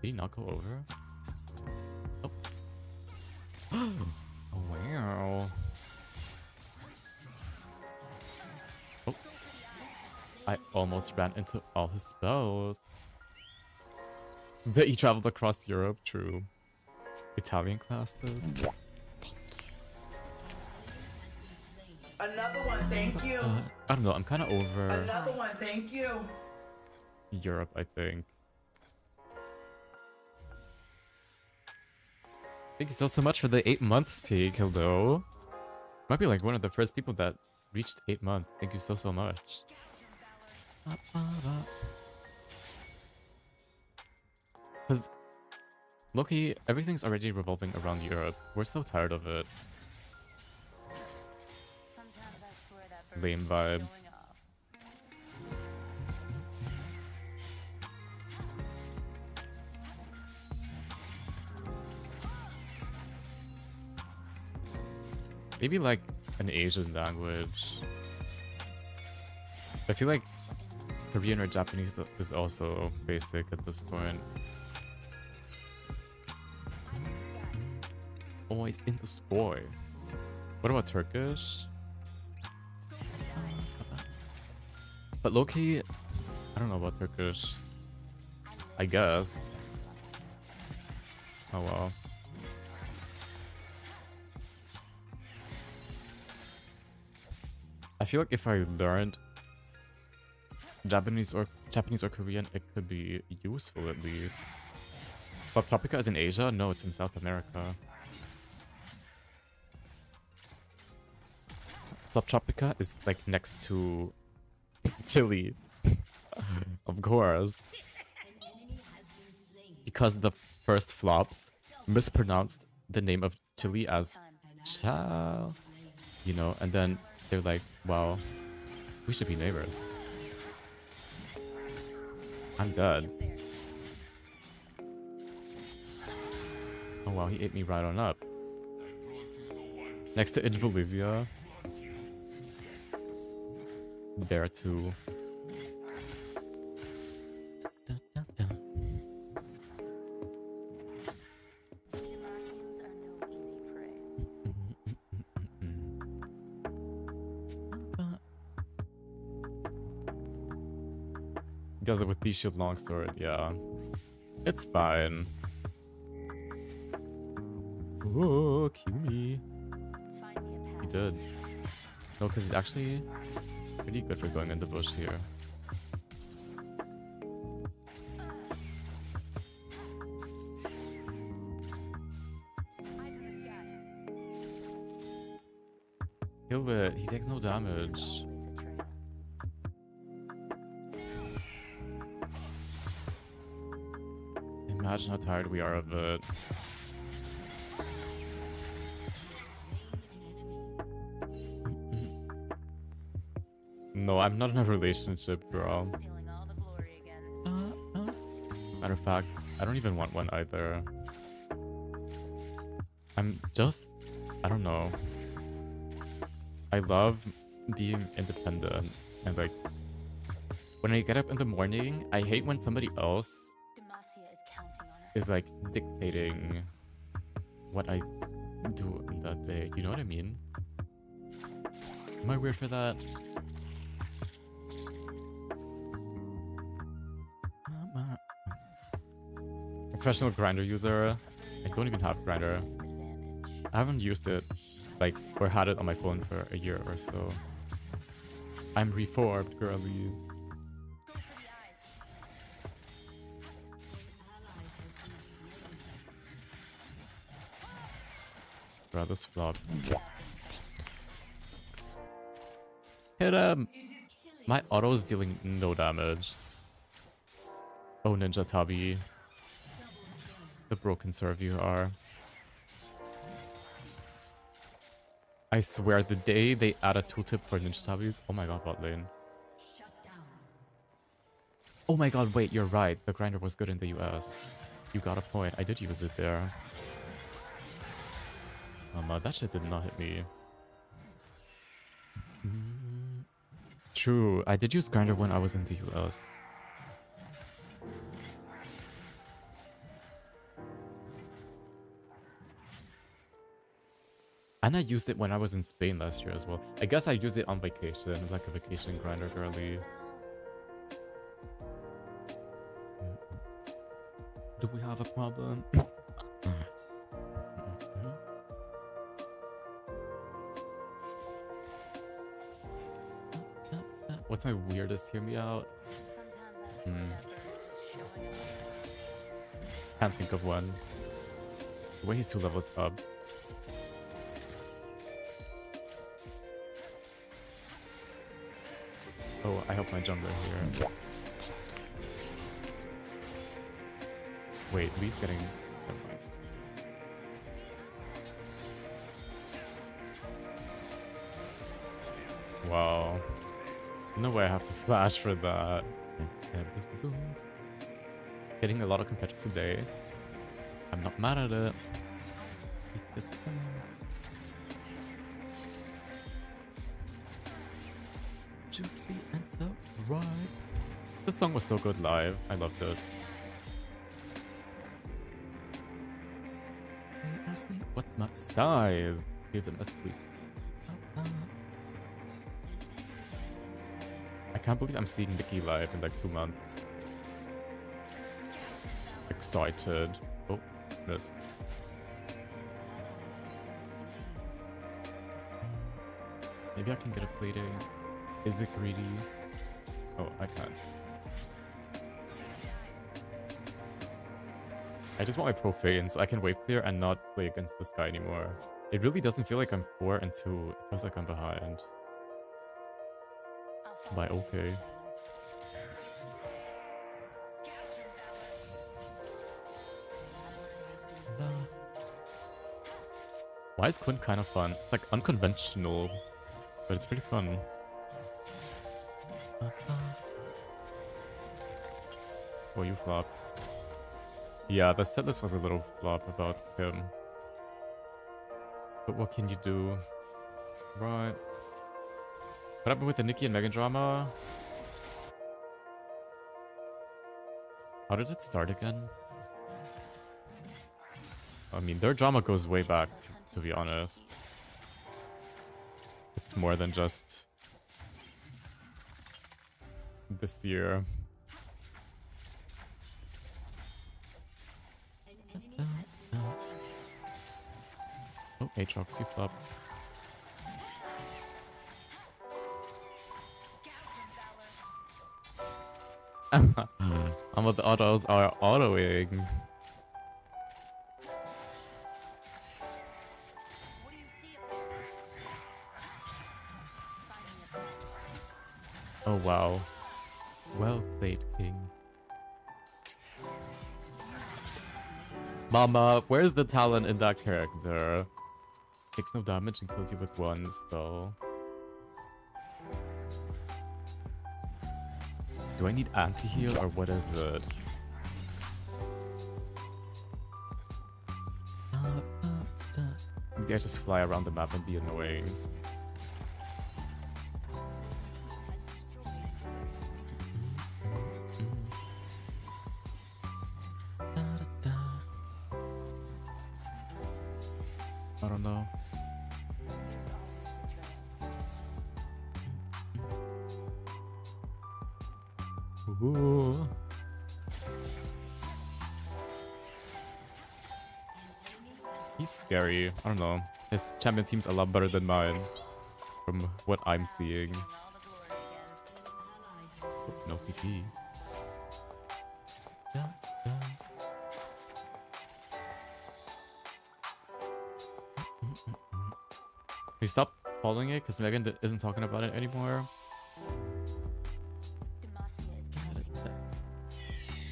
he not go over? Oh. wow. Oh. I almost ran into all his spells. That he traveled across Europe, true. Italian classes. Another one, thank you. Uh, I don't know, I'm kind of over Another one, thank you. Europe, I think. Thank you so, so much for the eight months take. Hello. Might be like one of the first people that reached eight months. Thank you so, so much. Because, Loki, everything's already revolving around Europe. We're so tired of it. Vibes. Maybe like an Asian language. I feel like Korean or Japanese is also basic at this point. Always in the sky. What about Turkish? But Loki, I don't know about Turkish. I guess. Oh well. I feel like if I learned Japanese or Japanese or Korean, it could be useful at least. But Tropica is in Asia? No, it's in South America. Subtropica is like next to Chile. of course. Because the first flops mispronounced the name of Chile as Cha. You know, and then they're like, well, we should be neighbors. I'm dead. Oh wow, he ate me right on up. Next to Edge Bolivia. Easy prey. Does it with the shield longsword, yeah. It's fine. Whoa, kill me. Find me a path. He did. No, because he's actually pretty good for going in the bush here. Kill it. Uh, he takes no damage. Imagine how tired we are of it. No, I'm not in a relationship, girl. Stealing all the glory again. Matter of fact, I don't even want one either. I'm just, I don't know. I love being independent and like when I get up in the morning, I hate when somebody else is counting on us. is like dictating what I do in that day. You know what I mean? Am I weird for that? Professional Grindr user. I don't even have Grindr. I haven't used it, like, or had it on my phone for a year or so. I'm reformed, girlies. Brothers flop. Hit him! My auto's dealing no damage. Oh, Ninja Tabi. The broken serve you are. I swear, the day they add a tooltip for Ninja Tabis, oh my god, bot lane. Oh my god, wait, you're right. The Grindr was good in the US. You got a point. I did use it there. Uh, that shit did not hit me. Mm, True, I did use Grindr when I was in the US. And I used it when I was in Spain last year as well. I guess I used it on vacation, like a vacation Grindr girly. Do we have a problem? What's my weirdest? Hear me out. Hmm. Can't think of one. The way he's two levels up. Oh, I hope my jungler here. Wait, Lee's getting... Wow. No way I have to flash for that. Getting a lot of competitors today. I'm not mad at it. Song was so good live. I loved it. They asked me what's my size. Give them a squeeze. I can't believe I'm seeing Nicki live in like two months. Excited. Oh, missed. Maybe I can get a plating. Is it greedy? Oh, I can't. I just want my profane so I can wave clear and not play against this guy anymore. It really doesn't feel like I'm 4 and 2. It feels like I'm behind. By okay. Why is Quinn kind of fun? Like unconventional, but it's pretty fun. Oh, you flopped. Yeah, the setlist was a little flop about him. But what can you do? Right. What happened with the Nicki and Megan drama? How did it start again? I mean, their drama goes way back, to, to be honest. It's more than just this year. Oh, Aatrox, you flop. I'm what the autos are autoing. Oh wow. Well played, King. Mama, where's the talent in that character? Takes no damage and kills you with one spell. Do I need anti-heal or what is it? Uh, uh, uh. Maybe I just fly around the map and be annoying. I don't know. His champion seems a lot better than mine. From what I'm seeing. Oh, no TP. We stop following it because Megan isn't talking about it anymore.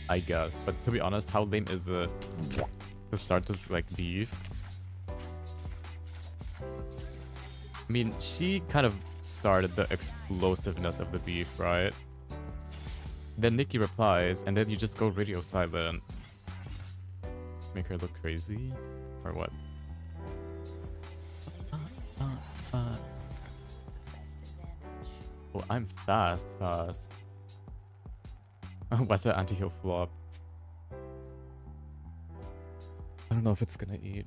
I guess, but to be honest, how lame is uh, it to start this like beef? Mean, she kind of started the explosiveness of the beef, right? Then Nicki replies, and then you just go radio silent. Make her look crazy? Or what? Oh, I'm fast, fast. What's the anti-heal flop? I don't know if it's gonna eat.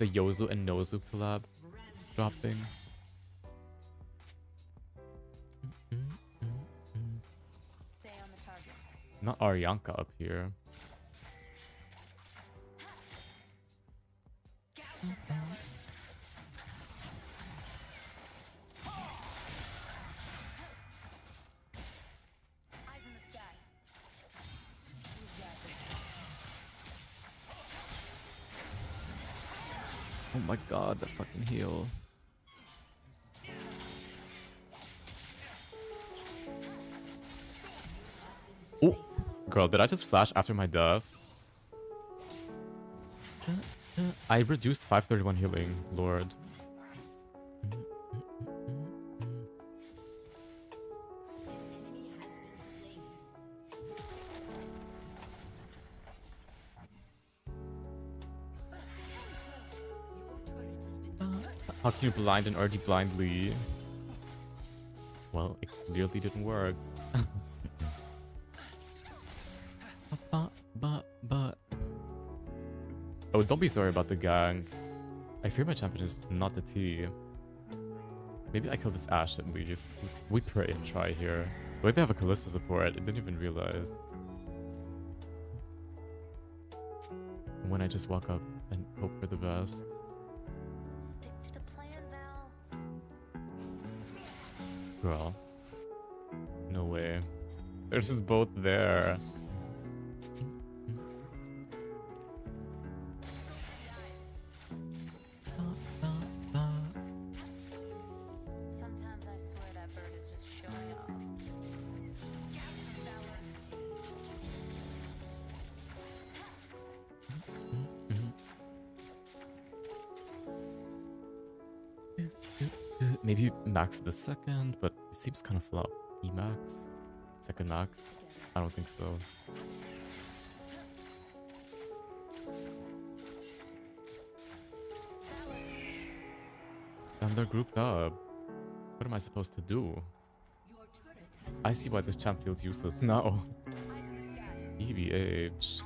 The Yozu and Nozu collab dropping? Stay on the target. Not Arianka up here. God, that fucking heal. Oh, girl, did I just flash after my death? I reduced 531 healing, lord. How can you blind an RD blindly? Well, it clearly didn't work. but, but, but. Oh, don't be sorry about the gang. I fear my champion is not the T. Maybe I kill this Ashe at least. We pray and try here. Wait, they have a Kalista support. I didn't even realize. When I just walk up and hope for the best. Girl. No way. They're just both there. Sometimes I swear that bird is just showing off. Maybe max the second, but it seems kind of flop. E max? Second max? I don't think so. And they're grouped up. What am I supposed to do? I see why this champ feels useless now. EBH.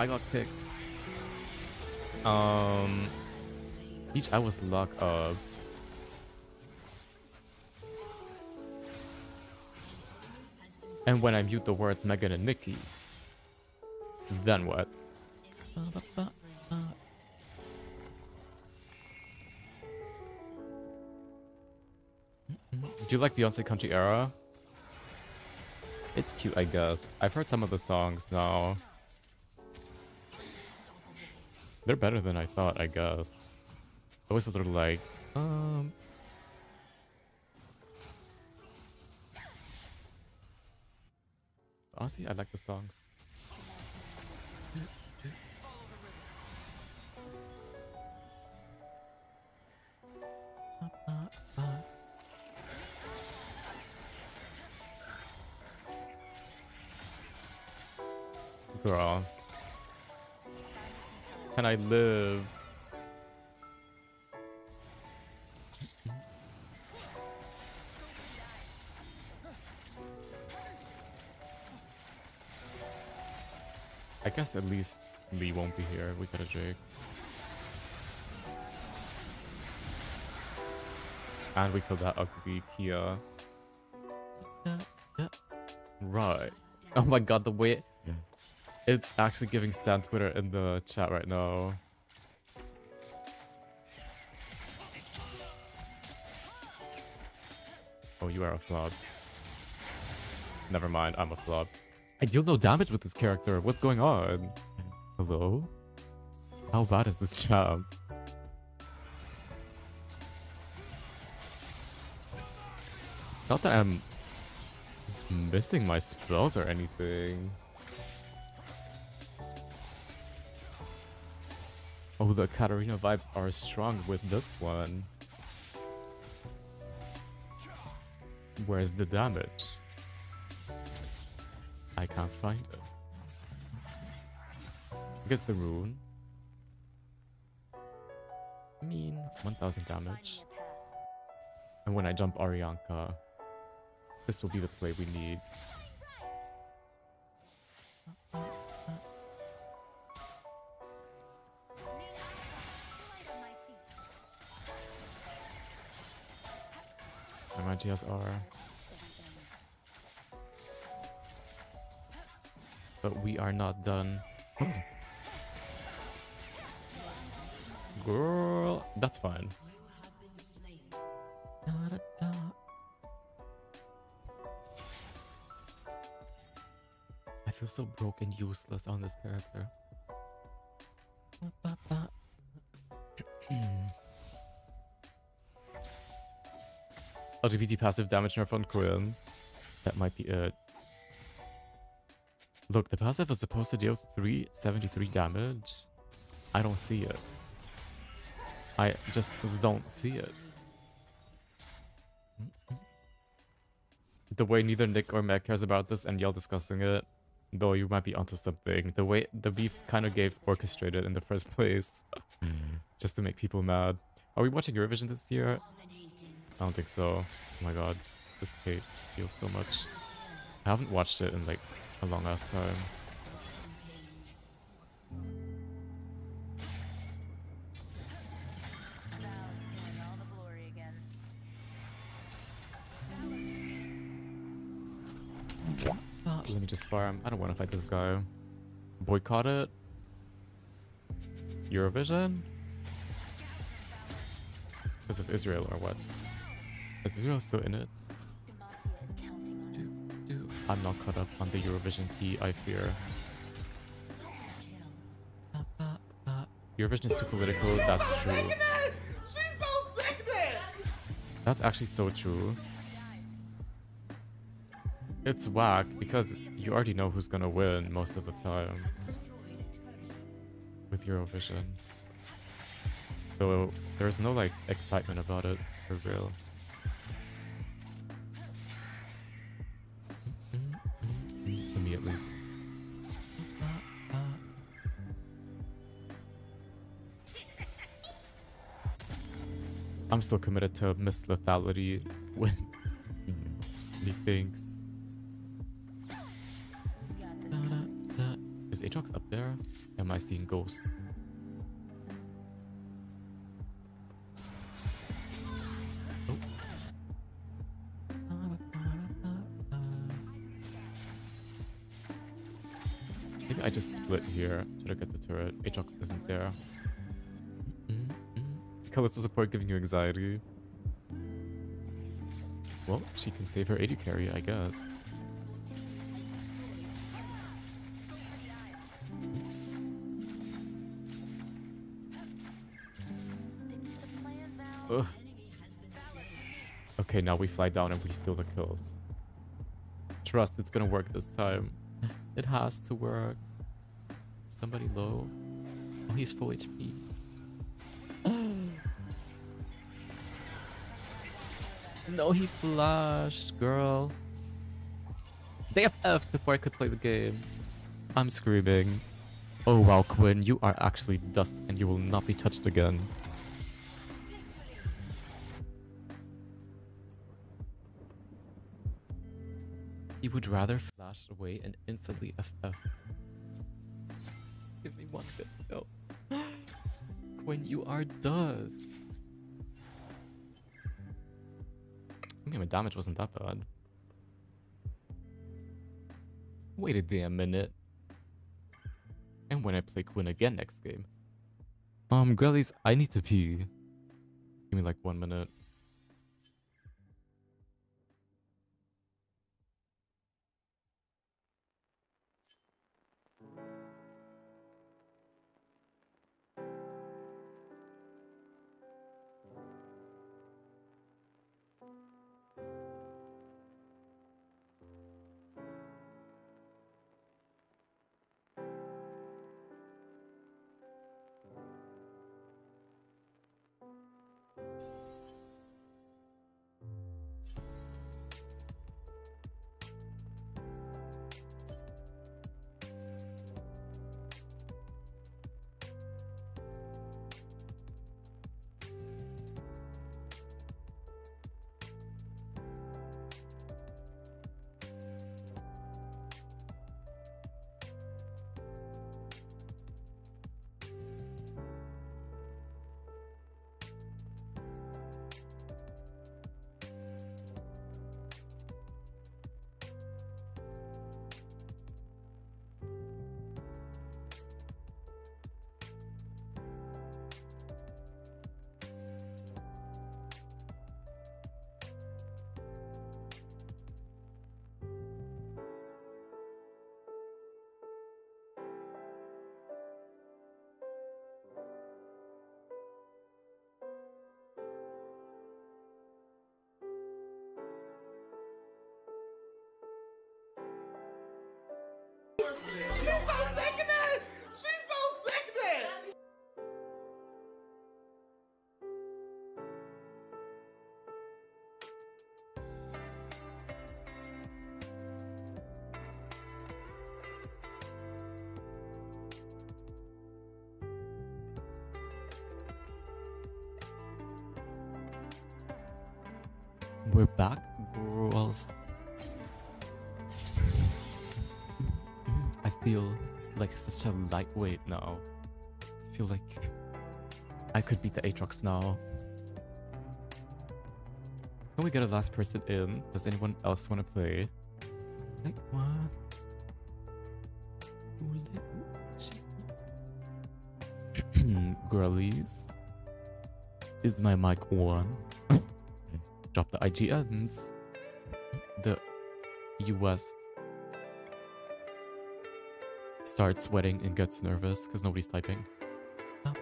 I got picked. Um, each I was locked up. And when I mute the words Megan and Nicki, then what? Do you like Beyonce Country Era? It's cute, I guess. I've heard some of the songs now. They're better than I thought, I guess. I was a little like, um... Honestly, I like the songs. Guess at least Lee won't be here. We got a Drake. And we killed that ugly Kia. Right. Oh my god, the way it's actually giving Stan Twitter in the chat right now. Oh, you are a flop. Never mind, I'm a flop. I deal no damage with this character. What's going on? Hello? How bad is this job? Not that I'm missing my spells or anything. Oh, the Katarina vibes are strong with this one. Where's the damage? I can't find it. Gets the rune. I mean, 1000 damage. And when I jump Arianka, this will be the play we need. My GSR. But we are not done. Hmm. Girl, that's fine. I feel so broken, useless on this character. LGBT passive damage nerf on Quinn. That might be it. Look, the passive is supposed to deal 373 damage. I don't see it. I just don't see it. The way neither Nick or Meg cares about this and y'all discussing it, though you might be onto something. The way the beef kind of gave orchestrated in the first place, hmm. just to make people mad. Are we watching Eurovision this year? I don't think so. Oh my god, this hate feels so much. I haven't watched it in like a long ass time. Ah, let me just farm. I don't want to fight this guy. Boycott it. Eurovision? Because of Israel or what? Is Israel still in it? I'm not caught up on the Eurovision tea, I fear. Eurovision is too political, that's true. So! That's actually so true. It's whack because you already know who's gonna win most of the time with Eurovision. So there's no like excitement about it for real. I'm still committed to Miss Lethality when methinks. Da-da-da. Is Aatrox up there? Am I seeing ghosts? Maybe I just split here. Should I get the turret? Aatrox isn't there. Kalista support giving you anxiety. Well, she can save her AD carry, I guess. Oops. Ugh. Okay, now we fly down and we steal the kills. Trust, it's gonna work this time. It has to work. Somebody low. Oh, he's full HP. No, he flashed, girl. They FF'd before I could play the game. I'm screaming. Oh wow, Quinn, you are actually dust and you will not be touched again. He would rather flash away and instantly FF. Give me one good kill. Quinn, you are dust. Mean, my damage wasn't that bad. Wait a damn minute. And when I play Quinn again next game. Um, Grellies, I need to pee. Give me like one minute. You're so sick feel like such a lightweight now. I feel like I could beat the Aatrox now. Can we get a last person in? Does anyone else want to play? Like what? Girlies. Is my mic on? Drop the IGNs. The US starts sweating and gets nervous because nobody's typing. You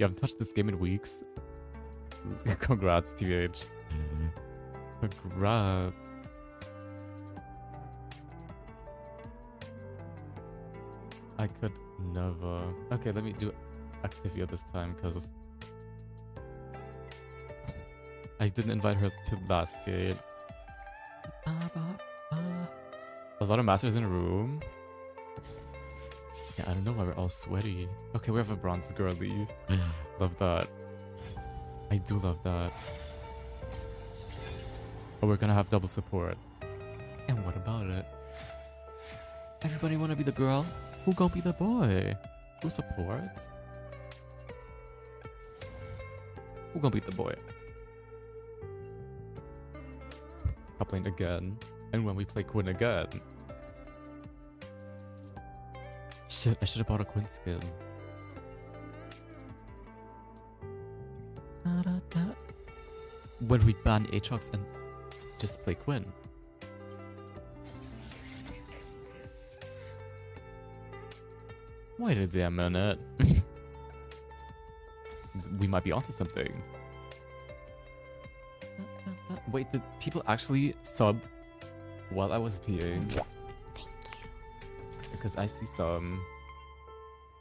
haven't touched this game in weeks. Congrats, TH. Congrats. I could never. Okay, let me do Activia this time because I didn't invite her to last game. A lot of masters in a room. I don't know why we're all sweaty. Okay, we have a bronze girly. love that. I do love that. Oh, we're gonna have double support. And what about it? Everybody wanna be the girl? Who gonna be the boy? Who supports? Who gonna be the boy? Play again. And when we play Quinn again. I should have bought a Quinn skin. Da-da-da. When we ban Aatrox and just play Quinn. Wait a damn minute. we might be onto something. Wait, did people actually sub while I was peeing? Because I see some.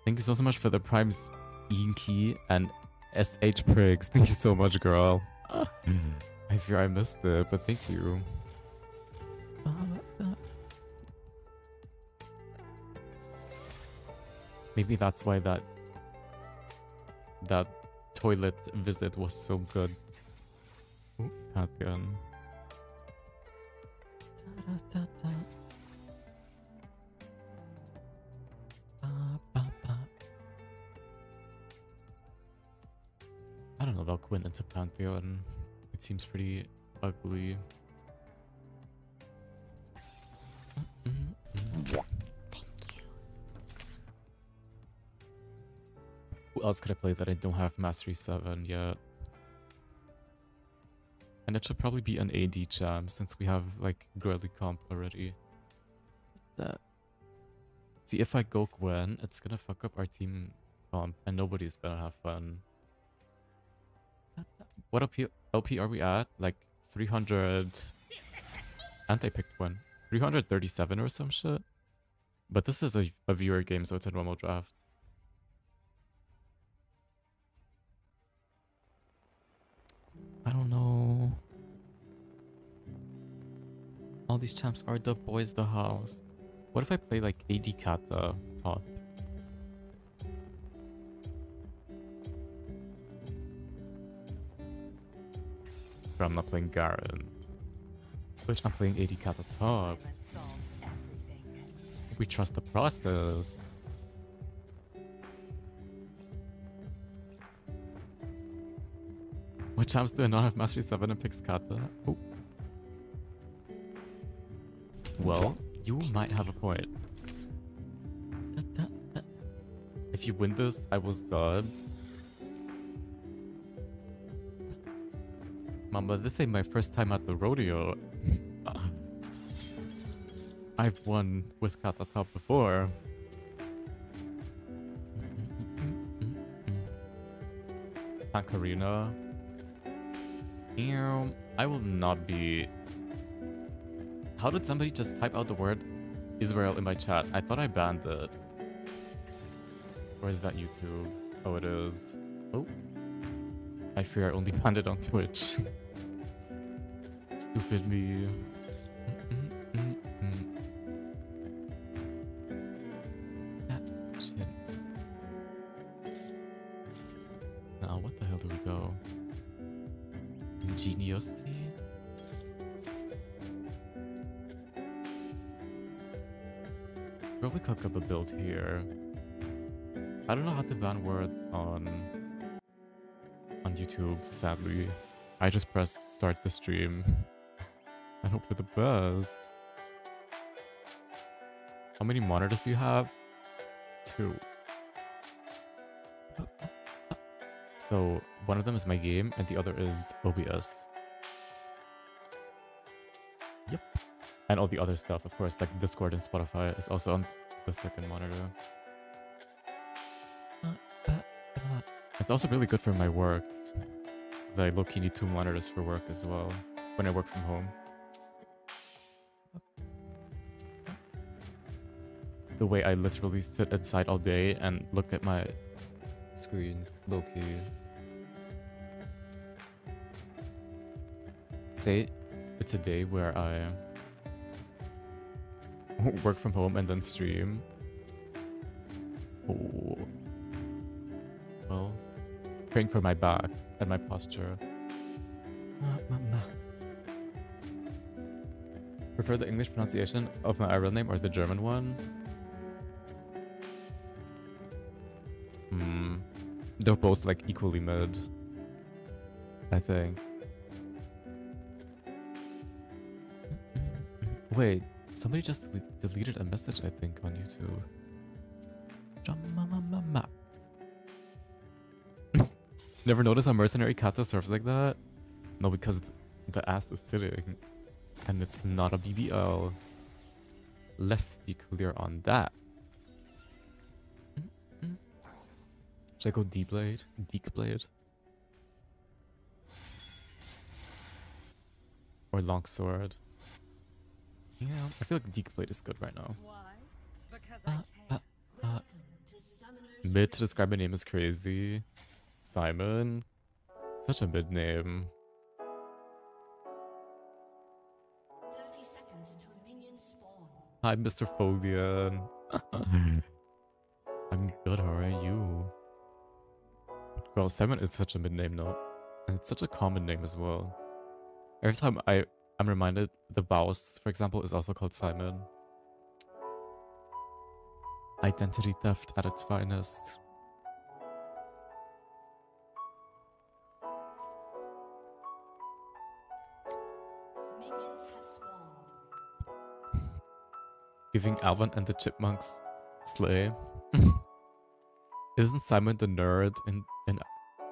Thank you so, so much for the primes, Inky and SH Prigs. Thank you so much, girl. I fear I missed it, but thank you. Maybe that's why that that toilet visit was so good. Ooh, Pantheon. Pantheon. It seems pretty ugly. Mm-mm-mm. Who else could I play that I don't have Mastery 7 yet? And it should probably be an AD champ since we have like girly comp already. That. See, if I go Gwen, it's gonna fuck up our team comp and nobody's gonna have fun. What LP, LP are we at? Like 300... And I picked one. 337 or some shit? But this is a, a viewer game, so it's a normal draft. I don't know. All these champs are the boys the house. What if I play like AD Kata top? But I'm not playing Garen. Which I'm playing AD Kata top. We trust the process. What champs do I not have Mastery 7 and picks Kata? Oh. Well, you might have a point. If you win this, I will sub. Mama, this ain't my first time at the rodeo. I've won with Kata top before. Pankarina. I will not be... How did somebody just type out the word Israel in my chat? I thought I banned it. Or is that YouTube? Oh, it is. Oh. I fear I only banned it on Twitch. Stupid me. Now, what the hell do we go? Genius. Probably cook up a build here. I don't know how to ban words on YouTube, sadly. I just press start the stream and hope for the best. How many monitors do you have? Two. So one of them is my game and the other is OBS. Yep. And all the other stuff, of course, like Discord and Spotify is also on the second monitor. It's also really good for my work. Because I low-key need two monitors for work as well, when I work from home. The way I literally sit inside all day and look at my screens, low-key. Say it's a day where I work from home and then stream. Oh. Well, praying for my back and my posture. Prefer the English pronunciation of my real name or the German one? Hmm. They're both like equally mid. I think. Wait, somebody just deleted a message, I think, on YouTube. Never noticed how mercenary kata surfs like that? No, because the ass is sitting. And it's not a BBL. Let's be clear on that. Should I go D-Blade? Deek Blade? Or Longsword? Yeah, I feel like Deek Blade is good right now. Why? Because Uh, I uh, uh. Mid to describe my name is crazy. Simon? Such a mid name. 30 seconds until minions spawn. Hi, Mr. Phobian. I'm good, how are you? Well, Simon is such a mid name, no? And it's such a common name as well. Every time I, I'm reminded, the Baus, for example, is also called Simon. Identity theft at its finest. Giving Alvin and the Chipmunks slay. Isn't Simon the nerd in in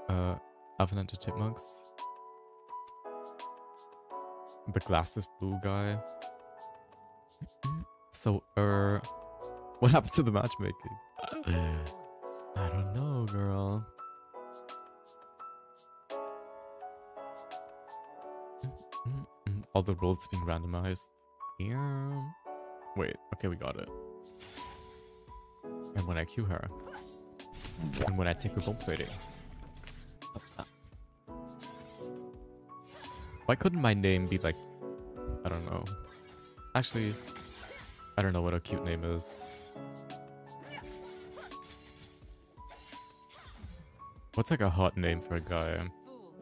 uh Alvin and the Chipmunks? The glasses blue guy. So er what happened to the matchmaking? I don't know, girl. All the roles being randomized. Yeah. Wait, okay, we got it. And when I Q her. And when I take her gold plating. Why couldn't my name be like, I don't know. Actually, I don't know what a cute name is. What's like a hot name for a guy?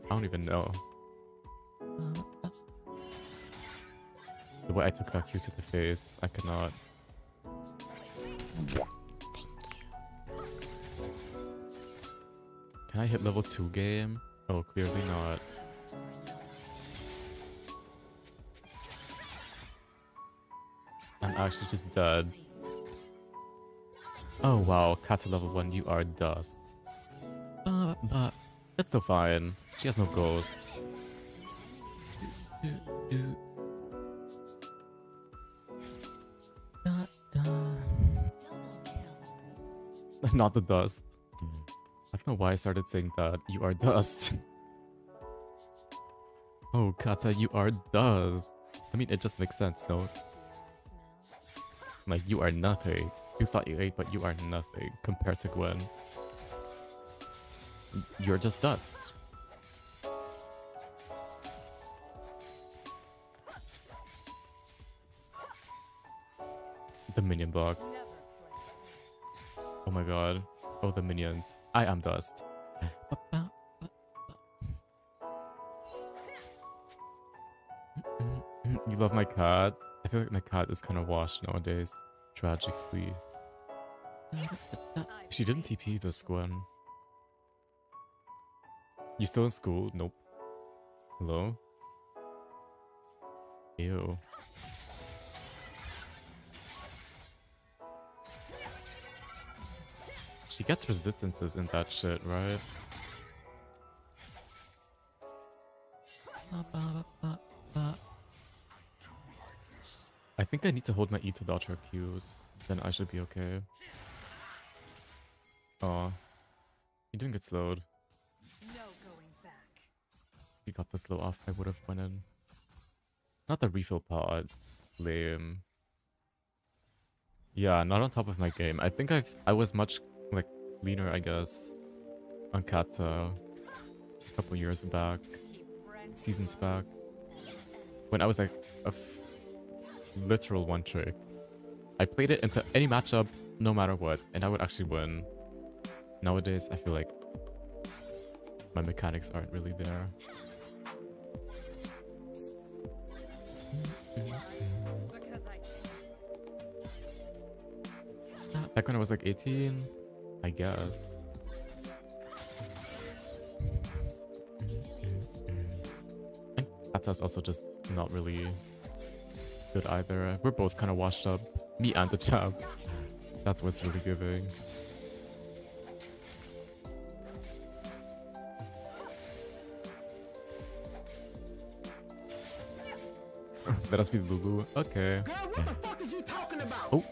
I don't even know. Way I took that Q to the face, I cannot. Can I hit level 2 game? Oh, clearly not. I'm actually just dead. Oh wow, Kata level 1, you are dust. Uh, but it's still fine. She has no ghost. Not the dust. Mm-hmm. I don't know why I started saying that. You are dust. oh, Kata, you are dust. I mean, it just makes sense, no? Like, you are nothing. You thought you ate, but you are nothing compared to Gwen. You're just dust. The minion block. Oh my god. Oh, the minions. I am dust. You love my cat? I feel like my cat is kind of washed nowadays. Tragically. She didn't TP this Gwen. You still in school? Nope. Hello? Ew. She gets resistances in that shit, right? I think I need to hold my E to dodge her Qs. Then I should be okay. Oh. He didn't get slowed. No going back. He got the slow off, I would have went in. Not the refill pod. Lame. Yeah, not on top of my game. I think I've I was much cleaner, I guess, on Kata uh, a couple years back, seasons back, when I was like a literal one trick. I played it into any matchup, no matter what, and I would actually win. Nowadays, I feel like my mechanics aren't really there. Back when I was like 18, I guess. Kata's also just not really good either. We're both kind of washed up. Me and the chap. That's what's really giving. Let us be Lulu. Okay. what the fuck is you talking about? Oh.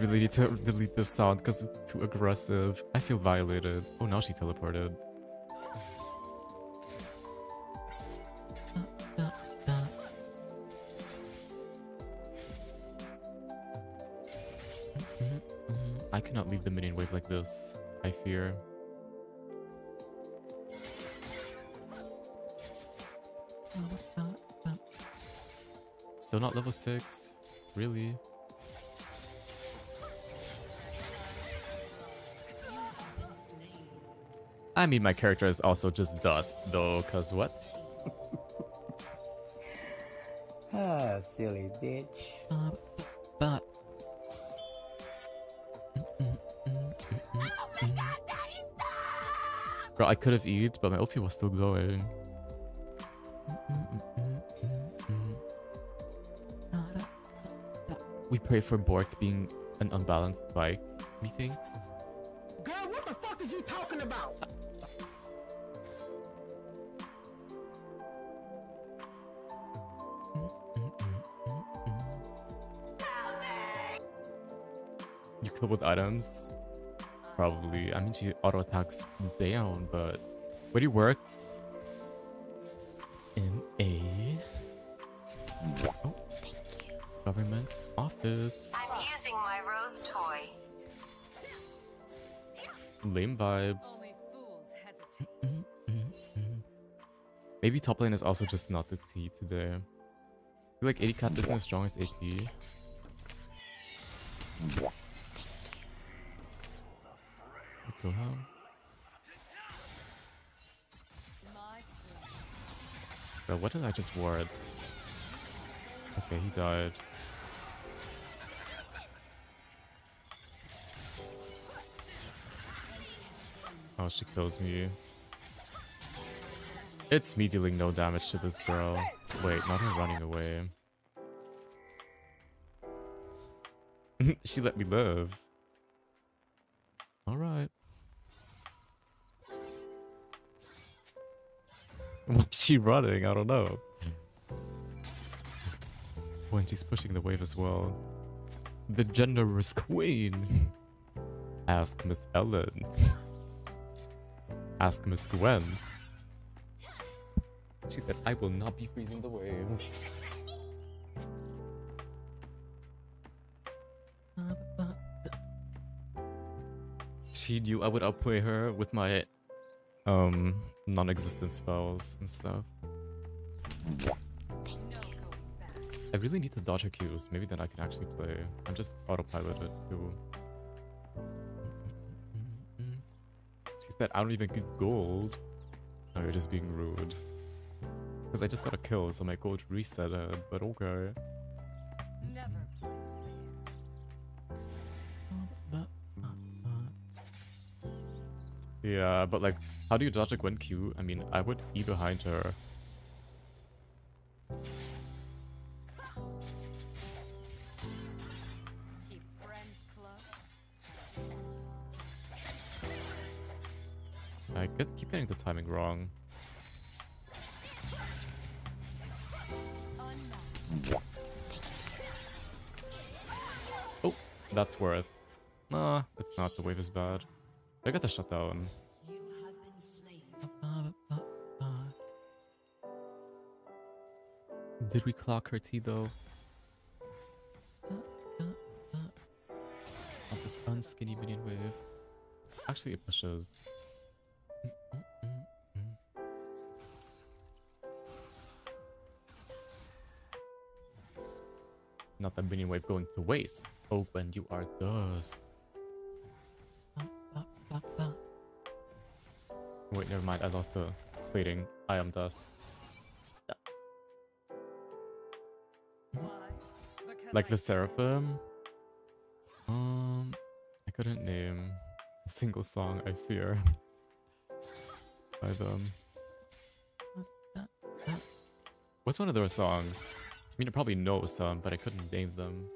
Really need to delete this sound because it's too aggressive. I feel violated. Oh, now she teleported. Mm-hmm, mm-hmm. I cannot leave the minion wave like this. I fear. Still not level 6? Really? I mean, my character is also just dust, though, because what? Ah, silly bitch. But. Bro, I could have eat, but my ulti was still going. We pray for Bork being an unbalanced bike, methinks. With items? Probably. I mean, she auto attacks down, but where do you work? In a oh. government office. I'm using my rose toy. Lame vibes. only fools hesitate. Mm-hmm, mm-hmm, mm-hmm. Maybe top lane is also just not the T today. I feel like AD Kat isn't the strongest AP. My turn. Bro, what did I just ward? Okay, he died. Oh, she kills me. It's me dealing no damage to this girl. Wait, not her running away. she let me live. What's she running? I don't know. When she's pushing the wave as well. The generous queen. Ask Miss Ellen. Ask Miss Gwen. She said, I will not be freezing the wave. She knew I would outplay her with my um non-existent spells and stuff. I really need to dodge her Qs. Maybe then I can actually play. I'm just autopiloted too. She said, I don't even give gold. No, you're just being rude. Because I just got a kill, so my gold reset it, but okay. Never Yeah, but like, how do you dodge a Gwen Q? I mean, I would E behind her. I get, keep getting the timing wrong. Oh, that's worth. Nah, it's not. The wave is bad. I got the shutdown. Did we clock her T though? This unskinny minion wave. Actually, it pushes. Not that minion wave going to waste. Open, you are dust. Wait, never mind. I lost the plating. I am dust. Why? Because Like LE SSERAFIM? Um, I couldn't name a single song, I fear. By them. What's one of their songs? I mean, I probably know some, but I couldn't name them.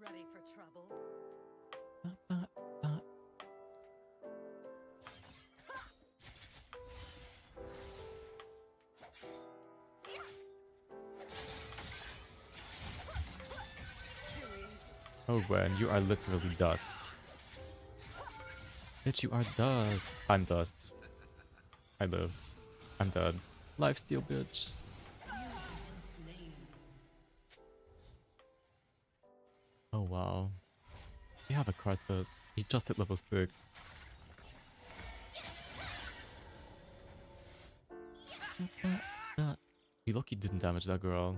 ready for trouble. Gwen, you are literally dust. Bitch, you are dust. I'm dust. I live. I'm dead. Lifesteal, bitch. Oh, wow. We have a Karthus. He just hit level 6. He lucky didn't damage that girl.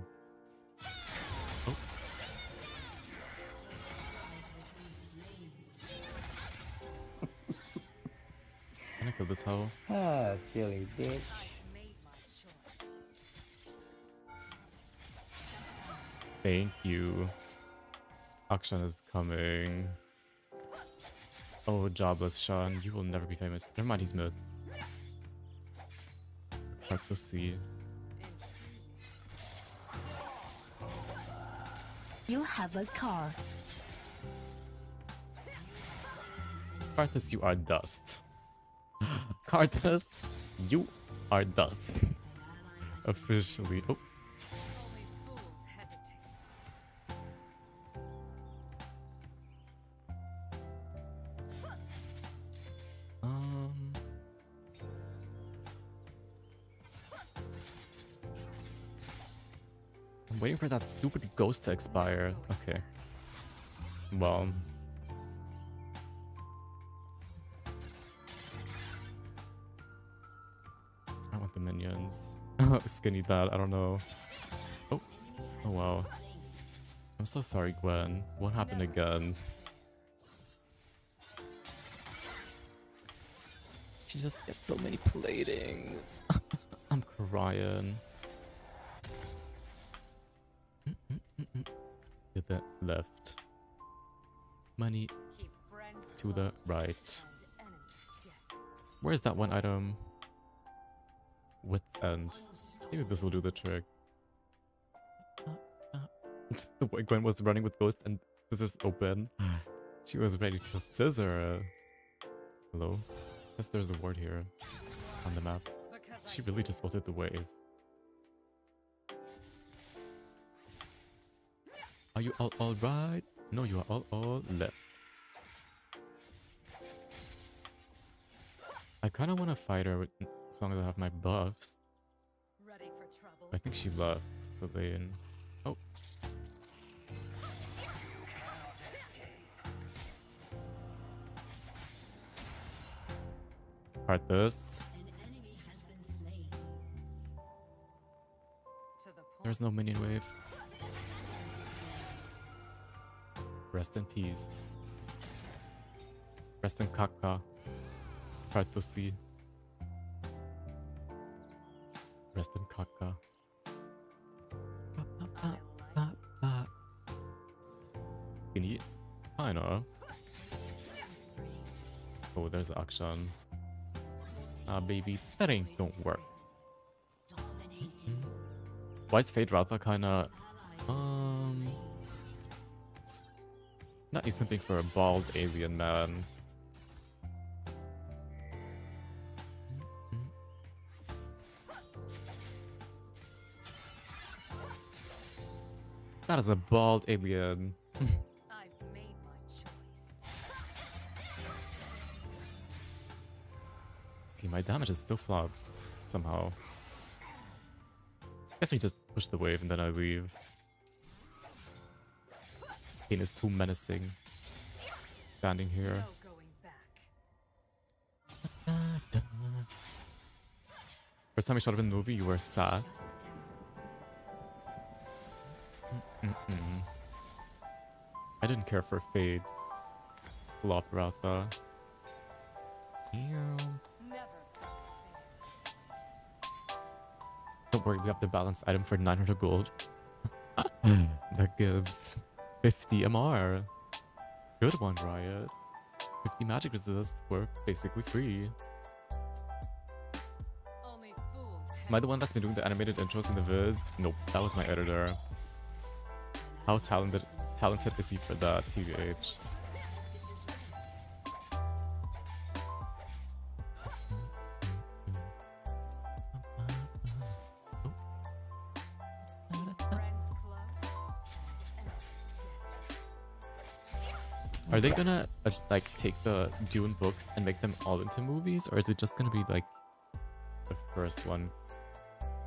Can I kill this hoe? Ah, silly bitch. Made my choice. Thank you. Akshan is coming. Oh, jobless Sean, you will never be famous. Never mind, he's mid. Hard to see. You have a car. Karthus, you are dust. Karthus, you are dust. Officially. Oh, um. I'm waiting for that stupid ghost to expire. Okay. Well. Minions. Skinny that, I don't know. Oh. Oh wow. I'm so sorry, Gwen. What happened again? She just gets so many platings. I'm crying. To the left. Money to the right. Where's that one item? Wit's End. Maybe this will do the trick. the way Gwen was running with Ghost and scissors open. She was ready to scissor. Hello? Says there's a ward here on the map. She really just ulted the wave. Are you all alright? No, you are all all left. I kind of want to fight her with, as long as I have my buffs. I think she left lane. Oh. The point. There's no minion wave. Rest in peace. Rest in caca. Hard to see. Rest in Kaka. Action. Ah, baby, that ain't gonna work. Why is Feyd-Rautha kinda... Um... Not you simping for a bald alien man. That is a bald alien. damage is still flawed. Somehow. Guess we just push the wave and then I leave. Pain is too menacing. Standing here. No going back. First time I shot up in the movie, you were sad. Mm-mm. I didn't care for Feyd. Flop Ratha. Ew. Don't worry, we have the balanced item for 900 gold. Hmm. that gives 50 MR. Good one, Riot. 50 magic resist for basically free. Only fools. Am I the one that's been doing the animated intros in the vids? Nope, that was my editor. How talented talented is he for that, TVH? Are they gonna uh, like take the Dune books and make them all into movies, or is it just gonna be like the first one?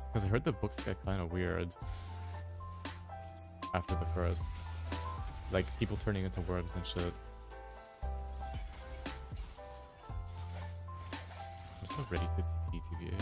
Because I heard the books get kind of weird after the first, like people turning into worms and shit. I'm so ready to TP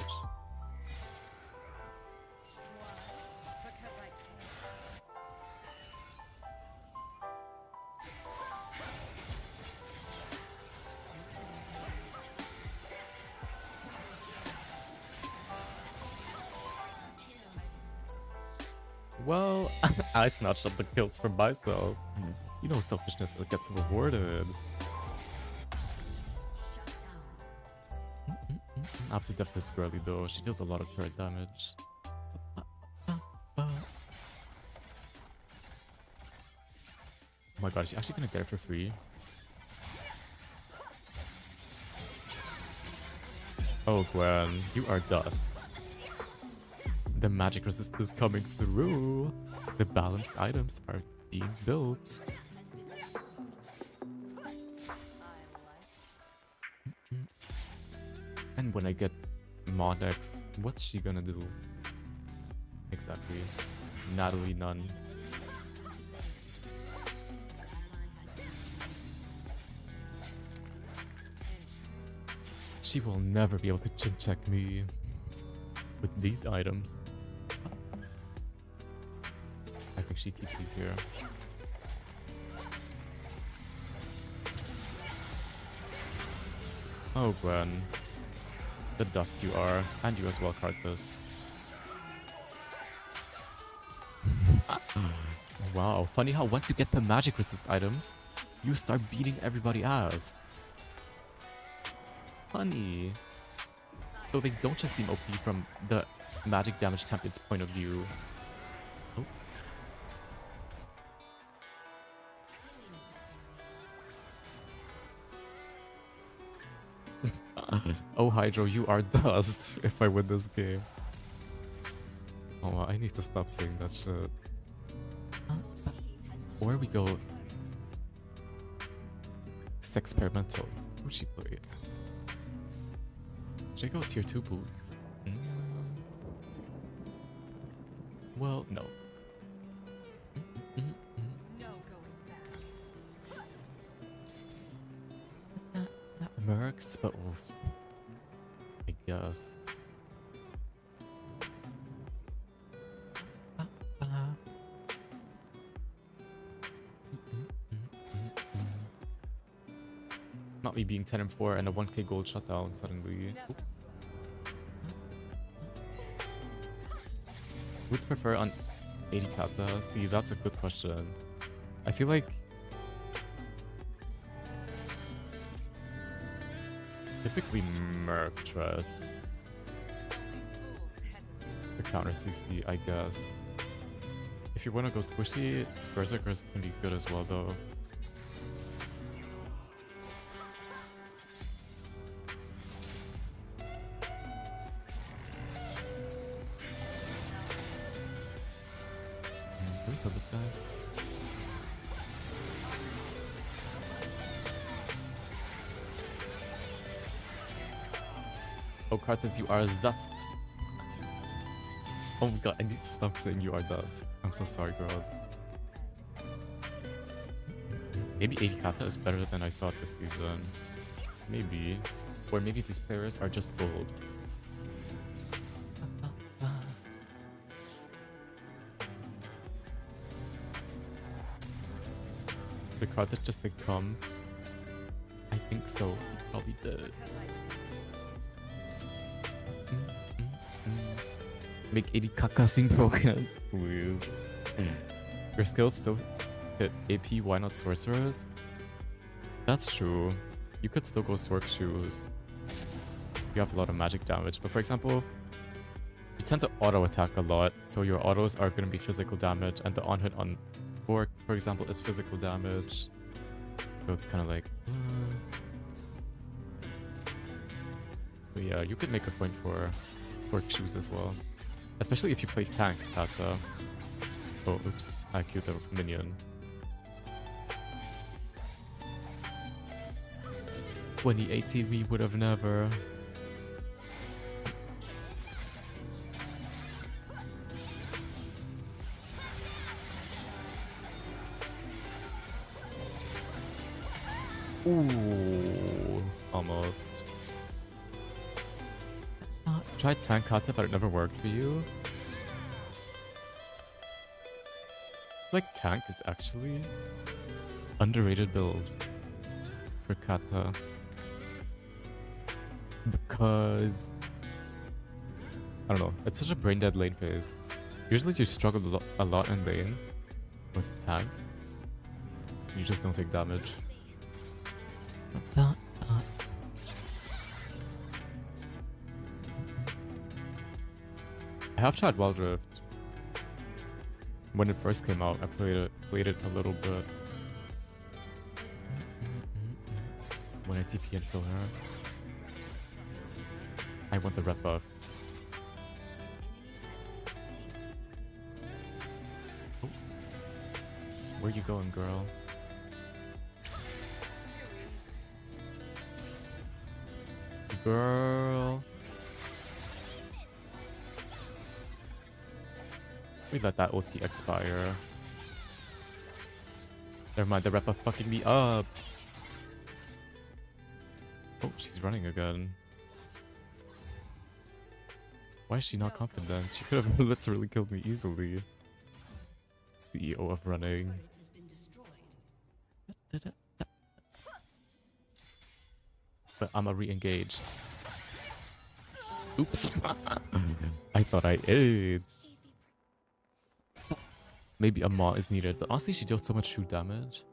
I snatched up the kills for myself. You know, selfishness gets rewarded. I have to this girly though. She deals a lot of turret damage. Oh my god, is she actually gonna get it for free? Oh Gwen, you are dust. The magic resist is coming through. The balanced items are being built. And when I get Modex, what's she gonna do? Exactly. Natalie Nunn. She will never be able to chin check me with these items. Think she Oh, Gwen. The dust you are. And you as well, Karthus. wow, funny how once you get the magic resist items, you start beating everybody ass. Funny. Though they don't just seem OP from the magic damage champion's point of view. Oh, Hydro, you are dust if I win this game. Oh, I need to stop saying that shit. Where we go? It's experimental. Who'd she play? I go tier 2 boots? Mm. Well, no. No going back. Mercs, but oof. Not me being 10 and 4 and a 1k gold shutdown suddenly. Oop. Would prefer on AD kata? See, that's a good question. I feel like typically Merc the counter CC, I guess. If you want to go squishy, Berserkers can be good as well, though. Karthus, you are dust. Oh my god, I need to stop saying you are dust. I'm so sorry, girls. Maybe AD kata is better than I thought this season. Maybe. Or maybe these players are just gold. The Karthus just like come. I think so. He probably did. Make 80 kaka seem broken. Woo. Your skills still hit AP, why not sorcerers? That's true. You could still go Sorc Shoes. You have a lot of magic damage. But for example, you tend to auto attack a lot. So your autos are going to be physical damage. And the on hit on Bork, for example, is physical damage. So it's kind of like. uh. Yeah, you could make a point for Sorc Shoes as well. Especially if you play tank, Kata. Oh, oops. I killed the minion. 2018 we would have never. Tank kata, but it never worked for you. Like tank is actually underrated build for kata because I don't know. It's such a brain dead lane phase. Usually you struggle a, a lot in lane with tank. You just don't take damage. Have tried Wild Rift. When it first came out, I played it played it a little bit. When I TP and kill her. I want the red buff. Oh. Where you going, girl? Girl. We let that OT expire. Never mind, the rep are fucking me up. Oh, she's running again. Why is she not confident? She could have literally killed me easily. CEO of running. But I'm a re-engage. Oops. I thought I ate. Maybe a maw is needed, but honestly she deals so much true damage.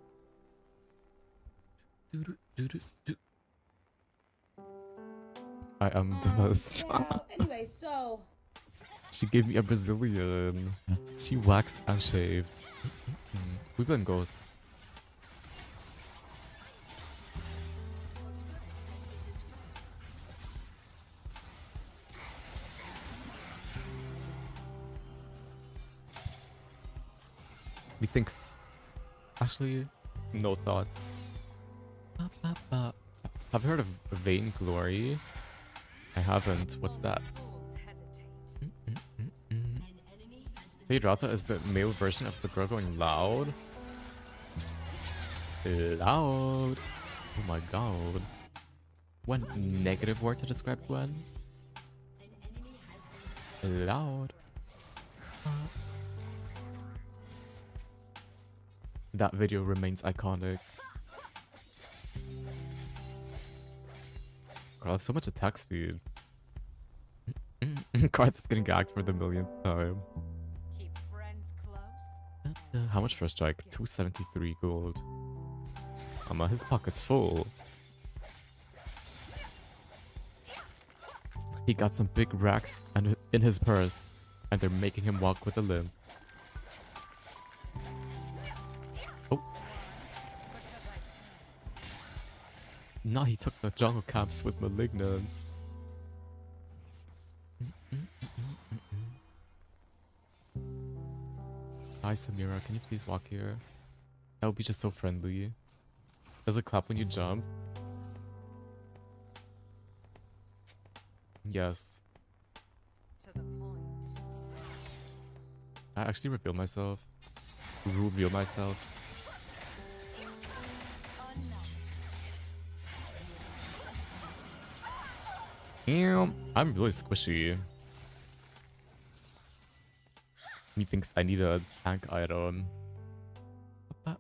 I am dust. Well, anyway, so She gave me a Brazilian. She waxed and shaved. We blame Ghost. Methinks. Actually, no thought. Have you heard of Vainglory? I haven't. What's that? Hydrata is the male version of the girl going loud. Loud. Oh my god. One negative word to describe Gwen. Loud. That video remains iconic. I have so much attack speed. Karth is getting gagged for the millionth time. How much first strike? 273 gold. Uh, his pocket's full. He got some big racks and in his purse, and they're making him walk with a limp. Now he took the jungle camps with Malignant. Hi Samira, can you please walk here? That would be just so friendly. Does it clap when you jump? Yes. I actually reveal myself. Reveal myself. Ew, I'm really squishy. He thinks I need a tank item. Ba.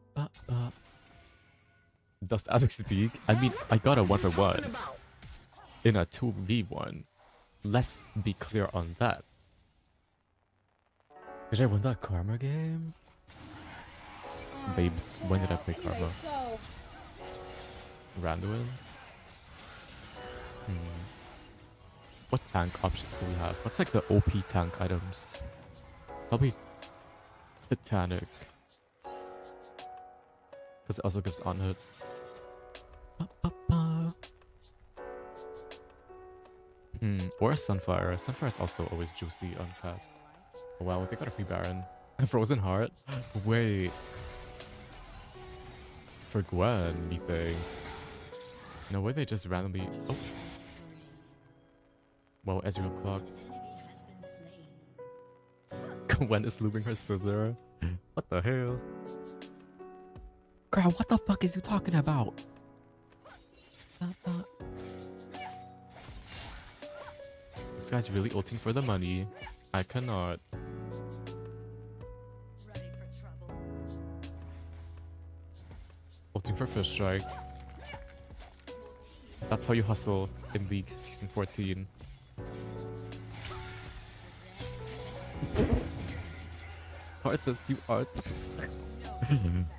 Does Azuk speak? I mean, I got a one for one in a 2v1. Let's be clear on that. Did I win that karma game? Babes, when did I play karma? Go. Randuins? Hmm. What tank options do we have? What's like the OP tank items? Probably Titanic. Because it also gives on hit. Ba, ba, ba. Hmm, or a Sunfire. Sunfire is also always juicy on path. Oh, wow, they got a free Baron. A Frozen Heart? Wait. For Gwen, methinks. No way they just randomly... Oh. Wow, Ezreal clocked. Gwen is looping her scissor. What the hell? Girl, what the fuck is you talking about? This guy's really ulting for the money. I cannot. Ulting for first strike. That's how you hustle in League Season 14. Arthas, you are...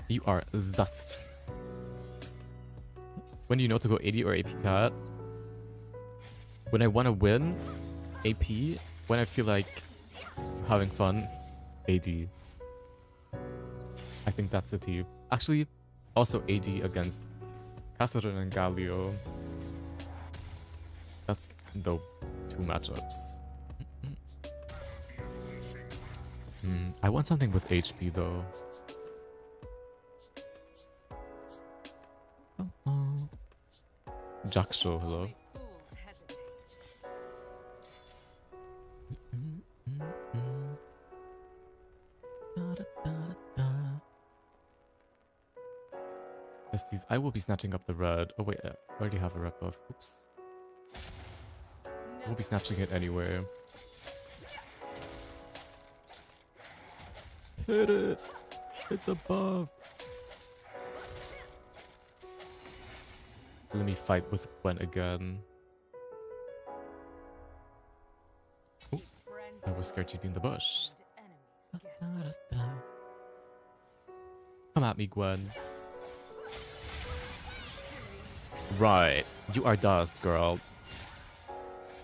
you are zust. When do you know to go AD or AP Kat? When I want to win, AP. When I feel like having fun, AD. I think that's the team. Actually, also AD against Kassadin and Galio. That's the two matchups. I want something with HP though. Uh-uh. Oh, Jackshaw, hello. Only fools I will be snatching up the red. Oh wait, I already have a red buff. Oops. We'll be snatching it anyway. Hit it! Hit the buff! Let me fight with Gwen again. Friends I was scared to be in the bush. Come at me, Gwen. Right. You are dust, girl.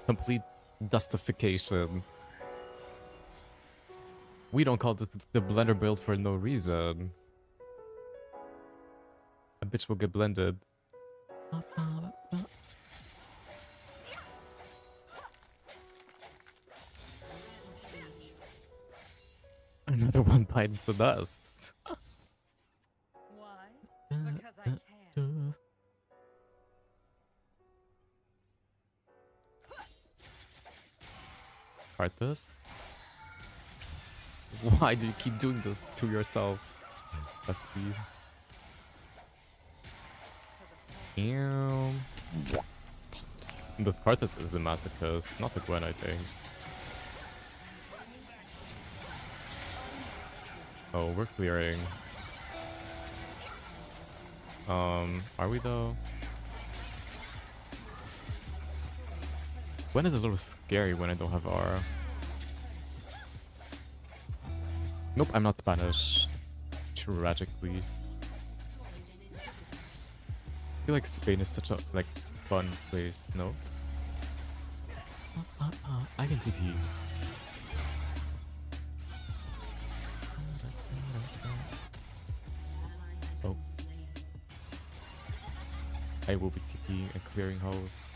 Complete dustification. We don't call this the blender build for no reason. A bitch will get blended. Another one bites the dust. Why? Because I can. Arthas? Why do you keep doing this to yourself? Bestie. Ew. The Arthas is a masochist, not the Gwen, I think. Oh, we're clearing. Um, are we though? Gwen is a little scary when I don't have R. Nope, I'm not Spanish. tragically. I feel like Spain is such a like fun place, no? Uh, uh, uh, I can TP. Oh. I will be TPing and clearing house.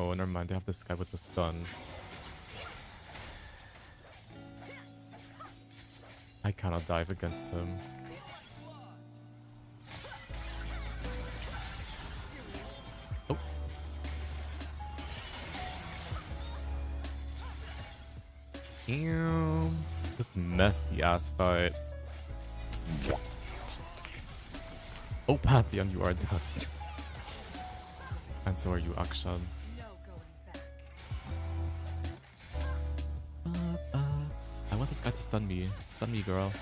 Oh, never mind. They have this guy with the stun. I cannot dive against him. Oh. Ew. This messy ass fight. Oh, Pantheon, you are dust. and so are you, Akshan. This guy to stun me. Stun me, girl.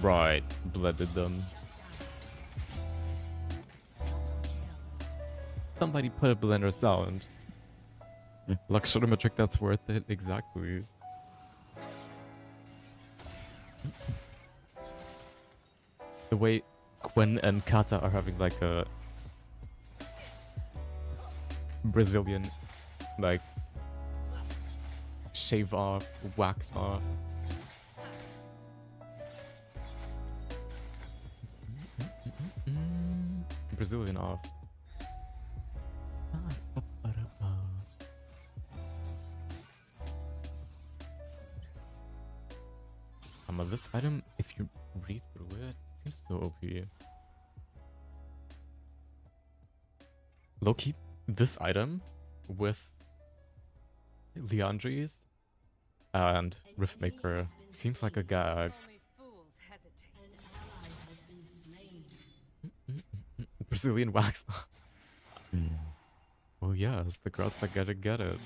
Right, blended them. Somebody put a blender sound. Luxurimetric, that's worth it. Exactly. The way Gwen and Kata are having like a Brazilian like shave off, wax off. Brazilian off. Um, this item, if you read through it, seems so OP. Loki, this item with Liandry's and Riftmaker seems like a gag. Only fools hesitate. An ally has been slain. Brazilian wax. well, yes, the girls that get it, get it.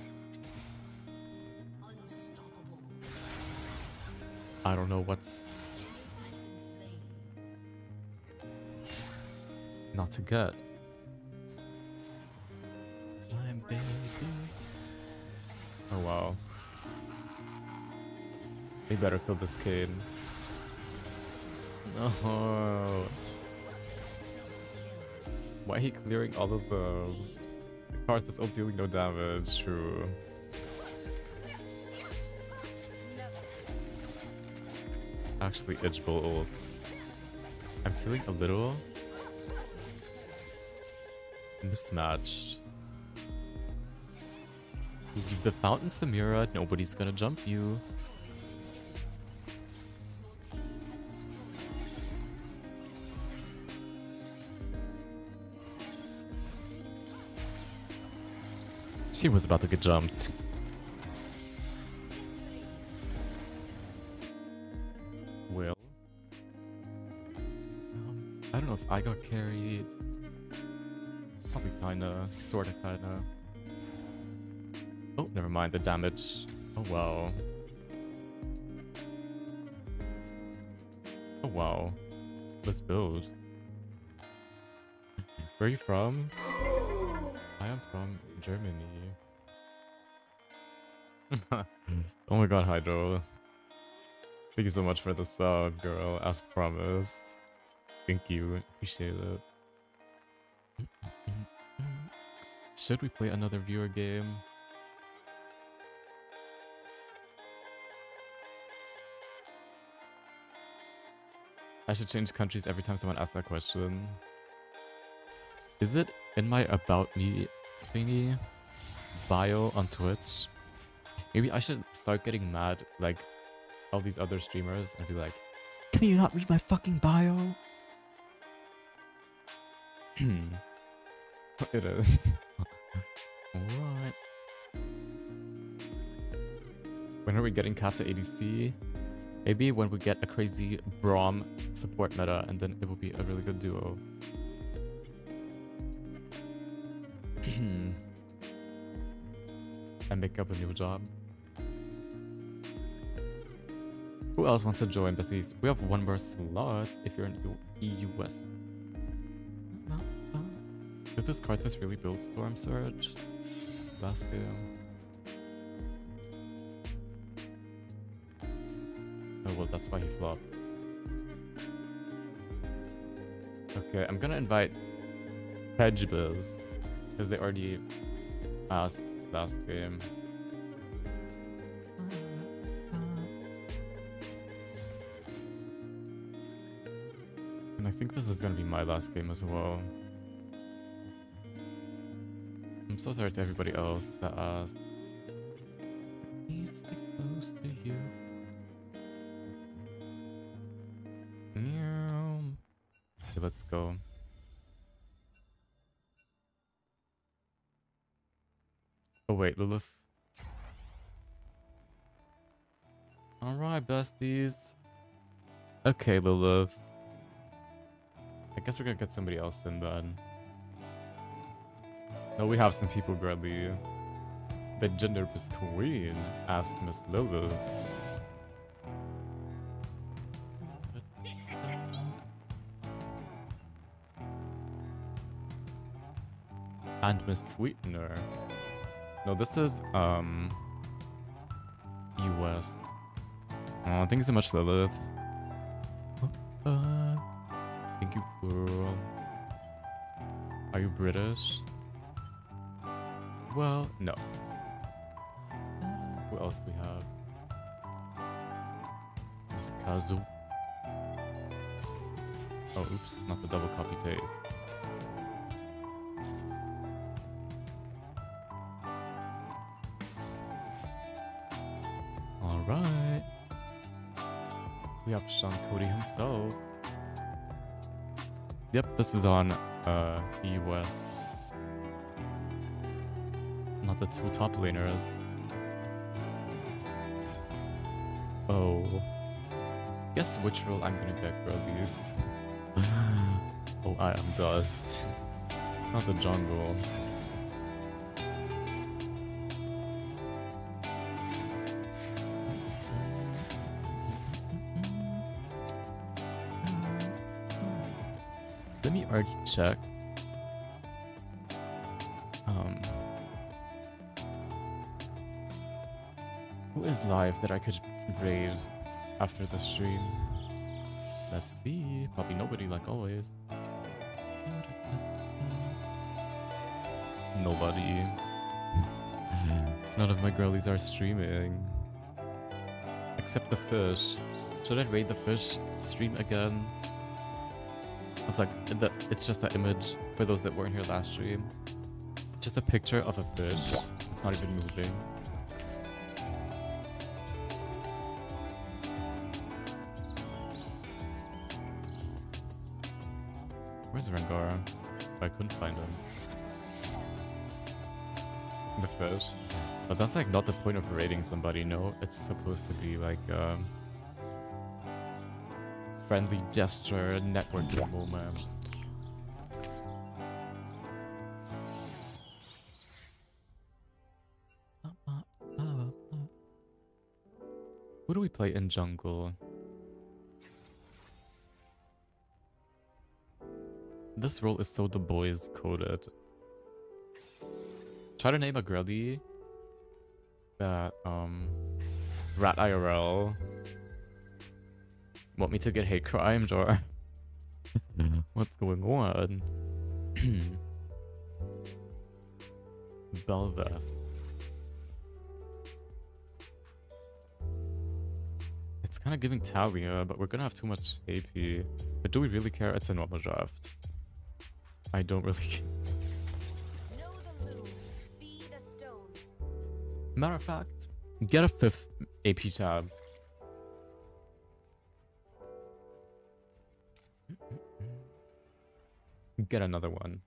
I don't know what's Has been slain. not to get. Oh wow. They better kill this kid. No. Why he clearing all of them? Karth is all dealing no damage, true. Actually, ult. I'm feeling a little mismatched. Leave the fountain, Samira. Nobody's gonna jump you. She was about to get jumped. Well. Um, I don't know if I got carried. Probably kinda, sorta kinda. Oh, never mind the damage. Oh wow. Oh wow. Let's build. Where are you from? I am from Germany. oh my god, Hydro. Thank you so much for the sub, girl, as promised. Thank you, appreciate it. Should we play another viewer game? I should change countries every time someone asks that question. Is it in my about me thingy bio on Twitch? Maybe I should start getting mad like all these other streamers and be like, Can you not read my fucking bio? it is. Alright. When are we getting Kata ADC? Maybe when we get a crazy Braum support meta and then it will be a really good duo. I make up a new job. Who else wants to join, besties? We have one more slot if you're in EU West. This card this really build Storm Surge? Last. Oh well, that's why he flopped. Okay, I'm gonna invite Hedgebiz because they already asked last game. And I think this is gonna be my last game as well. I'm so sorry to everybody else that asked. Lilith. Alright, besties. Okay, Lilith. I guess we're gonna get somebody else in then. No, we have some people, Gradley. The gender queen, asked Miss Lilith. And Miss Sweetener. No, this is, um... US. Oh, thank you so much, Lilith. Uh, thank you, girl. Are you British? Well, no. Who else do we have? Miss Kazu. Oh, oops, not the double copy paste. We have Sean Cody himself. Yep, this is on uh, E West. Not the two top laners. Oh. Guess which role I'm gonna get released. oh, I am Dust. Not the jungle. Already check. Um, who is live that I could raid after the stream? Let's see. Probably nobody, like always. Nobody. None of my girlies are streaming. Except the fish. Should I raid the fish stream again? It's like the it's just an image for those that weren't here last stream. Just a picture of a fish. It's not even moving. Where's Rengar? I couldn't find him. The fish. But that's like not the point of raiding somebody, no? It's supposed to be like um friendly gesture networking moment. Who do we play in jungle? This role is so the boys coded. Try to name a girlie that um Rat IRL Want me to get hate crimes or mm-hmm. what's going on? Belveth. It's kind of giving Taliyah, but we're gonna have too much AP. But do we really care? It's a normal draft. I don't really care. Know the loom, be the stone. Matter of fact, get a fifth AP tab. Get another one.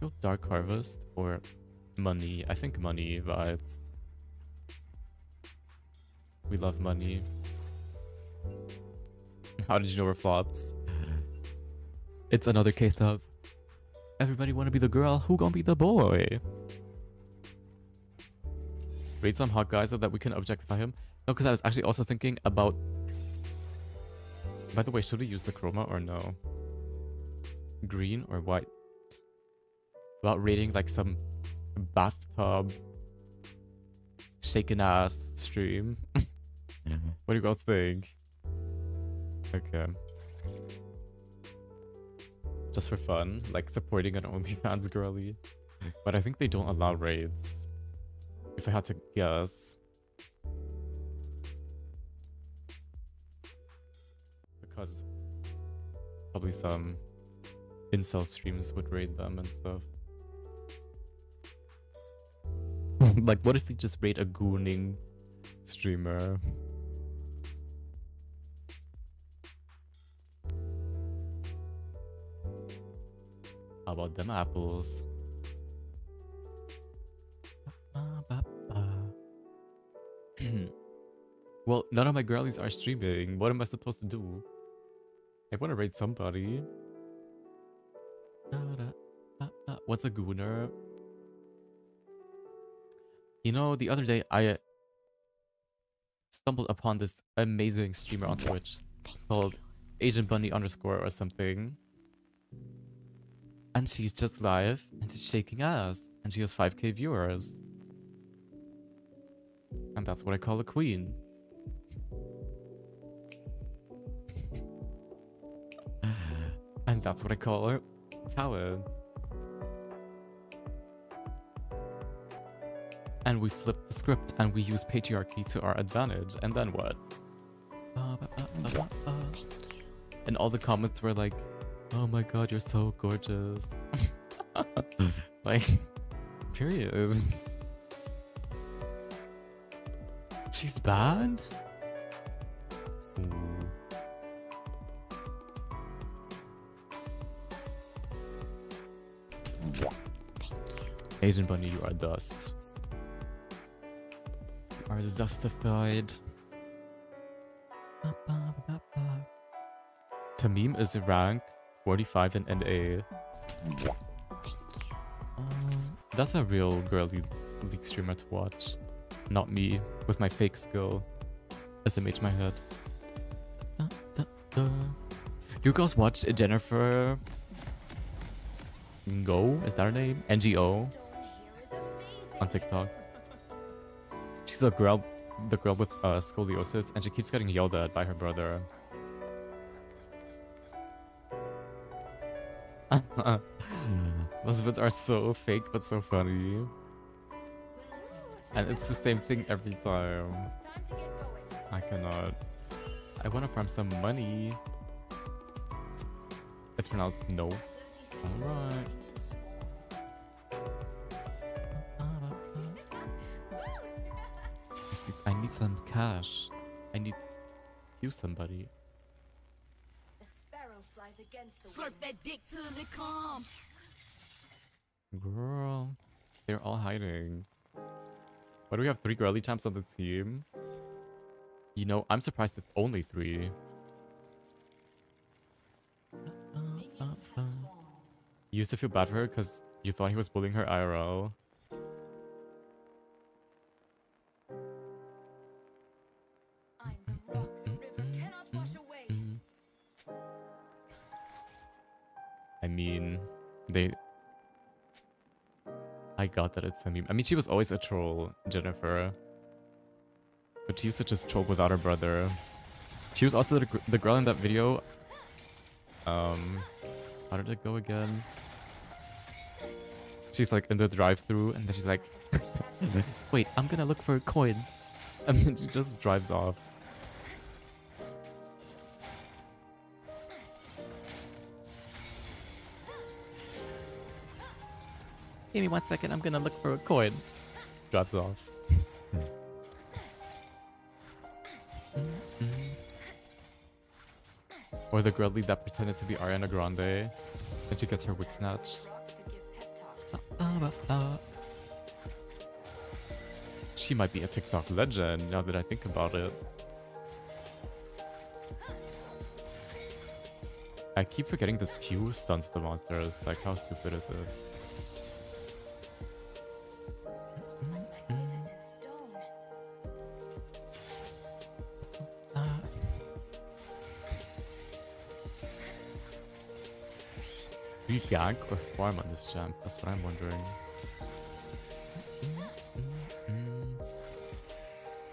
Go Dark Harvest or money. I think money vibes. We love money. How did you know we're flops? It's another case of everybody want to be the girl. Who gonna be the boy? Raid some hot guys so that we can objectify him. No, because I was actually also thinking about. By the way, should we use the chroma or no? green or white. About rating like some bathtub shaken ass stream. Mm-hmm. what do you guys think? Okay. Just for fun, like supporting an OnlyFans girly. But I think they don't allow raids. If I had to guess. Because probably some incel streams would raid them and stuff. like, what if we just raid a gooning streamer? How about them apples? Well, none of my girlies are streaming. What am I supposed to do? I want to raid somebody. What's a gooner? You know, the other day I uh, stumbled upon this amazing streamer on Twitch called Asian Bunny underscore or something. And she's just live and she's shaking ass. And she has 5k viewers. And that's what I call a queen. And that's what I call a Tower. And we flip the script and we use patriarchy to our advantage. And then what? And all the comments were like, oh my god, you're so gorgeous. like, period. She's bad? Ooh. Asian Bunny, you are dust. You are justified. Tamim is rank 45 in NA. Um, that's a real girly league streamer to watch. Not me, with my fake skill. SMH my head. Da, da, da. You guys watched Jennifer Go? Is that her name? NGO? On TikTok. She's a girl, the girl with uh, scoliosis, and she keeps getting yelled at by her brother. Those bits are so fake but so funny. And it's the same thing every time. I cannot. I want to farm some money. It's pronounced no. Alright. Some cash. I need you somebody. The sparrow flies against the Slurp that dick till it come. Girl. They're all hiding. Why do we have three girly champs on the team? You know, I'm surprised it's only three. Uh, uh, uh. You used to feel bad for her because you thought he was bullying her IRL. I got that it's meme. I mean, she was always a troll, Jennifer. But she used to just troll without her brother. She was also the, the girl in that video. Um, how did it go again? She's like in the drive-through, and then she's like, "Wait, I'm gonna look for a coin," and then she just drives off. Give me one second. I'm gonna look for a coin. Drives off. or the girl lead that pretended to be Ariana Grande, and she gets her wig snatched. She might be a TikTok legend now that I think about it. I keep forgetting this Q stuns the monsters. Like, how stupid is it? Do you gank or farm on this champ? That's what I'm wondering.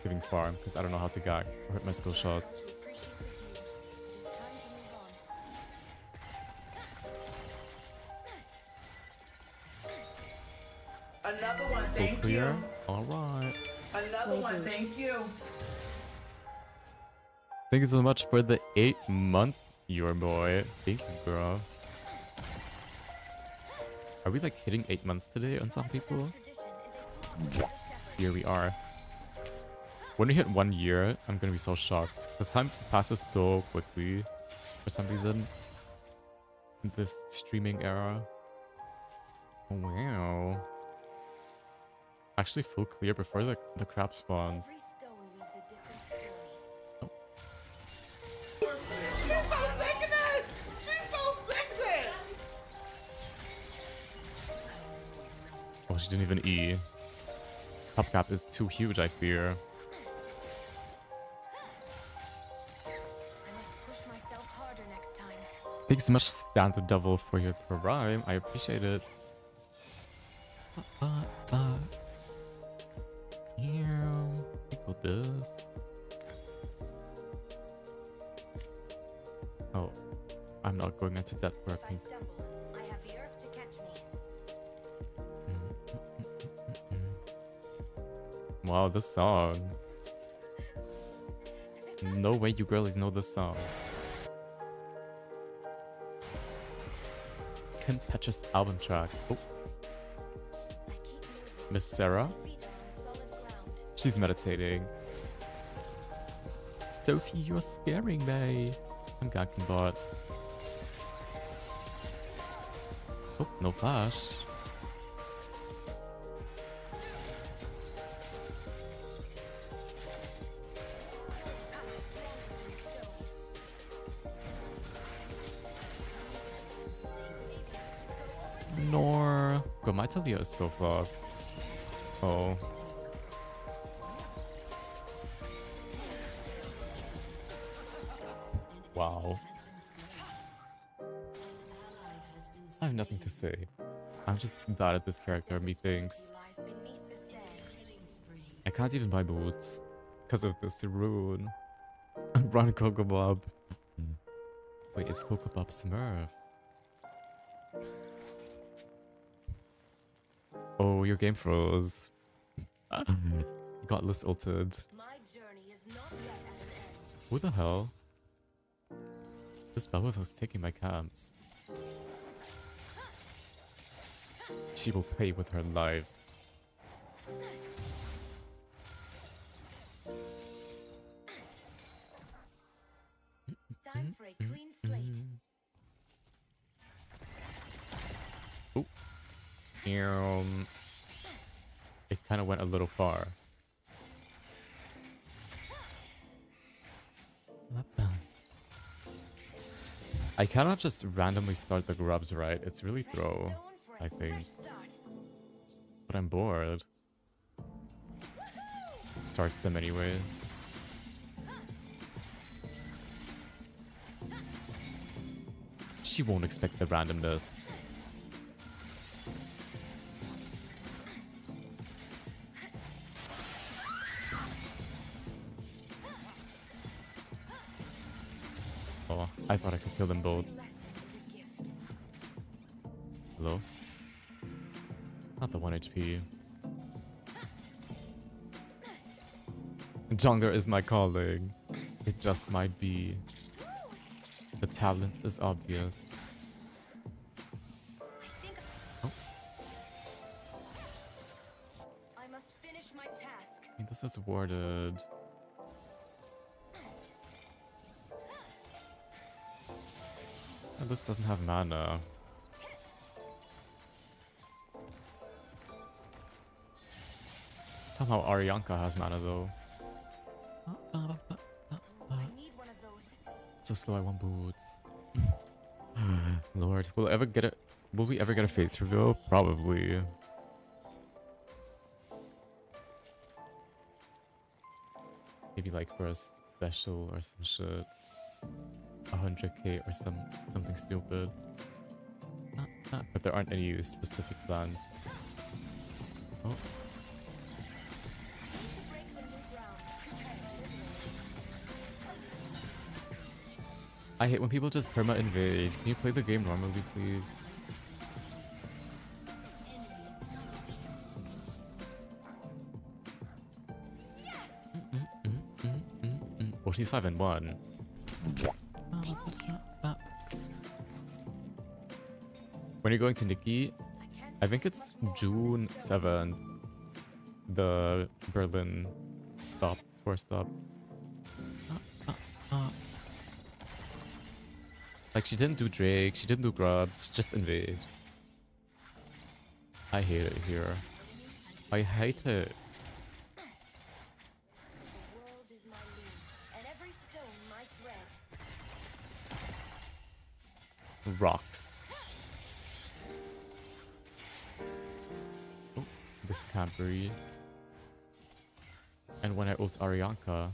Giving farm, because I don't know how to gag or hit my skill shots. Another one, Full thank clear. you. Alright. Another So one, thank you. Thank you so much for the eight month, your boy. Thank you, girl. Are we like hitting eight months today on some people? Here we are. When we hit one year, I'm gonna be so shocked. Because time passes so quickly for some reason. In this streaming era. Wow. Actually full clear before the, the crab spawns. She didn't even E. Top cap is too huge, I fear. Thanks so much, Stand the Devil, for your prime. I appreciate it. Uh, uh. Equal this. Oh, I'm not going into that for a pink. Wow, this song. No way you girlies know this song. Kim Petras' album track. Oh. Miss Sarah? She's meditating. Sophie, you're scaring me. I'm ganking bot. Oh, no flash. Nor. God, my Taliyah is so far. Oh. Wow. I have nothing to say. I'm just bad at this character, methinks. I can't even buy boots because of this rune. Run Coco Bob. Wait, it's Coco Bob Smurf. Oh, your game froze. Got list ulted. Who the hell? This Belveth was taking my camps. She will pay with her life. Cannot just randomly start the grubs right. It's really throw, I think. But I'm bored. Starts them anyway. She won't expect the randomness. Thought I could kill them both. Hello? Not the 1 HP. Jungler is my calling. It just might be. The talent is obvious. Oh. I must finish my task. I mean, this is warded. This doesn't have mana. Somehow Arianka has mana though. So slow, I want boots. Lord, will ever get a will we ever get a face reveal? Probably. Maybe like for a special or some shit. 100k or some something stupid. But there aren't any specific plans. Oh. I hate when people just perma invade. Can you play the game normally, please? Mm, mm, mm, mm. Oh, she's five and one. When are going to Nicki? I think it's June 7th. The Berlin stop, tour stop. Uh, uh, uh. Like, she didn't do Drake, she didn't do Grubs, just Invade. I hate it here. I hate it. Cadbury. And when I ult Arianka.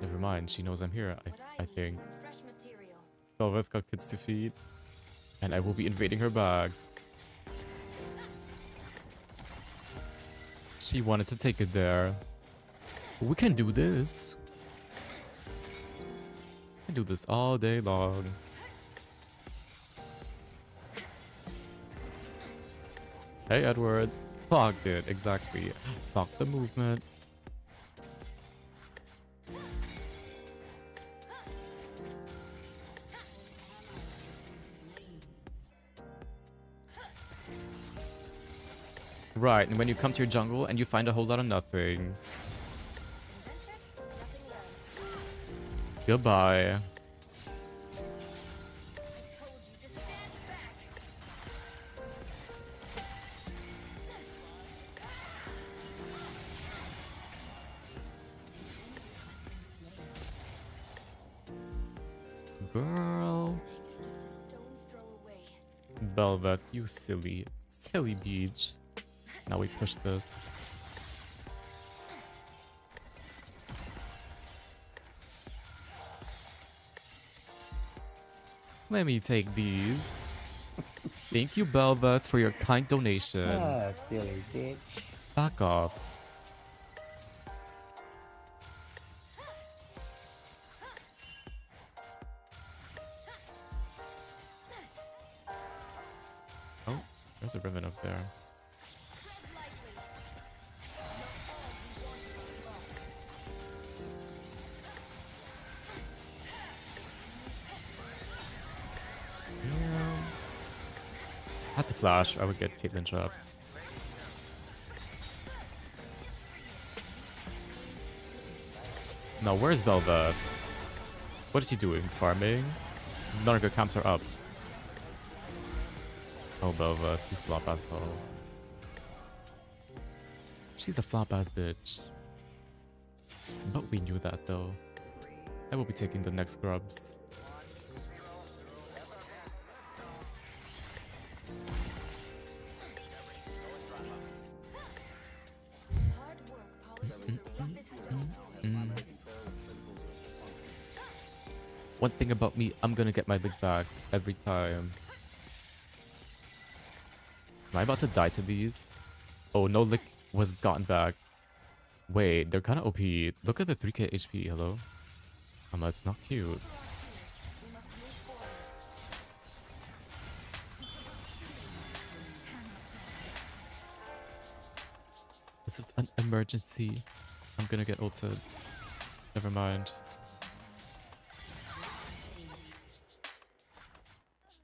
Never mind, she knows I'm here, I, I think. Velvet got kids to feed. And I will be invading her bag. She wanted to take it there. We can do this. I can do this all day long. Hey, Edward. Fuck it, exactly. Fuck the movement. Right, and when you come to your jungle and you find a whole lot of nothing. Goodbye. Girl. Belvet, you silly, silly beach. Now we push this. Let me take these. Thank you, Belveth, for your kind donation. Ah, silly bitch. Back off. There. Yeah. Had to flash, I would get Caitlyn trapped. Now, where's Belva? What is she doing? Farming? None of your camps are up. Oh, Belva, you flop asshole. She's a flop ass bitch. But we knew that though. I will be taking the next grubs. One thing about me, I'm gonna get my lick back every time. Am I about to die to these? Oh, no lick was gotten back. Wait, they're kind of OP. Look at the 3k HP, hello? Um, that's not cute. This is an emergency. I'm gonna get ulted. Never mind.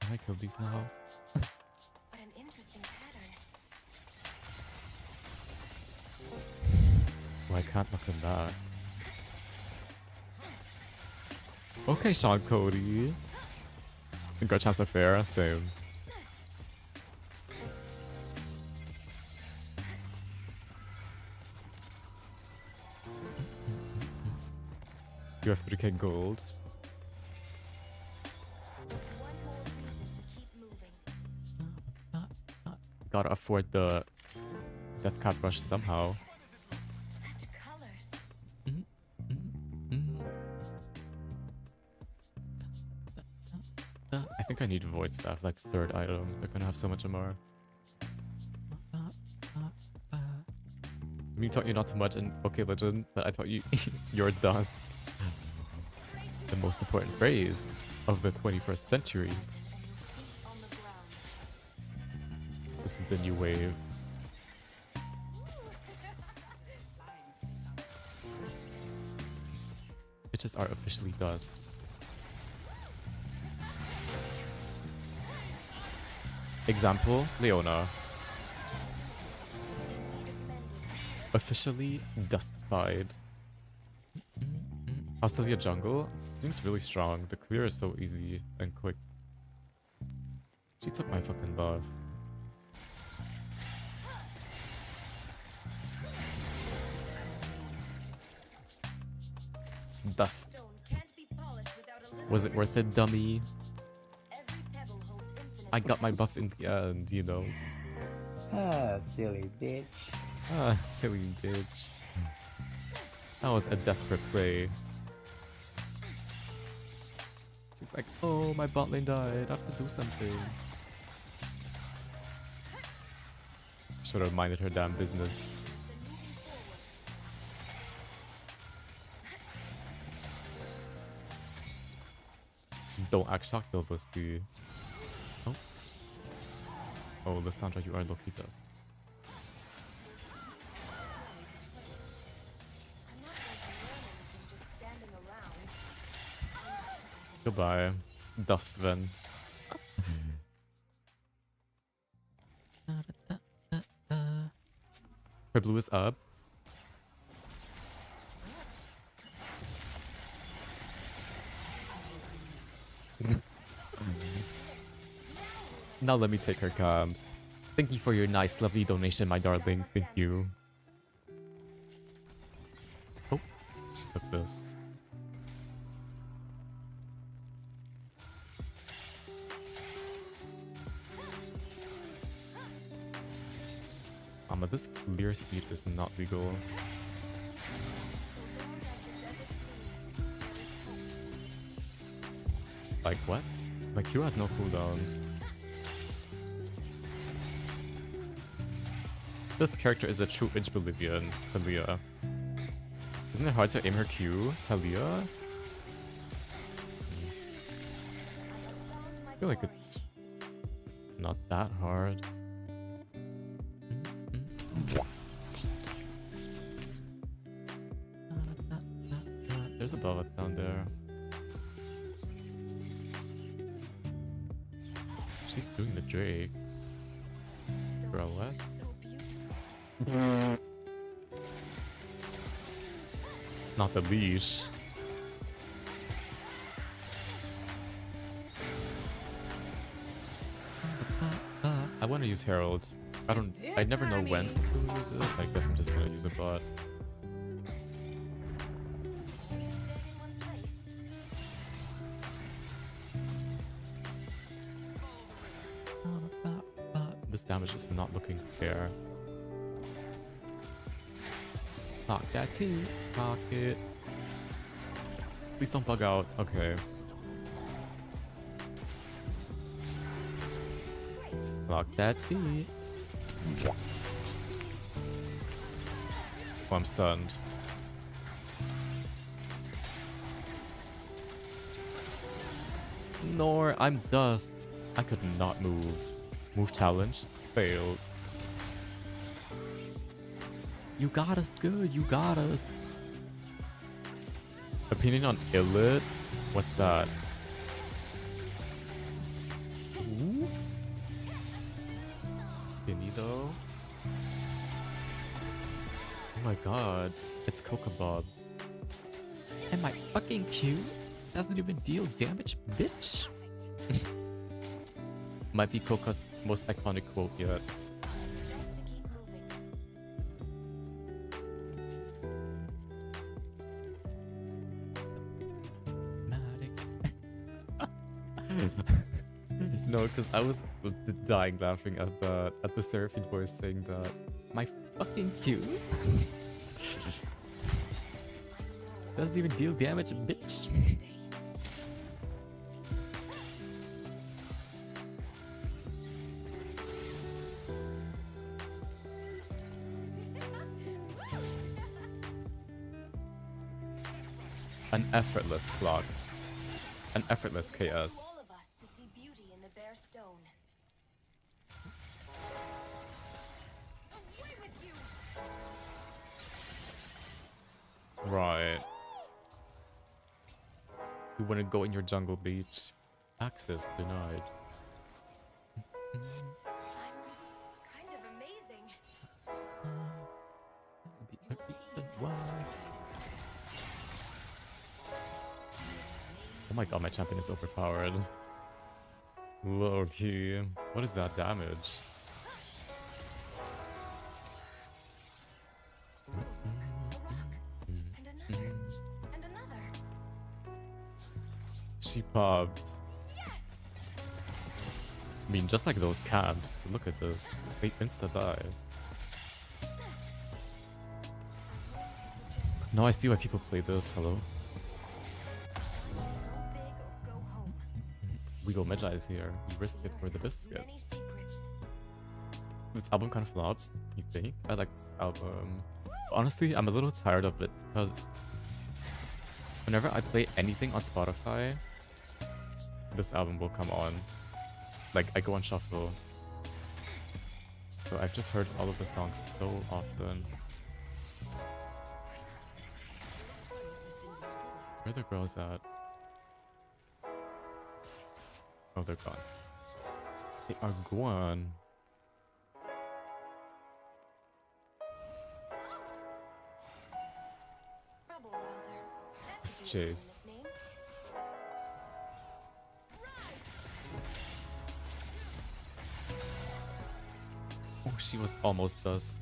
Can I kill these now? I can't knock him back. Okay, Sean Cody. Our champs are fair? Same. You have 3k gold. Gotta afford the Deathcap Rush somehow. Think I need Void Staff, like third item. They're gonna have so much MR. Mean, taught you not too much in OK Legend, but I taught you your dust. The most important phrase of the 21st century. This is the new wave. Bitches are officially dust. Example, Leona. Officially dustified. Australia Jungle seems really strong. The clear is so easy and quick. She took my fucking buff. Dust. Was it worth it, dummy? I got my buff in the end, you know. Ah, silly bitch. Ah, silly bitch. That was a desperate play. She's like, oh, my bot lane died. I have to do something. Should have minded her damn business. Don't act shocked, Belvosi. Oh. Oh, Lissandra, you are Lokitas. Goodbye, Dustven. Her blue is up. Now let me take her comms. Thank you for your nice, lovely donation, my darling. Thank you. Oh, she took this. Um, this clear speed is not legal. Like what? My Q has no cooldown. This character is a true inch Bolivian, Taliyah. Isn't it hard to aim her Q, Taliyah? I feel like it's not that hard. Not the leash. I want to use Herald. I don't. I never know when to use it. I guess I'm just gonna use a bot. This damage is not looking fair. That T. Pocket. Please don't bug out. Okay. Lock that T. Oh, I'm stunned. Nor I'm dust. I could not move. Move challenge. Failed. You got us good. You got us. Opinion on ILLIT? What's that? Ooh. Skinny though. Oh my god. It's Cocobob. Am I fucking cute? Doesn't even deal damage, bitch. Might be Coco's most iconic quote yet. because I was dying laughing at the at the Seraphine voice saying that my fucking Q doesn't even deal damage, bitch. An effortless clock. An effortless chaos. Go in your jungle beach? Access denied. Kind of amazing. Oh my god, my champion is overpowered. Loki. What is that damage? She. I mean, just like those cabs. Look at this. They insta die. Now I see why people play this. Hello. We go Magi here. You risk it for the biscuit. This album kind of flops, you think? I like this album. Honestly, I'm a little tired of it because whenever I play anything on Spotify, this album will come on. Like, I go on shuffle. So I've just heard all of the songs so often. Where the girls at? Oh, they're gone. They are gone. This chase. She was almost dust.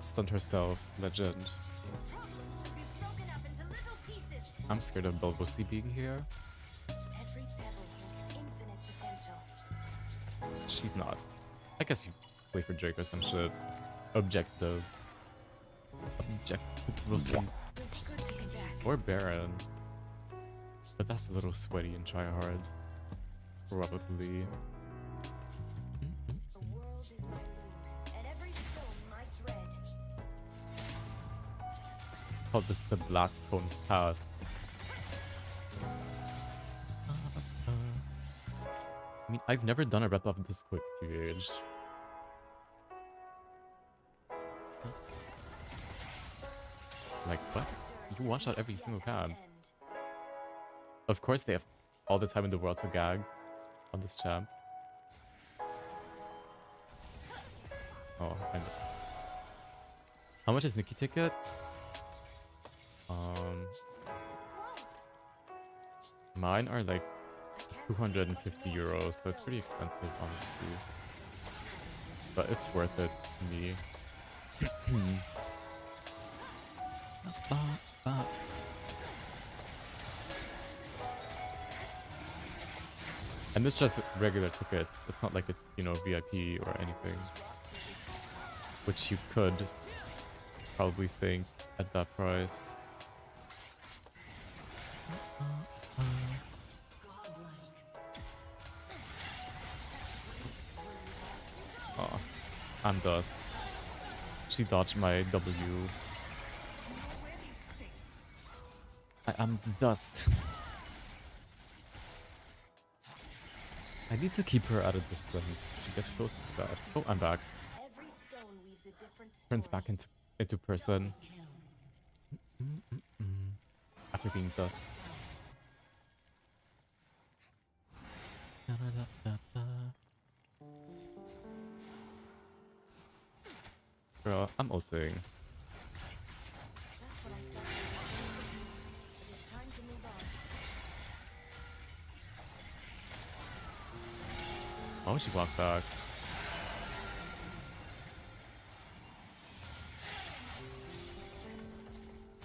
Stunned herself. Legend. I'm scared of Belvosi being here. She's not. I guess you play for Drake or some shit. Objectives. Objectives. Or Baron. But that's a little sweaty and try hard. Probably. Call this the Blast Cone Path. I mean, I've never done a rep of this quick, TH. Like, what? You watch out every single cab. End. Of course, they have all the time in the world to gag on this champ. Oh, I missed. How much is Nicki ticket? Mine are like 250 euros, so it's pretty expensive, honestly. But it's worth it to me. And it's just regular tickets. It's not like it's, you know, VIP or anything. Which you could probably think at that price. Oh, I'm dust. She dodged my W. I am dust. I need to keep her at a distance. She gets close, it's bad. Oh, I'm back. Turns back into into person. Mm-mm-mm. After being dust. Da-da-da-da-da. Girl, I'm move on. Why would she walk back?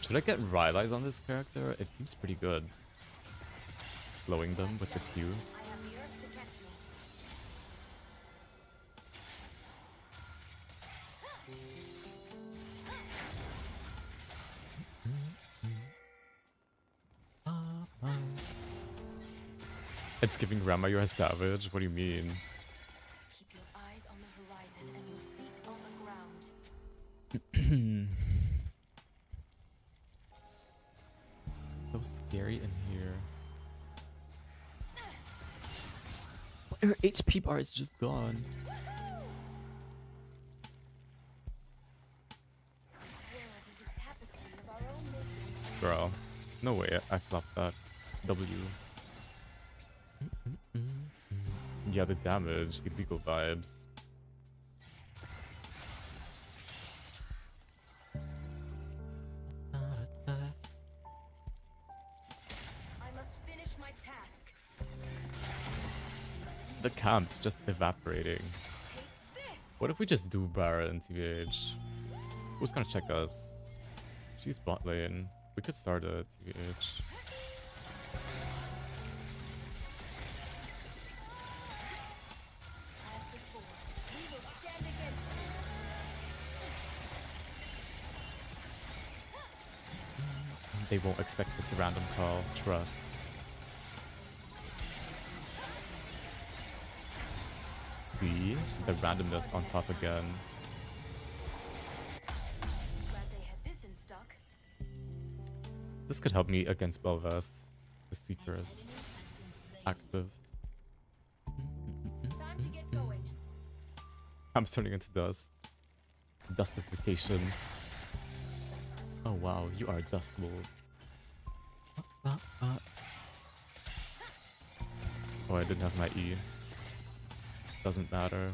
Should I get Rylai's on this character? It seems pretty good. Slowing them with the Qs. It's giving Rama you're a savage. What do you mean? Keep your eyes on the horizon and your feet on the ground. scary in here. But her HP bar is just gone. Bro, no way I flopped that W. Yeah, the damage, illegal vibes. I must finish my task. The camp's just evaporating. What if we just do Barra and TVH? Who's gonna check us? She's bot lane. We could start a TVH. Won't expect this random call. Trust. See? The randomness on top again. This could help me against Belveth. The Seeker is active. I'm turning into dust. Dustification. Oh wow, you are dust wolves. I didn't have my E. Doesn't matter.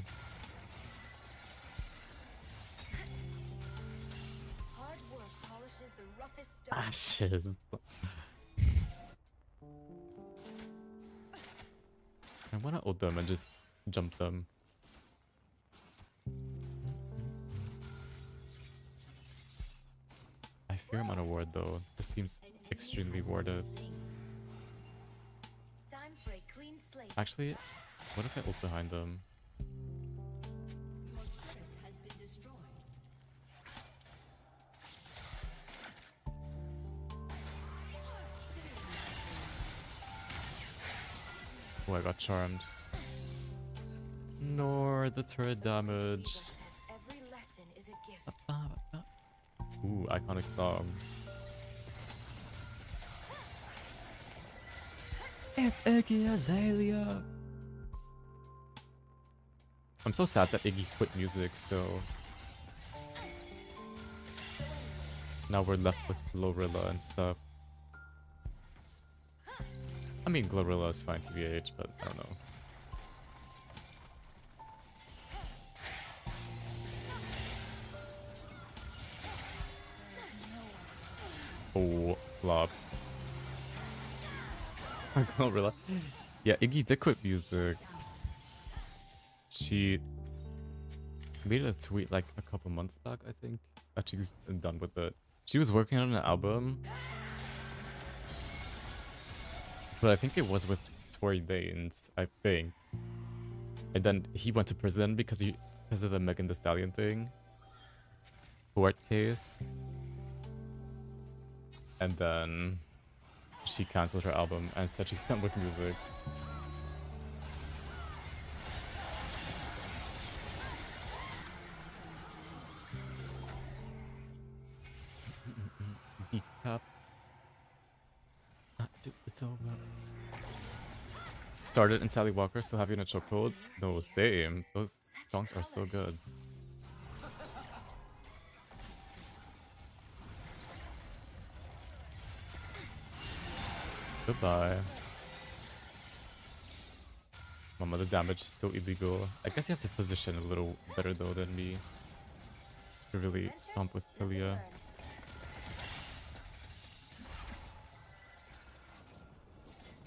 Ashes. I wanna ult them and just jump them. I fear I'm on a ward though. This seems extremely warded. Actually, what if I ult behind them? Your turret has been destroyed. Oh, I got charmed. Nor the turret damage. Says every lesson is a gift. Ooh, iconic song. It's Iggy Azalea. I'm so sad that Iggy quit music still. Now we're left with Glorilla and stuff. I mean, Glorilla is fine to be TBH, but Yeah, Iggy did quit music. She made a tweet like a couple months back, I think, that she's done with it. She was working on an album, but I think it was with Tory Lanez, I think. And then he went to prison because he because of the Megan Thee Stallion thing, court case. And then she canceled her album and said she's done with music. Started in Sally Walker, still have you in a chokehold? No, same. Those songs are so good. Goodbye. Mama, the damage is still illegal. I guess you have to position a little better though than me. To really stomp with Taliyah.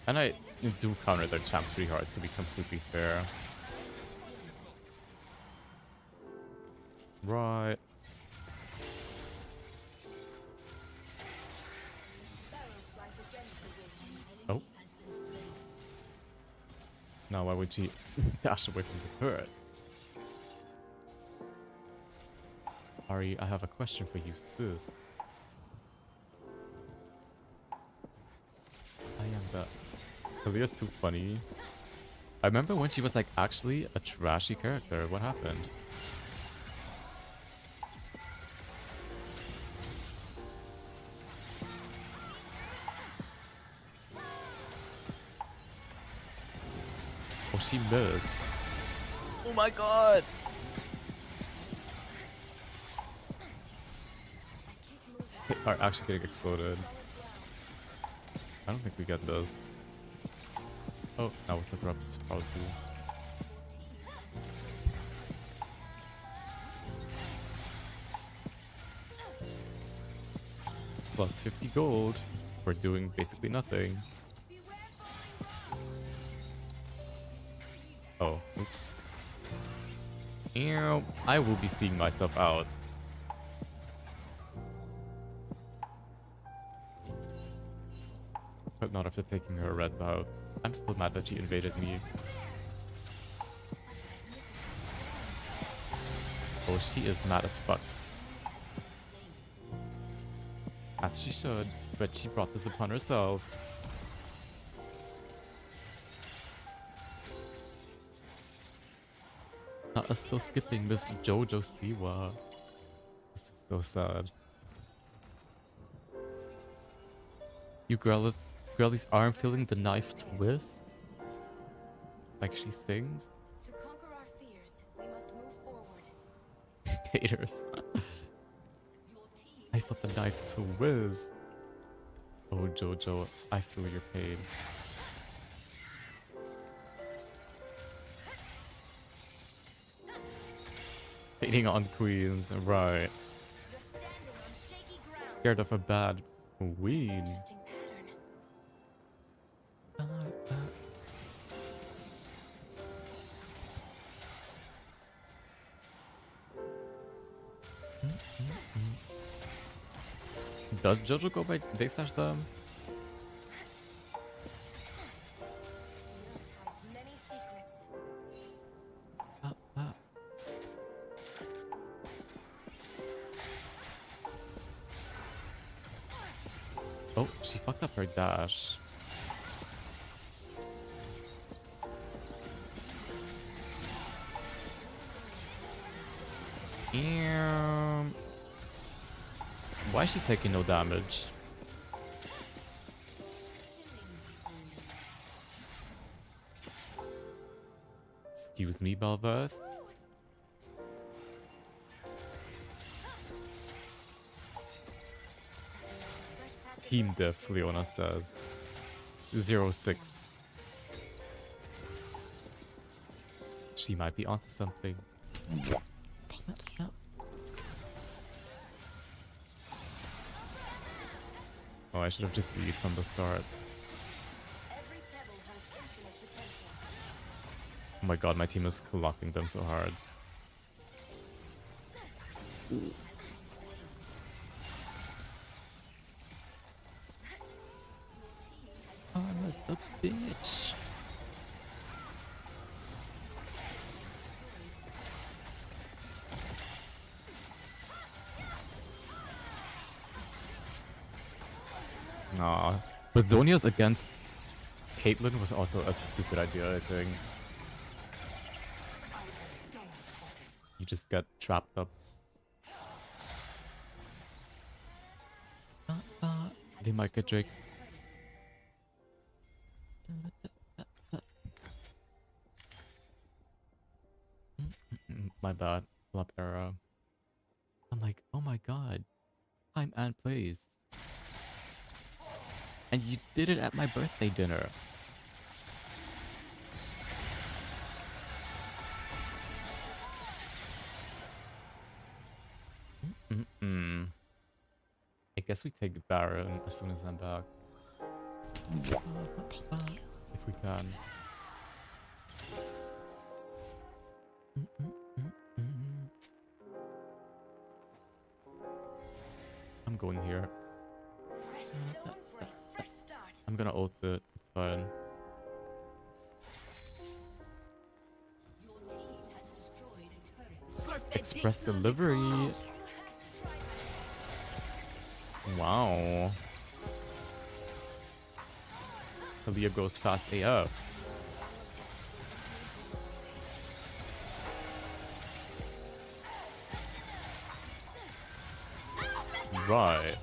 And I do counter their champs pretty hard, to be completely fair. Right. Now why would she dash away from the turret? Ahri, I have a question for you, sis. I am the... Kalia's too funny. I remember when she was like actually a trashy character. What happened? She missed. Oh my god. They are actually getting exploded. I don't think we get this. Oh, now with the drops, probably. Plus 50 gold. We're doing basically nothing. I will be seeing myself out. But not after taking her red bow. I'm still mad that she invaded me. Oh, she is mad as fuck. As she should, but she brought this upon herself. Us still skipping Miss Jojo Siwa. This is so sad. You girlies, girlies aren't feeling the knife twist? Like she sings? To conquer our fears, we must move forward. Haters. I felt the knife twist. Oh Jojo, I feel your pain. Hating on queens, right. Scared of a bad pattern. Does Jojo go by they slash them? Why is she taking no damage? Excuse me, Belveth. Team Diff, Leona says. Zero six. She might be onto something. Oh, I should have just eat from the start. Every pebble has infinite potential. Oh my god, my team is clocking them so hard. Bitch. Aw. But Zhonya's against Caitlyn was also a stupid idea, I think. You just got trapped up. Uh, uh, They might get Drake. Did it at my birthday dinner. Mm-mm. I guess we take Baron as soon as I'm back. If we can. Delivery. Wow. Kalia goes fast AF. Right.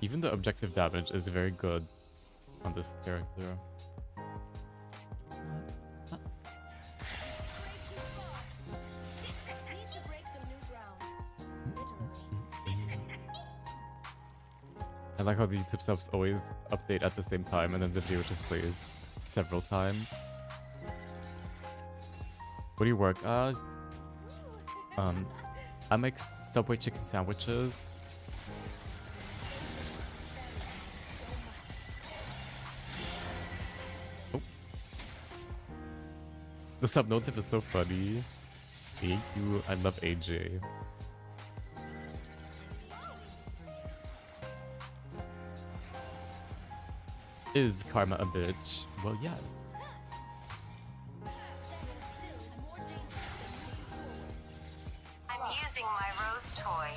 Even the objective damage is very good on this character. Like how the YouTube subs always update at the same time and then the video just plays several times. What do you work as? Um, I make Subway chicken sandwiches. Oh. The sub notif is so funny. Thank you. I love AJ. Is karma a bitch? Well, yes. I'm using my rose toy.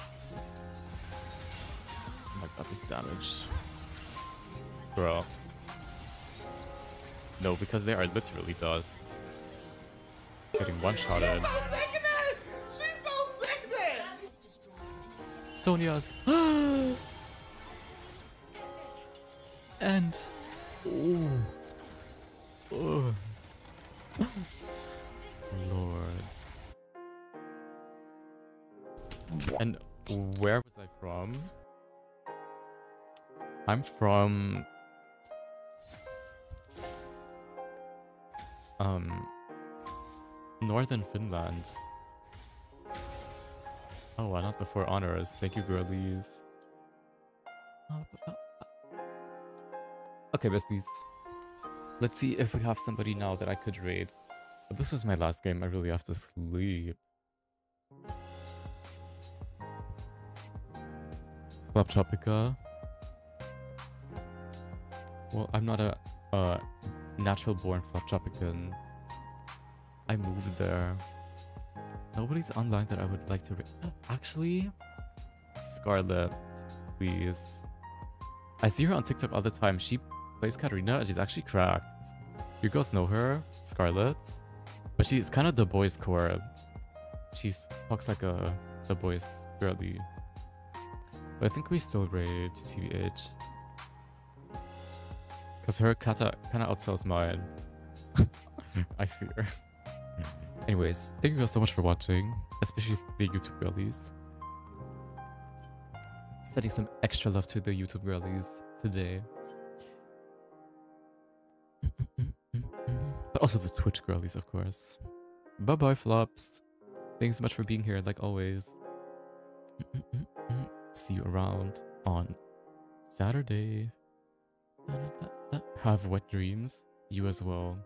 Oh my god, this damage. Bro. No, because they are literally dust. Getting one-shotted. So sickening! She's so sickening! Zhonya's. and. Oh. Oh. Lord. And where was I from? I'm from. Um. Northern Finland. Oh, why not before honors? Thank you, girlies. Okay, besties. Let's see if we have somebody now that I could raid. But this was my last game. I really have to sleep. Club Tropica. Well, I'm not a uh, natural born Flop Tropican. I moved there. Nobody's online that I would like to. Ra- Actually, Scarlet, please. I see her on TikTok all the time. She plays Katarina she's actually cracked. You girls know her, Scarlet, but she's kind of the boys' core. She talks like a the boys girly. But I think we still raid TBH. Cause her kata kind of outsells mine. I fear. Anyways, thank you guys so much for watching, especially the YouTube girlies. Sending some extra love to the YouTube girlies today. But also the Twitch girlies, of course. Bye bye, flops. Thanks so much for being here, like always. See you around on Saturday. Have wet dreams. You as well.